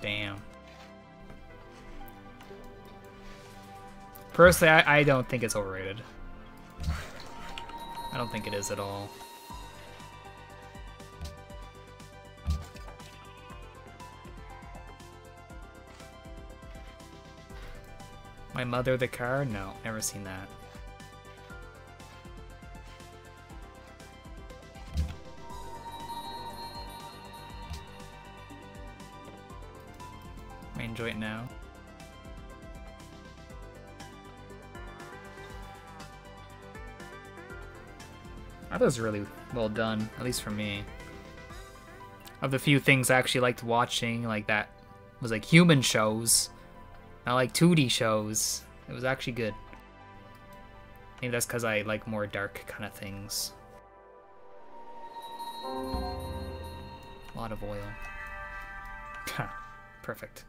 Damn. Personally, I, I don't think it's overrated. I don't think it is at all. My Mother the Car? No, never seen that. Enjoy it now. That was really well done, at least for me. Of the few things I actually liked watching, like that was like human shows, not like 2D shows. It was actually good. Maybe that's because I like more dark kind of things. A lot of oil. <laughs> Perfect.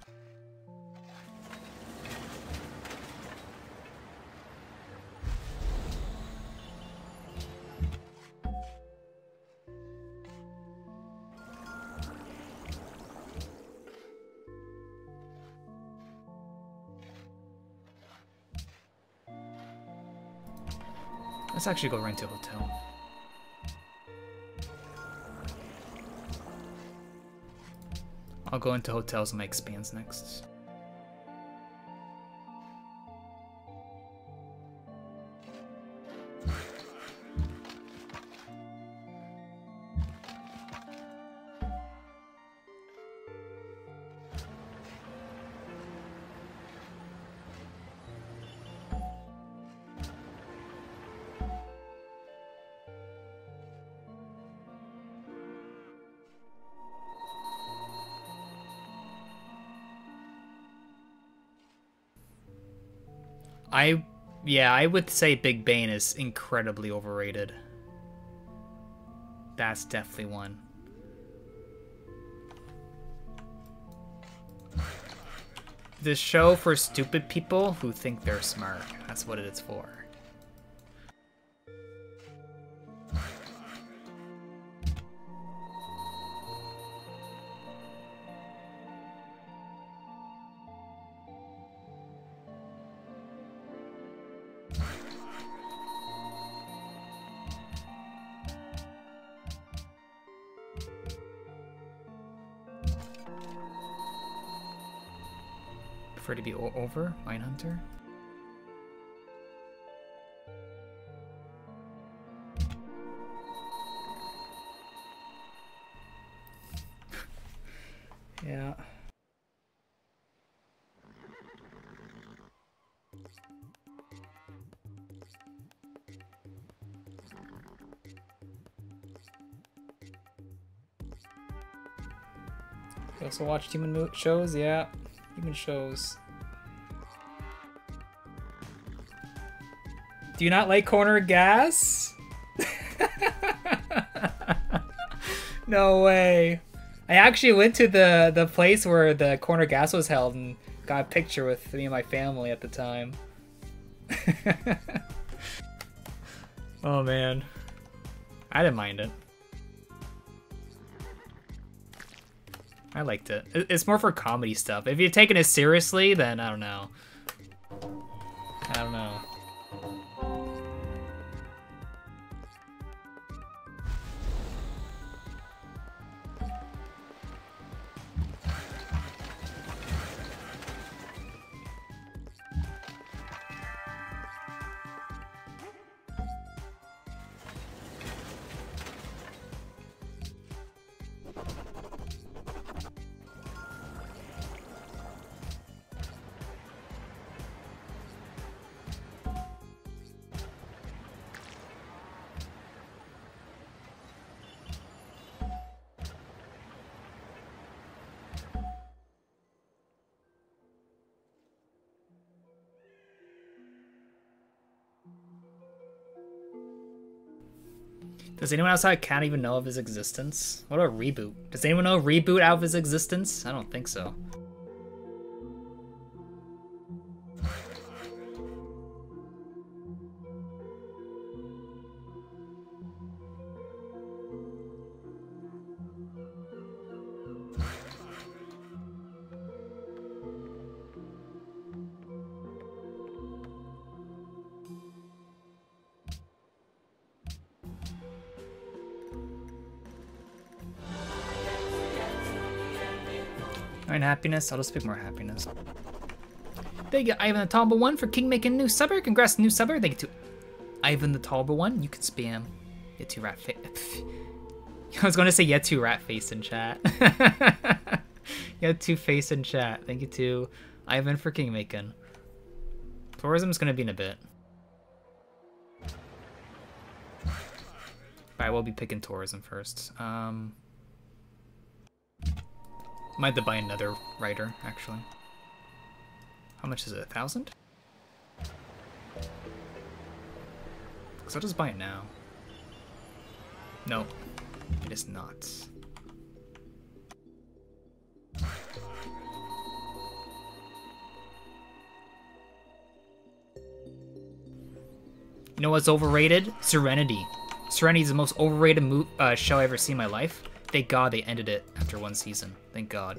Let's actually go rent a hotel. I'll go into hotels and make spans next. Yeah, I would say Big Bang is incredibly overrated. That's definitely one. This show for stupid people who think they're smart. That's what it is for. Over Mindhunter? yeah. You also watch human mo shows? Yeah, human shows. Do you not like corner gas? <laughs> no way. I actually went to the the place where the corner gas was held and got a picture with me and my family at the time. <laughs> oh man. I didn't mind it. I liked it. It's more for comedy stuff. If you're taking it seriously, then I don't know. Does anyone outside can't even know of his existence? What about Reboot? Does anyone know Reboot out of his existence? I don't think so. Happiness. I'll just pick more happiness. Thank you, Ivan the Tallable One, for king making new subber. Congrats, new subber. Thank you to Ivan the Tallable One. You can spam. Get two rat face. <laughs> I was going to say yeah, two rat face in chat. <laughs> yeah, face in chat. Thank you to Ivan for king making. Tourism's going to be in a bit. I will be picking tourism first. Um, might have to buy another writer, actually. How much is it? A thousand? Because I'll just buy it now. No, it is not. You know what's overrated? Serenity. Serenity is the most overrated uh, show I ever seen in my life. Thank God they ended it after one season. Thank God.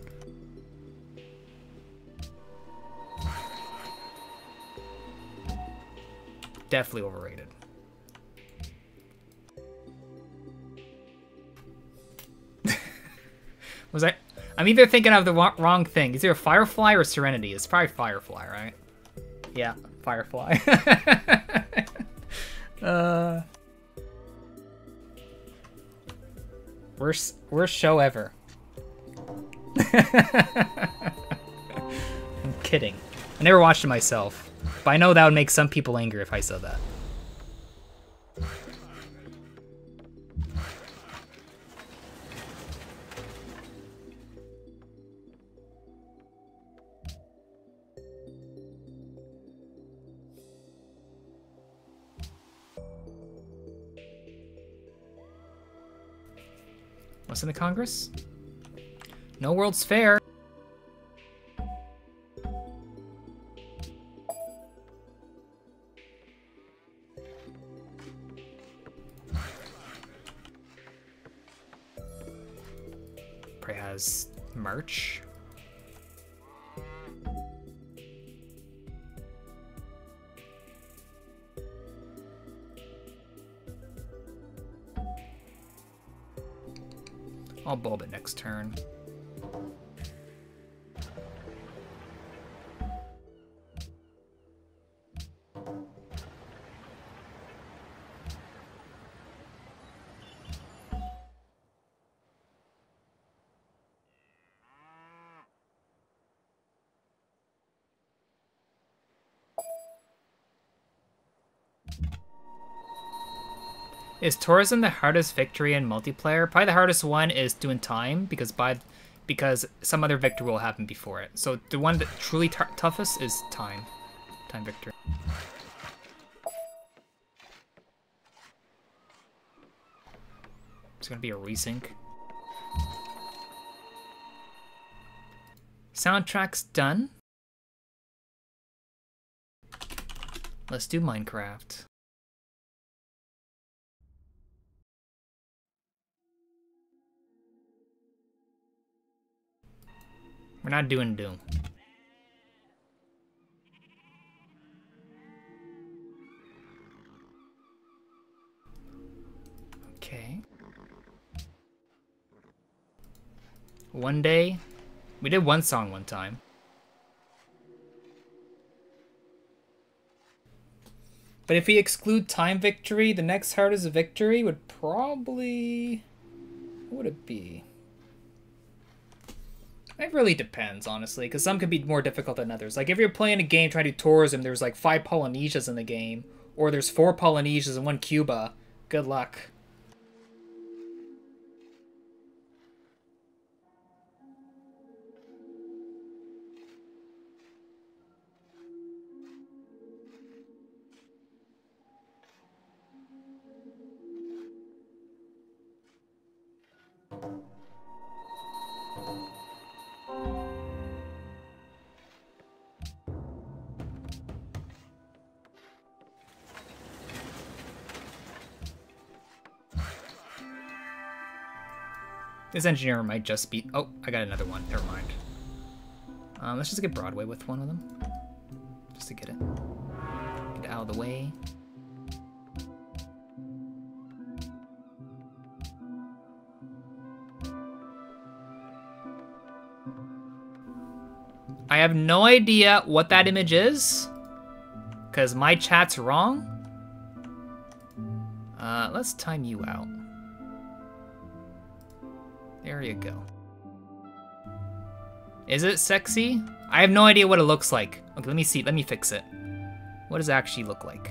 Definitely overrated. <laughs> Was I? I'm either thinking of the wrong thing. Is either Firefly or Serenity. It's probably Firefly, right? Yeah, Firefly. <laughs> uh, worst worst show ever. I'm kidding. I never watched it myself, but I know that would make some people angry if I said that. What's in the Congress? No World's Fair. Probably has merch. I'll bulb it next turn. Is tourism the hardest victory in multiplayer? Probably the hardest one is doing time because by because some other victory will happen before it. So the one that truly toughest is time. Time victory. It's gonna be a resync. Soundtrack's done. Let's do Minecraft. We're not doing Doom. Okay. One day, we did one song one time. But if we exclude Time Victory, the next hardest victory would probably... What would it be? It really depends, honestly, because some could be more difficult than others. Like, if you're playing a game trying to do tourism, there's like five Polynesias in the game, or there's four Polynesias and one Cuba. Good luck. This engineer might just be... Oh, I got another one. Never mind. Um, let's just get Broadway with one of them. Just to get it. Get it out of the way. I have no idea what that image is. Because my chat's wrong. Uh, let's time you out. There you go. Is it sexy? I have no idea what it looks like. Okay, let me see. Let me fix it. What does it actually look like?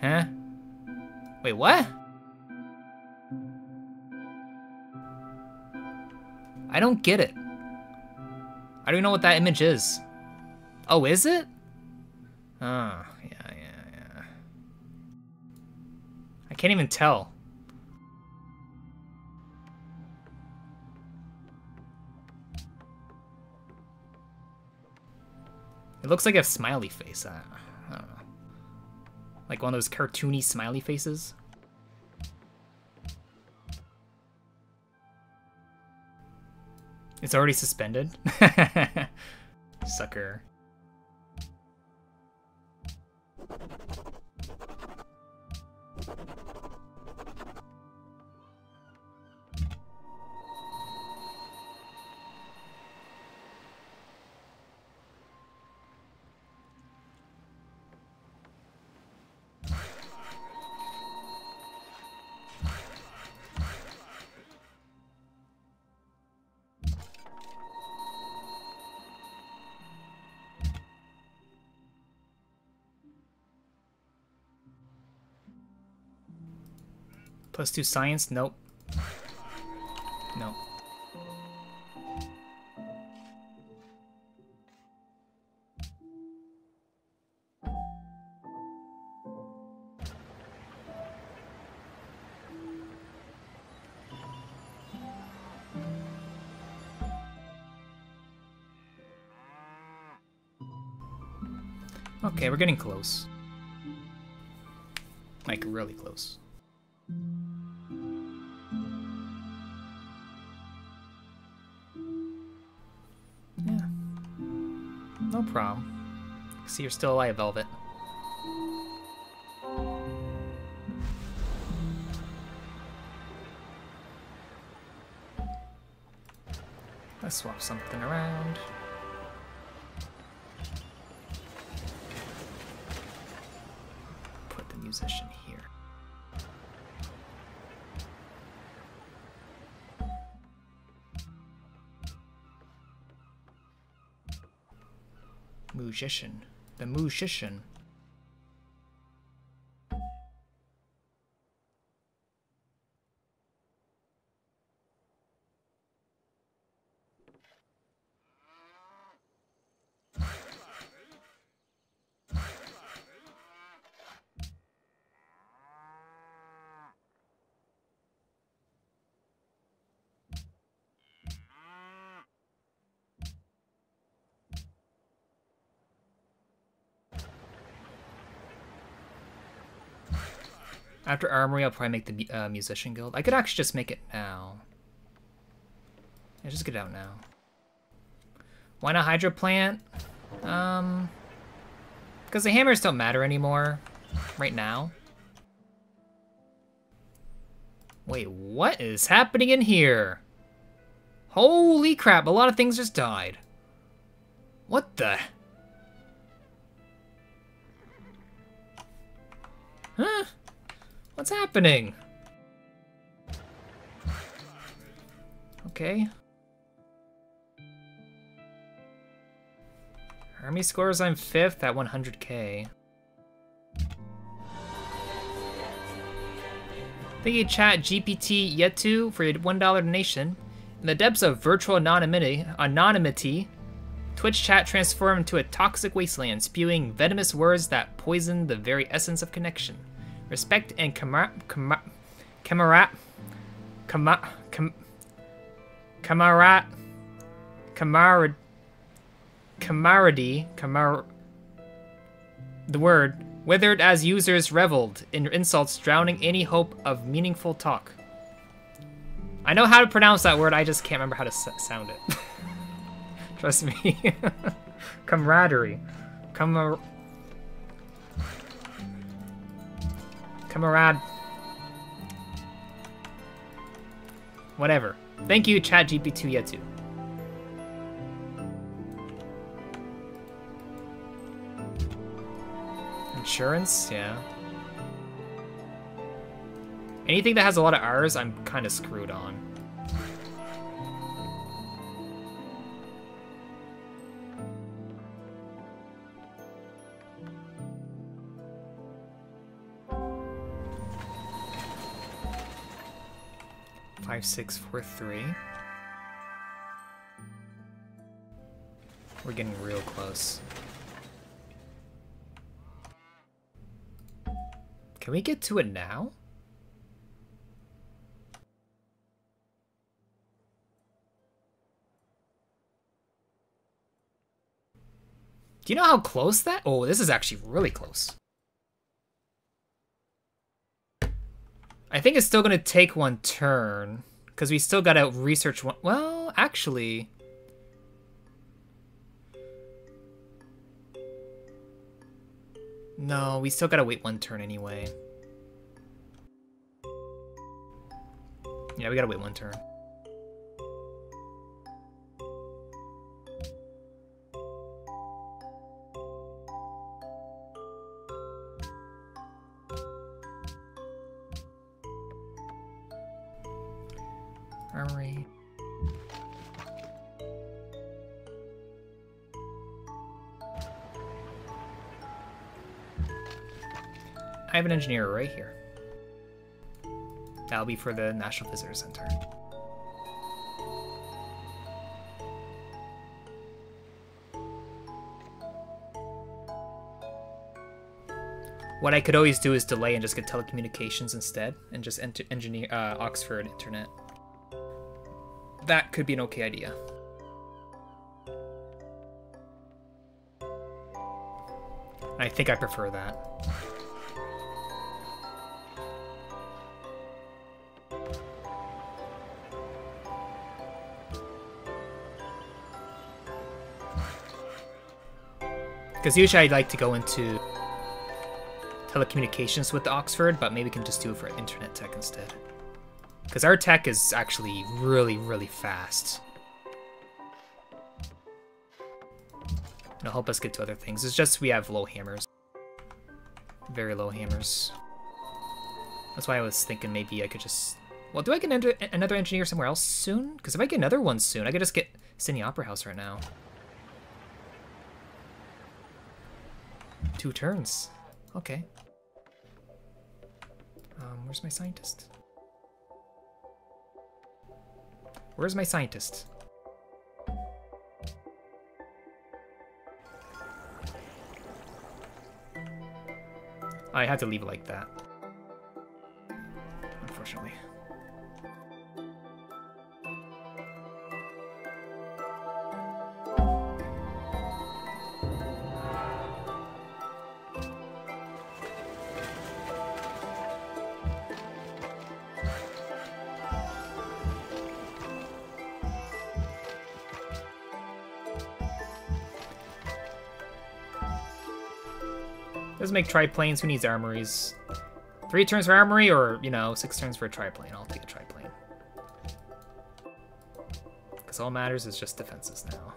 Huh? Wait, what? I don't get it. I don't even know what that image is. Oh, is it? Oh, can't even tell. It looks like a smiley face. I, I don't know. Like one of those cartoony smiley faces. It's already suspended? <laughs> Sucker. Plus two science? Nope. No. Okay, we're getting close. Like, really close. See, you're still alive, Velvet. Let's swap something around. Put the musician here. Musician. The musician. After Armory, I'll probably make the uh, Musician Guild. I could actually just make it now. Yeah, just get out now. Why not Hydro Plant? Um, because the hammers don't matter anymore right now. Wait, what is happening in here? Holy crap, a lot of things just died. What the? Huh? What's happening? Okay. Army scores I'm fifth at 100k. Thank you, ChatGPT Yetu, for your $1 donation. In the depths of virtual anonymity, anonymity, Twitch chat transformed into a toxic wasteland, spewing venomous words that poison the very essence of connection. Respect and camar camar camarade camar cam camarade camarade camaraderie camar the word withered as users reveled in insults drowning any hope of meaningful talk. I know how to pronounce that word, I just can't remember how to sound it. <laughs> Trust me. <laughs> Camaraderie. Camar Camarade. Whatever. Thank you, ChatGPT Yetu. Insurance, yeah. Anything that has a lot of R's, I'm kind of screwed on. Five, six, four, three. We're getting real close. Can we get to it now? Do you know how close that? Oh, this is actually really close. I think it's still going to take one turn. Because we still got to research one. Well, actually... No, we still got to wait one turn anyway. Yeah, we got to wait one turn. I have an engineer right here. That'll be for the National Visitor Center. What I could always do is delay and just get telecommunications instead, and just enter engineer uh, Oxford Internet. That could be an okay idea. I think I prefer that. <laughs> Because usually I'd like to go into telecommunications with Oxford, but maybe we can just do it for internet tech instead. Because our tech is actually really, really fast. It'll help us get to other things. It's just we have low hammers. Very low hammers. That's why I was thinking maybe I could just... Well, do I get another engineer somewhere else soon? Because if I get another one soon, I could just get Sydney Opera House right now. Two turns. Okay. Um, where's my scientist? Where's my scientist? I had to leave it like that. Unfortunately. Make triplanes. Who needs armories? Three turns for armory, or, you know, six turns for a triplane. I'll take a triplane. Because all matters is just defenses now.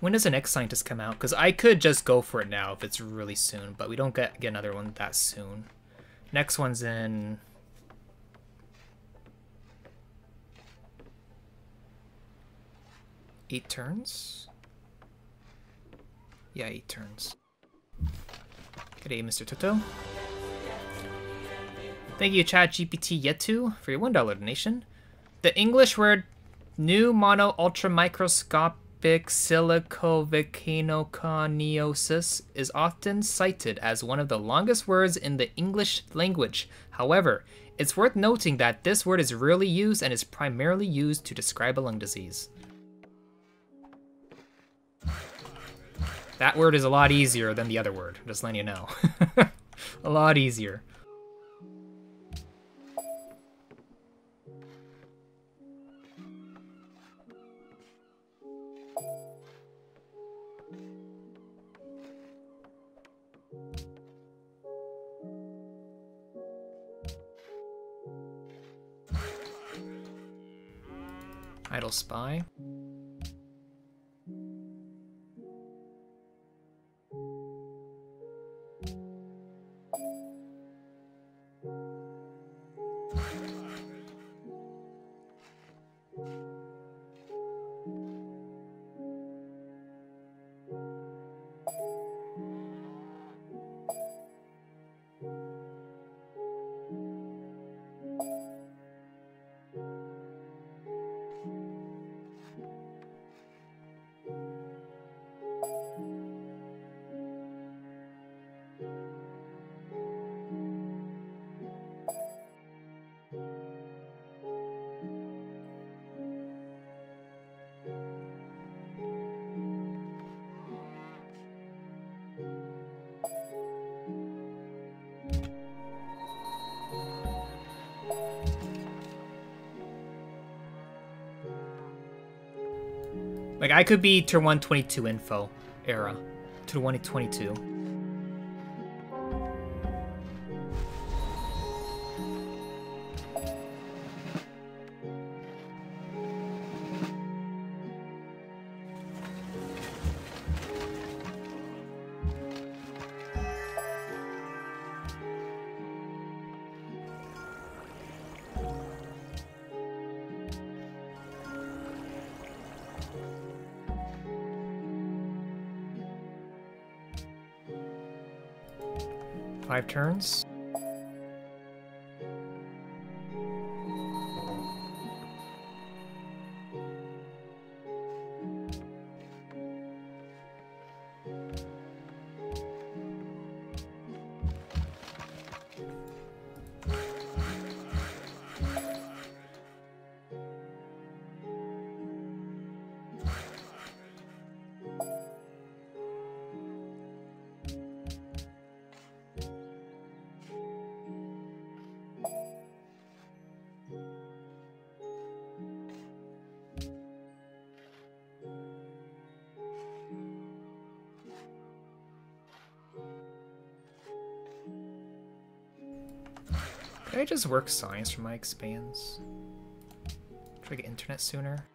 When does the next scientist come out? Because I could just go for it now if it's really soon, but we don't get, get another one that soon. Next one's in... Eight turns? Yeah, eight turns. Good day, Mr. Toto. Thank you, ChatGPT Yetu, for your $1 donation. The English word pneumonoultramicroscopic silicovolcanoconiosis is often cited as one of the longest words in the English language. However, it's worth noting that this word is rarely used and is primarily used to describe a lung disease. That word is a lot easier than the other word, just letting you know. <laughs> a lot easier. Idle Spy. I could be turn 122 info era to 122. Turns. Work science for my expands? Try to get internet sooner?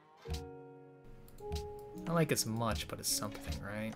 Not like it's much, but it's something, right?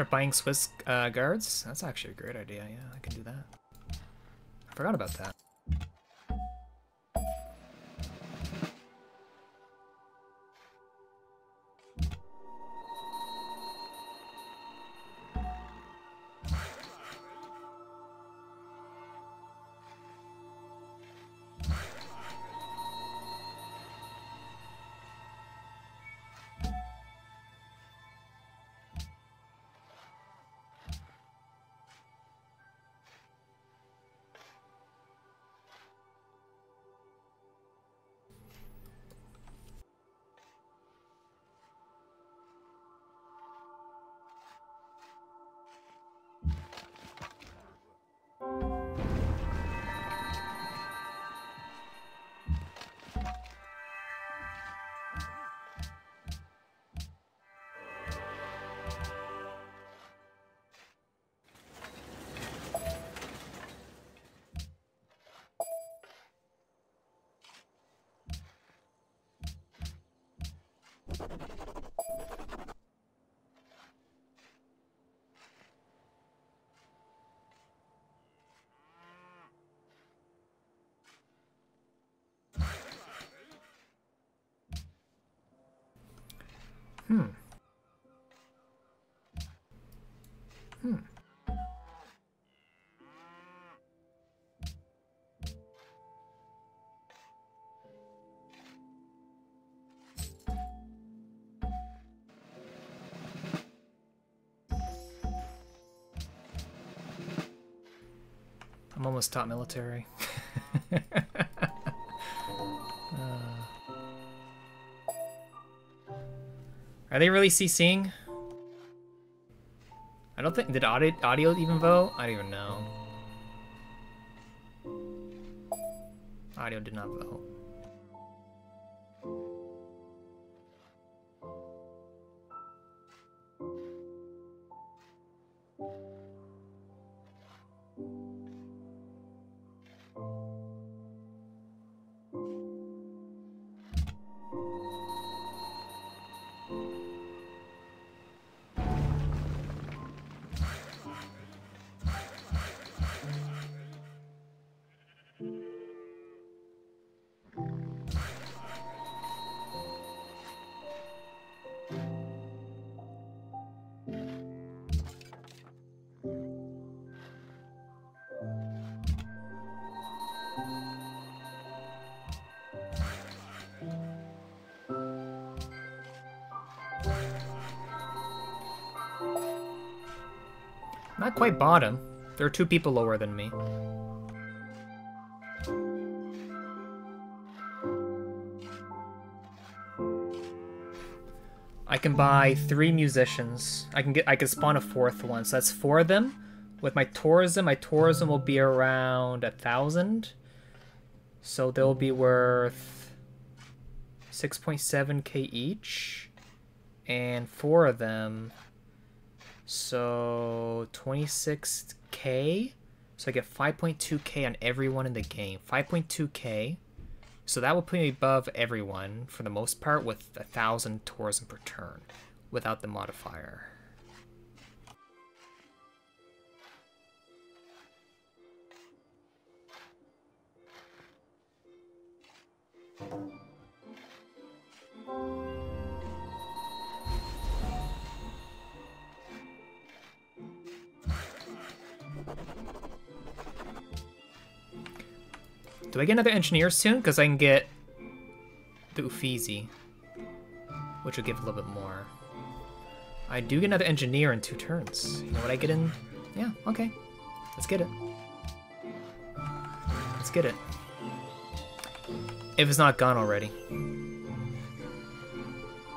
Start buying Swiss uh, guards? That's actually a great idea. Yeah, I can do that. I forgot about that. Hmm. Hmm. I'm almost top military. <laughs> are they really CCing? I don't think, did audio, audio even vote? I don't even know. Audio did not vote. Quite bottom. There are two people lower than me. I can buy three musicians. I can get I can spawn a fourth one, so that's four of them. With my tourism, my tourism will be around a thousand. So they'll be worth 6.7k each. And four of them so 26k. So I get 5.2k on everyone in the game. 5.2k. So that will put me above everyone for the most part with a thousand tourism per turn without the modifier. Do I get another engineer soon? Because I can get the Uffizi, which will give a little bit more. I do get another engineer in two turns. You know what I get in? Yeah, okay. Let's get it. Let's get it. If it's not gone already.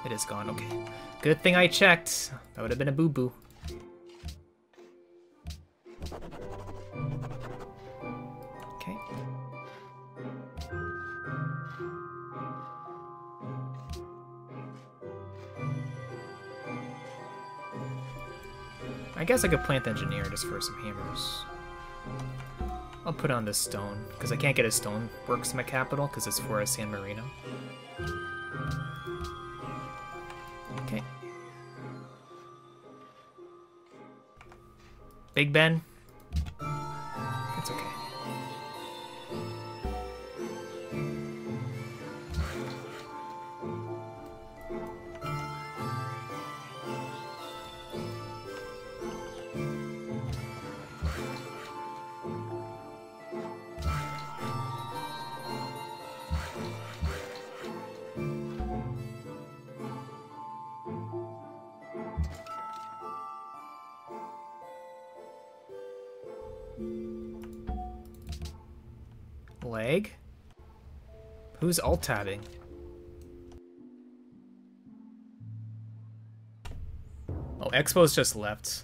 It is gone, okay. Good thing I checked. That would have been a boo-boo. I guess I could plant the engineer just for some hammers. I'll put on this stone, because I can't get a stone works in my capital, because it's for a San Marino. Okay. Big Ben, Who's alt-tabbing? Oh, Expo's just left.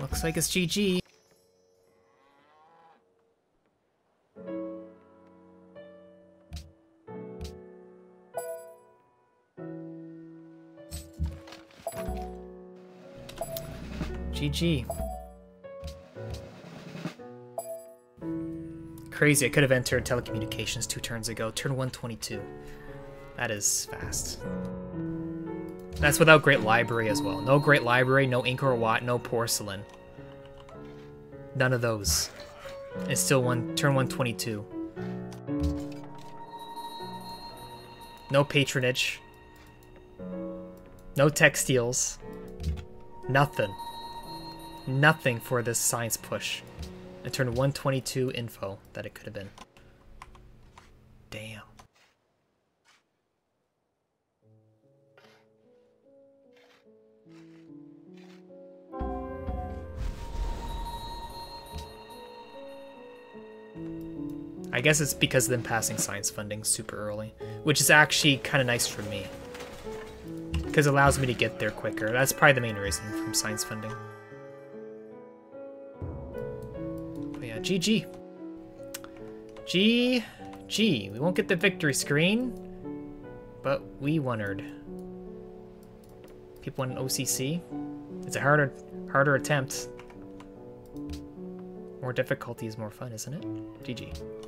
Looks like it's GG. Crazy, I could have entered telecommunications two turns ago. Turn 122. That is fast. That's without Great Library as well. No Great Library, no Angkor Wat, no Porcelain. None of those. It's still one turn 122. No patronage. No textiles. Nothing. Nothing for this science push. and turned 122 info that it could have been. Damn. I guess it's because of them passing science funding super early, which is actually kind of nice for me. Because it allows me to get there quicker. That's probably the main reason from science funding. Uh, yeah, GG. GG. We won't get the victory screen, but we wondered. People in OCC. It's a harder, harder attempt. More difficulty is more fun, isn't it? GG.